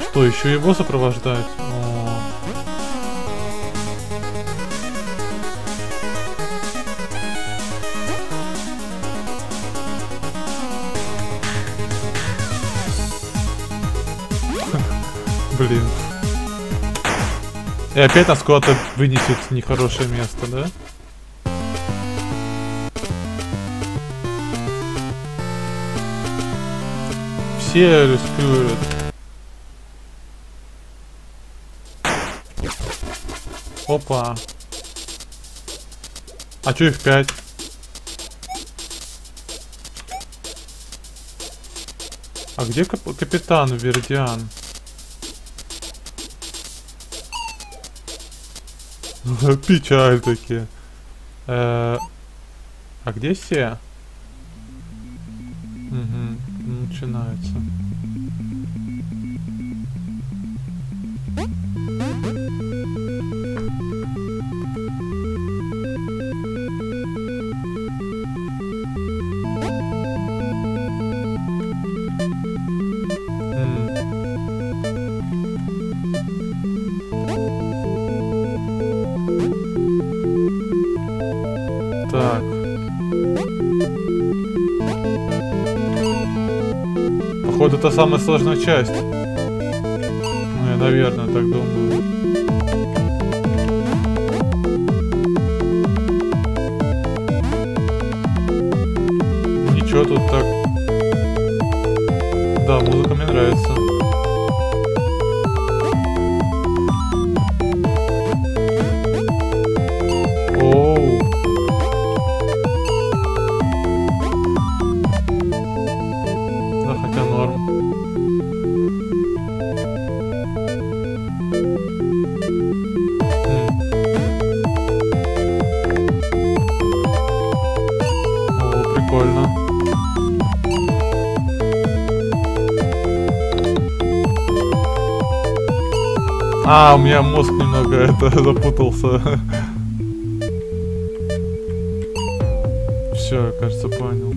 Что, еще его сопровождать? Блин. И опять нас куда-то вынесет нехорошее место, да? Все рискуют. Опа. А чё их пять? А где кап- капитан Вердиан? Печаль такие. Э, А где все? Угу, начинается. Самая сложная часть. Ну, я, наверное, так думаю. Ничего тут так. Да, музыка мне нравится. У меня мозг немного это запутался. Все, кажется, понял.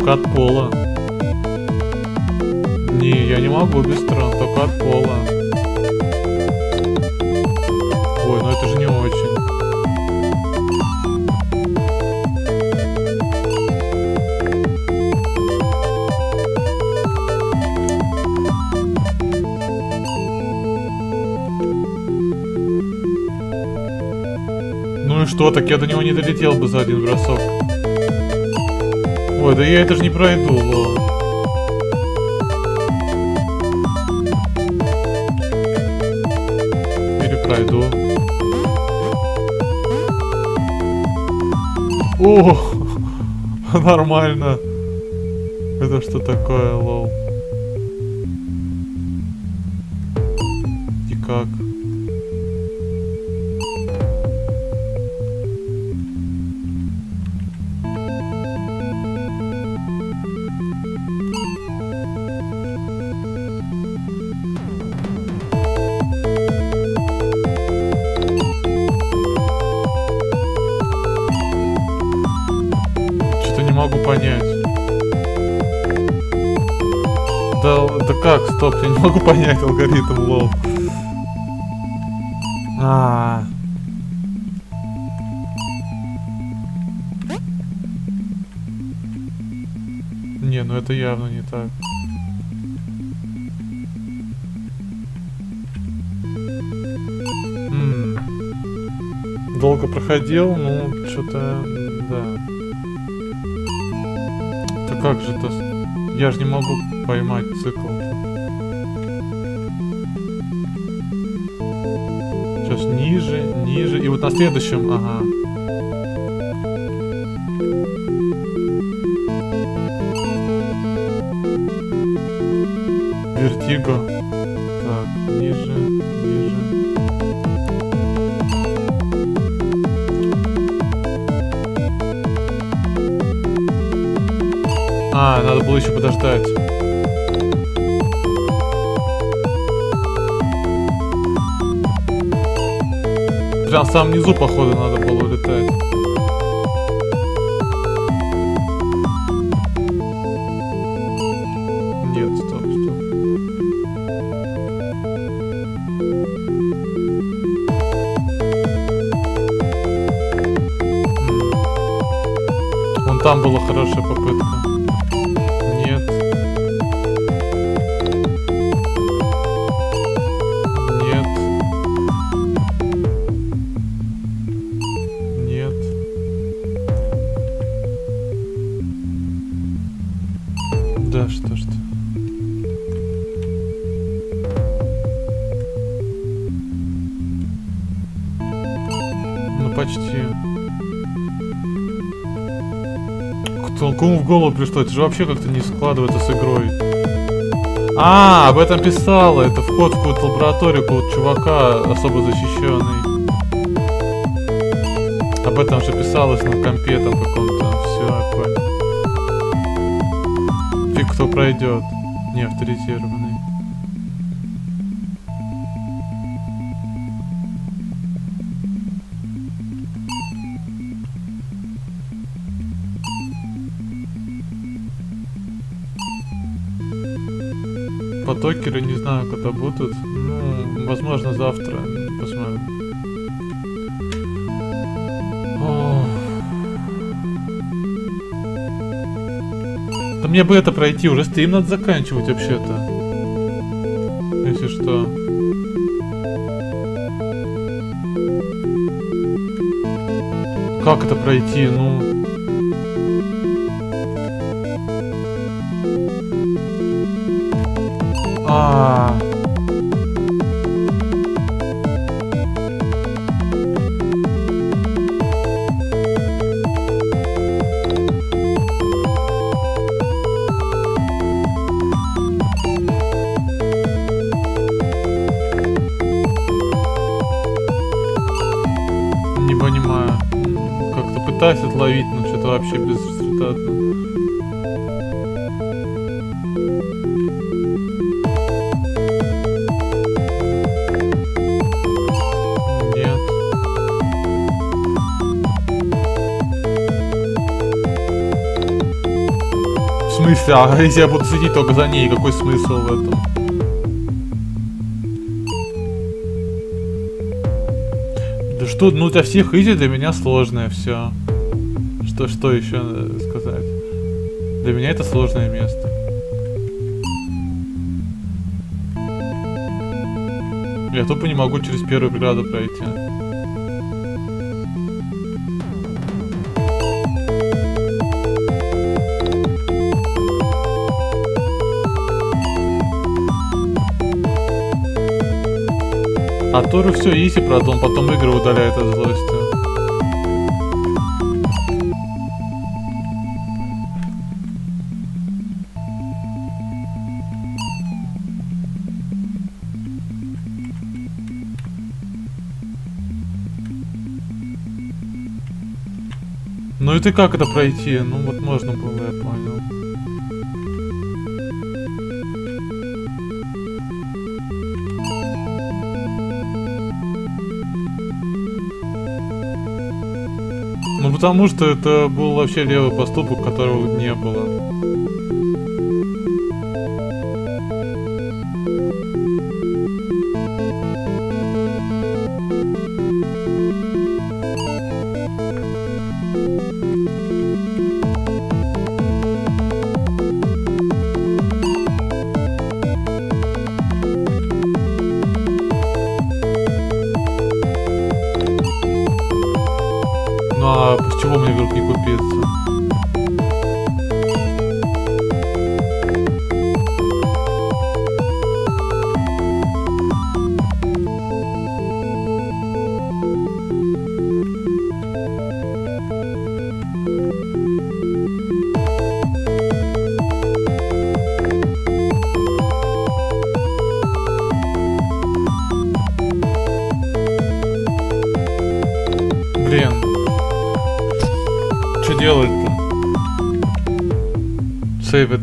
Только от пола. Не, я не могу без труда, только от пола. Ой, ну это же не очень. Ну и что, так я до него не долетел бы за один бросок. Ой, да я это же не пройду, лол. Или пройду. О, нормально. Это что такое, лол? Могу понять алгоритм, лол. А. Не, ну это явно не так. М. Долго проходил, ну, что-то, да. Да как же это? Я же не могу поймать цикл. На следующем, ага. Вертиго. Так, ниже, ниже. А, надо было еще подождать. Прям в самом низу, походу, надо было улетать. Нет, стоп, стоп. Вон там было хорошее голову пришло? Это же вообще как-то не складывается с игрой. А, об этом писала. Это вход в какую-то лабораторию какого-то чувака особо защищенный. Об этом же писалось на компе там каком-то. Все, я понял. Фиг кто пройдет. Не авторизированный. Потокеры не знаю, когда будут. Ну, возможно, завтра. Посмотрим. Да мне бы это пройти, уже стрим надо заканчивать вообще-то. Если что. Как это пройти? Ну... вообще безрезультатно. Смысле? А если я буду следить только за ней, какой смысл в этом? Да что, ну для всех изи, для меня сложное все. Что, что еще сказать? Для меня это сложное место. Я тупо не могу через первую преграду пройти. А Тору все изи, правда, он потом игры удаляет от злости. Ну и ты как это пройти? Ну вот можно было, я понял. Ну потому что это был вообще левый поступок, которого не было.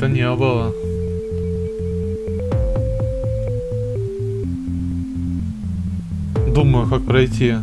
Не было. Думаю, как пройти.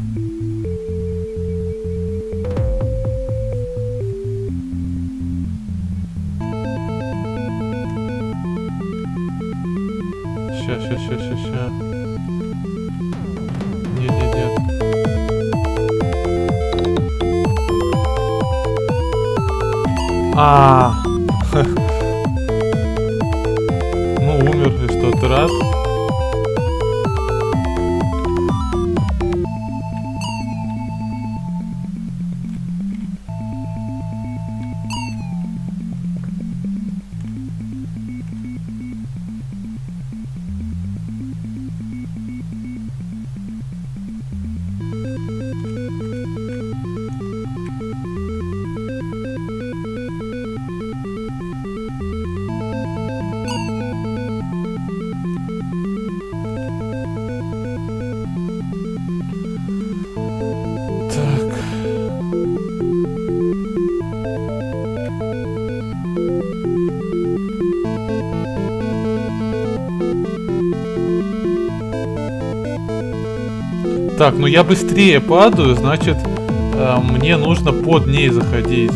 Так, ну я быстрее падаю, значит, э, мне нужно под ней заходить.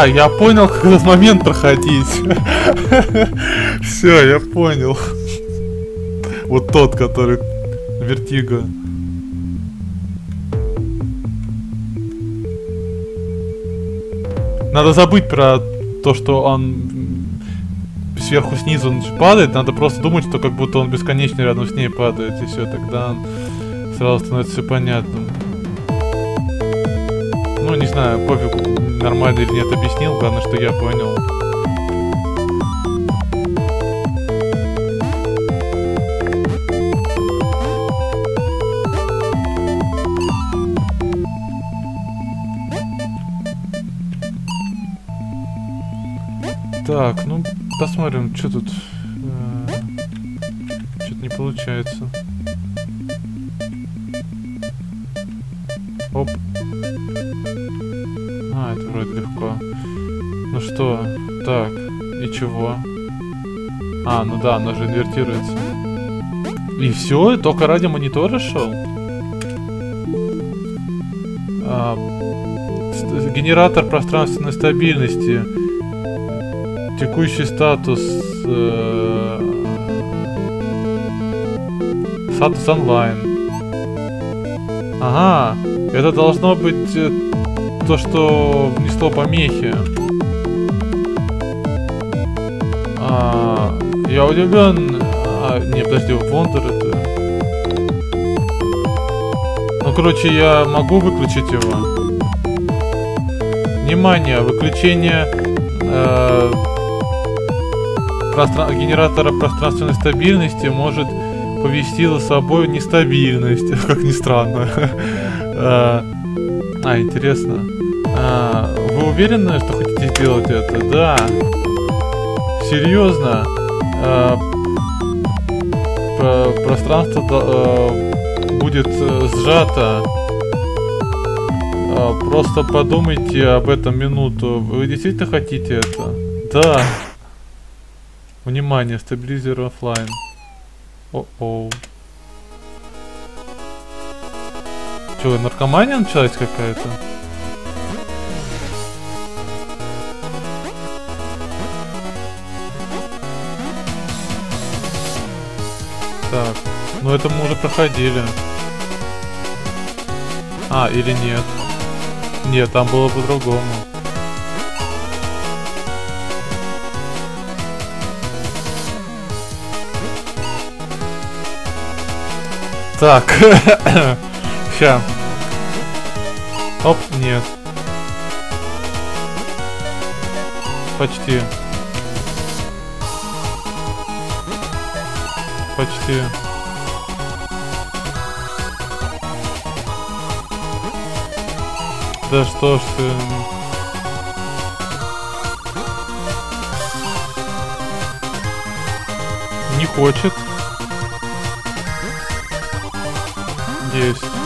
А, я понял, как этот момент проходить. Все, я понял. Вот тот, который вертига. Надо забыть про то, что он сверху снизу падает. Надо просто думать, что как будто он бесконечно рядом с ней падает. И все, тогда сразу становится все понятным. Ну, не знаю, пофиг, нормально или нет объяснил. Главное, что я понял. Так, ну посмотрим, что тут. Что-то не получается. Да, оно же инвертируется. И все, только ради монитора шел? А, генератор пространственной стабильности. Текущий статус. Э, статус онлайн. Ага, это должно быть э, то, что внесло помехи. Я удивлен. А, не, подожди, Вондер это. Ну, короче, я могу выключить его. Внимание, выключение э, простран генератора пространственной стабильности может повести за собой нестабильность, как ни странно. а, интересно. А, вы уверены, что хотите сделать это? Да. Серьезно? А, пространство а, будет сжато. А, просто подумайте об этом минуту. Вы действительно хотите это? Да. Внимание, стабилизер офлайн. О-оу. Че, наркомания началась какая-то? Так, ну это мы уже проходили. А, или нет? Нет, там было по-другому. Так. Ща. Оп, нет. Почти. почти. Да что ж ты... Не хочет. Есть.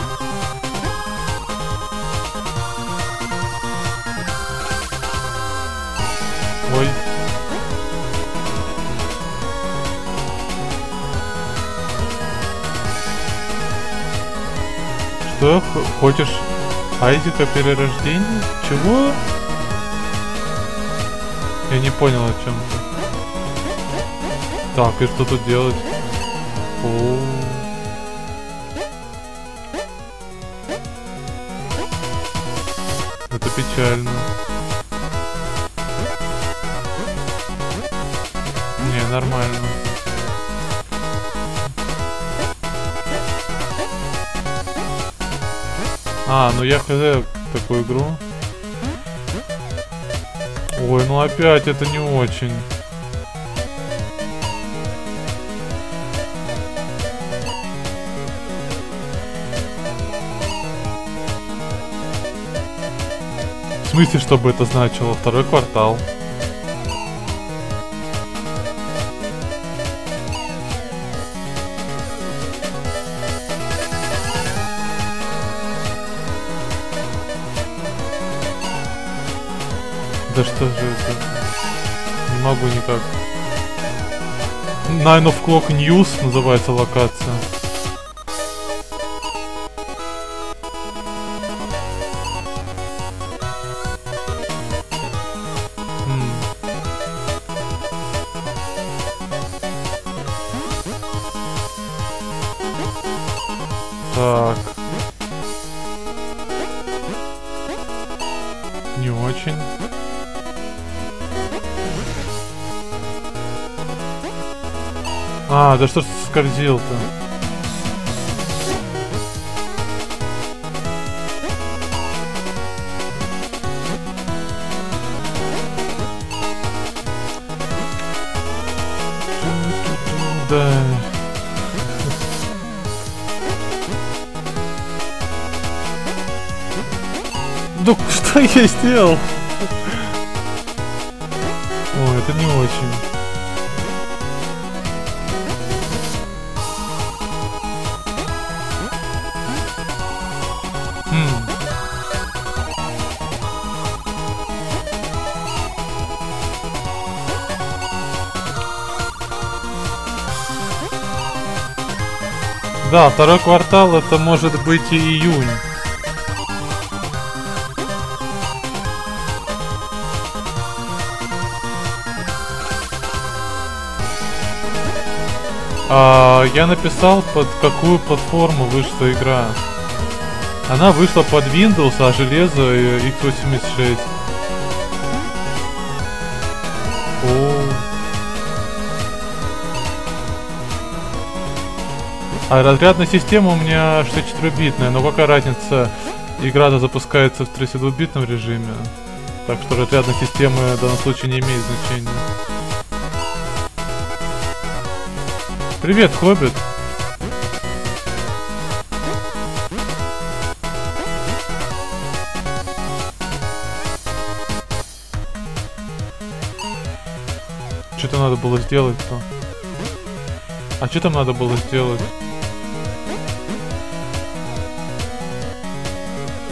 Что? Хочешь Айзека перерождение? Чего? Я не понял о чем ты. Так, и что тут делать? О -о -о. Это печально. Не, нормально. А, ну я хз такую игру. Ой, ну опять это не очень. В смысле, что бы это значило? Второй квартал. Да что же это? Не могу никак. Nine of Clock News называется локация. А, да что ж скользил-то? Да. Да что я сделал? Да, второй квартал это может быть и июнь. А, я написал, под какую платформу вышла игра. Она вышла под Windows, а железо x86. А разрядная система у меня 64-битная, но какая разница, игра-то запускается в 32-битном режиме. Так что разрядная система в данном случае не имеет значения. Привет, Хоббит! Что-то надо было сделать-то. А что там надо было сделать?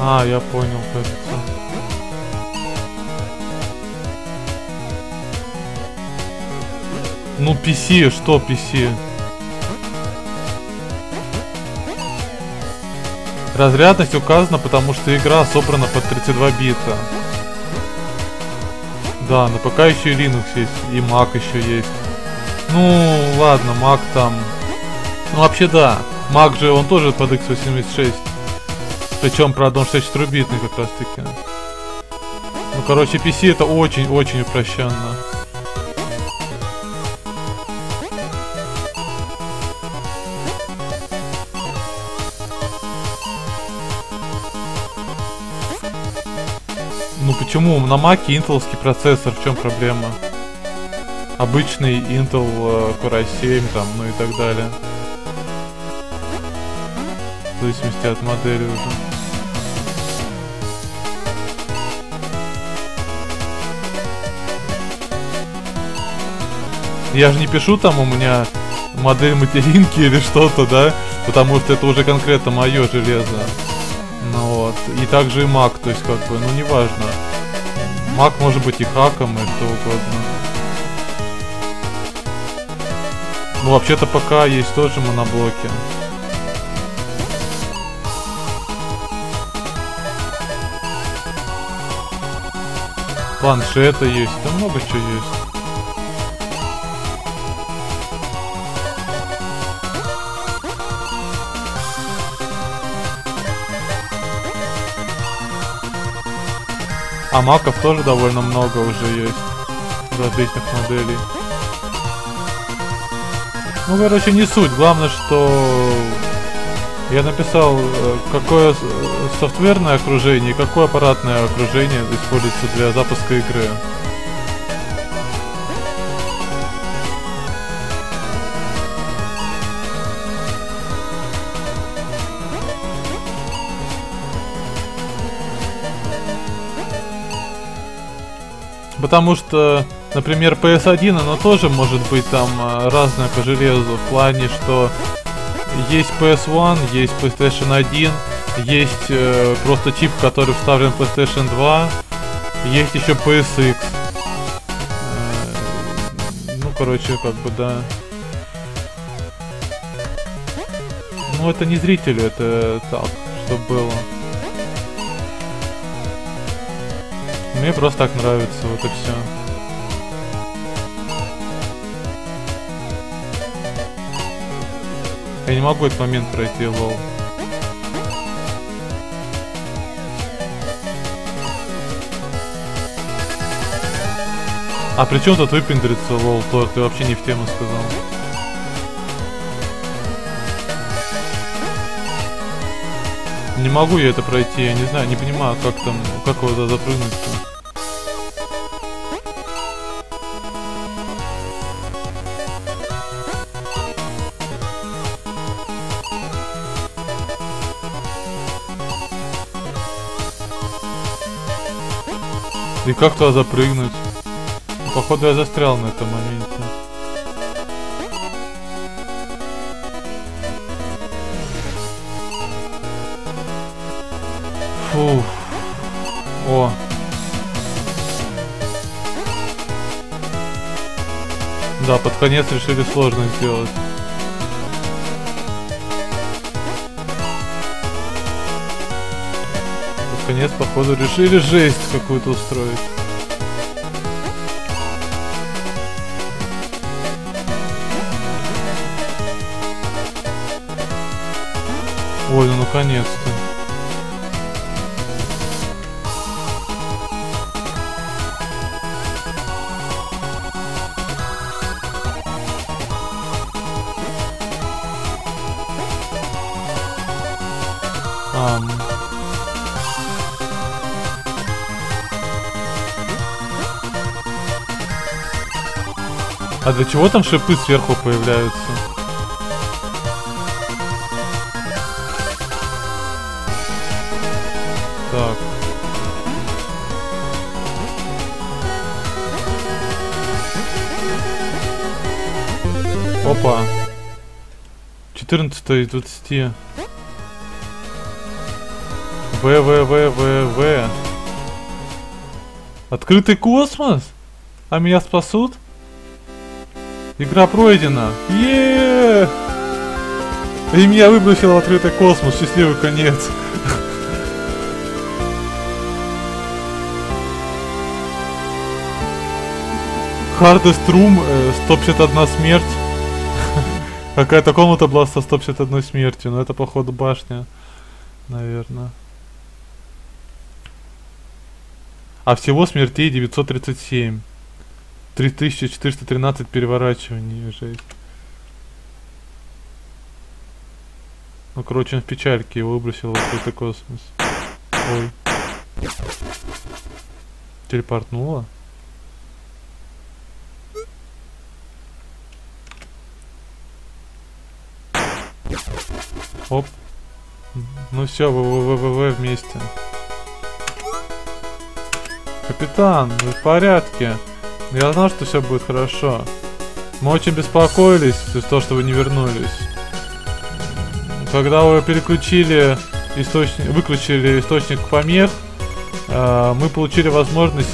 А, я понял, кажется. Ну, PC, что PC? Разрядность указана, потому что игра собрана под 32 бита. Да, на ПК еще и Linux есть, и Mac еще есть. Ну, ладно, Mac там... Ну, вообще да. Mac же, он тоже под x86. Причем, правда, он 64-битный как раз таки. Ну, короче, PC это очень-очень упрощенно. Ну почему? На маке интеловский процессор, в чем проблема? Обычный Intel uh, Core i7 там, ну и так далее. В зависимости от модели уже. Я же не пишу там у меня модель материнки или что-то, да? Потому что это уже конкретно мое железо. Ну вот. И также и маг, то есть как бы, ну неважно. Маг может быть и хаком, и что угодно. Ну вообще-то пока есть тоже моноблоки. Планшеты есть, там много чего есть. А маков тоже довольно много уже есть. Различных моделей. Ну, короче, не суть. Главное, что я написал, э, какое софтверное окружение и какое аппаратное окружение используется для запуска игры. Потому что, например, PS1, оно тоже может быть там э, разное по железу. В плане, что есть PS1, есть PlayStation 1, есть э, просто чип, который вставлен в PlayStation 2, есть еще PSX. Э, ну, короче, как бы, да. Ну, это не зрители, это так, что было. Мне просто так нравится, вот и все. Я не могу этот момент пройти, лол. А при чем тут выпендриться, лол, Тор? Ты вообще не в тему сказал. Не могу я это пройти, я не знаю, не понимаю, как там, как его туда запрыгнуть-то. И как туда запрыгнуть? Походу я застрял на этом моменте. Фух. О. Да, под конец решили сложно сделать. Конец, походу, решили жесть какую-то устроить. Ой, ну наконец-то. А для чего там шипы сверху появляются? Так. Опа. 14 из 20. В, В, В, В, В. Открытый космос? А меня спасут? Игра пройдена. Еее! И меня выбросило в открытый космос. Счастливый конец. Hardest Room, э, 151 смерть. Какая-то комната была со 151 смертью, но это походу башня, наверное. А всего смертей 937. 3413 переворачиваний, жесть. Ну, короче, он в печальке его выбросил в открытый космос. Ой. Телепортнула? Оп. Ну все, ВВВВ вместе. Капитан, вы в порядке? Я знал, что все будет хорошо. Мы очень беспокоились из-за того, что вы не вернулись. Когда вы переключили источник, выключили источник помех, э, мы получили возможность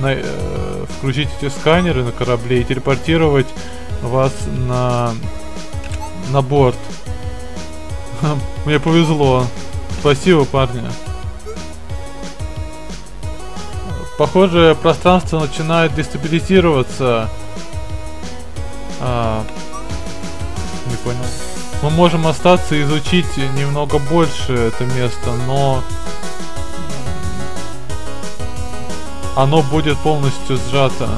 на, э, включить эти сканеры на корабле и телепортировать вас на, на борт. Мне повезло. Спасибо, парни. Похоже, пространство начинает дестабилизироваться. А, не понял. Мы можем остаться и изучить немного больше это место, но оно будет полностью сжато.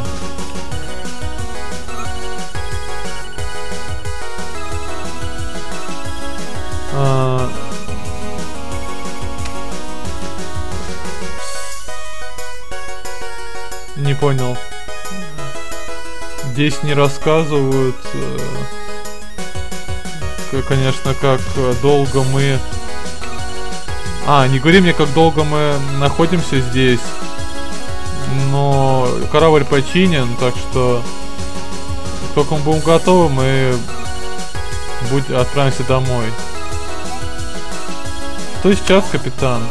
Понял. Здесь не рассказывают, э, конечно, как долго мы... А, не говори мне, как долго мы находимся здесь. Но корабль починен, так что... Только мы будем готовы, мы будь, отправимся домой. Что сейчас, капитан?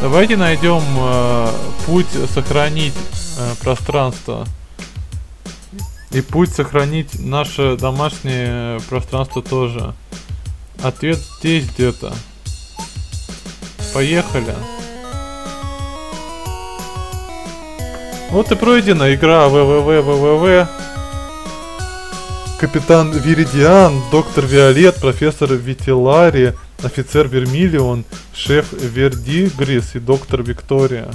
Давайте найдем э, путь сохранить э, пространство. И путь сохранить наше домашнее пространство тоже. Ответ здесь где-то. Поехали. Вот и пройдена игра ВВВ Капитан Виридиан, доктор Виолет, профессор Витилари, офицер Вермиллион, шеф Вердигрис и доктор Виктория.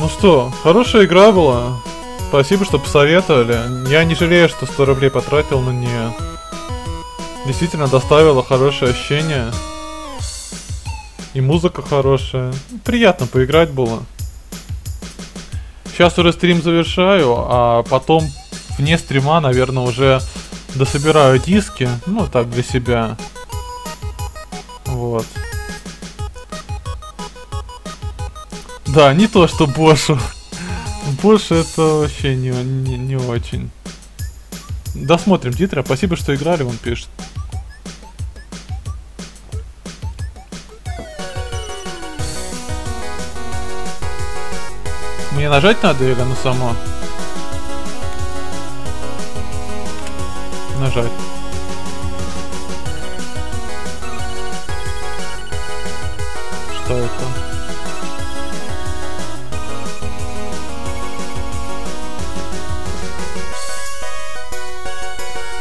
Ну что, хорошая игра была. Спасибо, что посоветовали. Я не жалею, что 100 рублей потратил на нее. Действительно доставила хорошее ощущение. И музыка хорошая. Приятно поиграть было. Сейчас уже стрим завершаю, а потом вне стрима, наверное, уже дособираю диски. Ну, так, для себя. Вот. Да, не то, что Бошу. Больше это вообще не, не, не очень. Досмотрим титры. Спасибо, что играли, он пишет. Мне нажать надо или оно само? Нажать. Что это?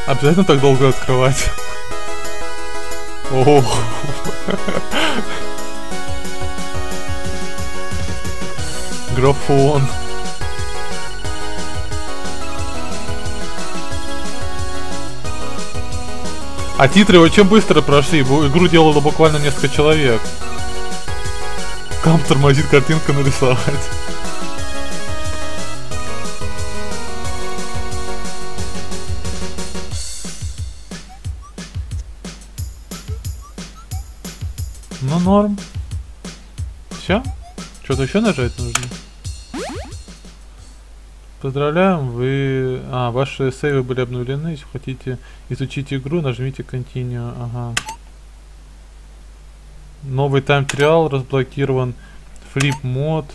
Обязательно так долго открывать? Ох. Графон. А титры очень быстро прошли, игру делало буквально несколько человек. Кам тормозит картинка нарисовать. Норм. Все? Что-то еще нажать нужно? Поздравляем, вы... А, ваши сейвы были обновлены. Если хотите изучить игру, нажмите Continue. Ага. Новый тайм-триал разблокирован. Флип мод.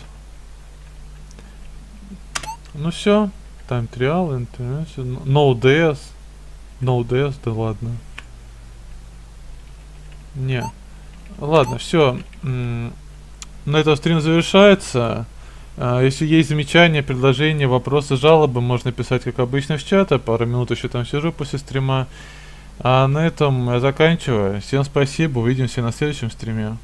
Ну все. Тайм-триал, интернет. No DS. No DS, да ладно. Не. Ладно, все. На этом стрим завершается. А, если есть замечания, предложения, вопросы, жалобы, можно писать, как обычно, в чат. Я пару минут еще там сижу после стрима. А на этом я заканчиваю. Всем спасибо, увидимся на следующем стриме.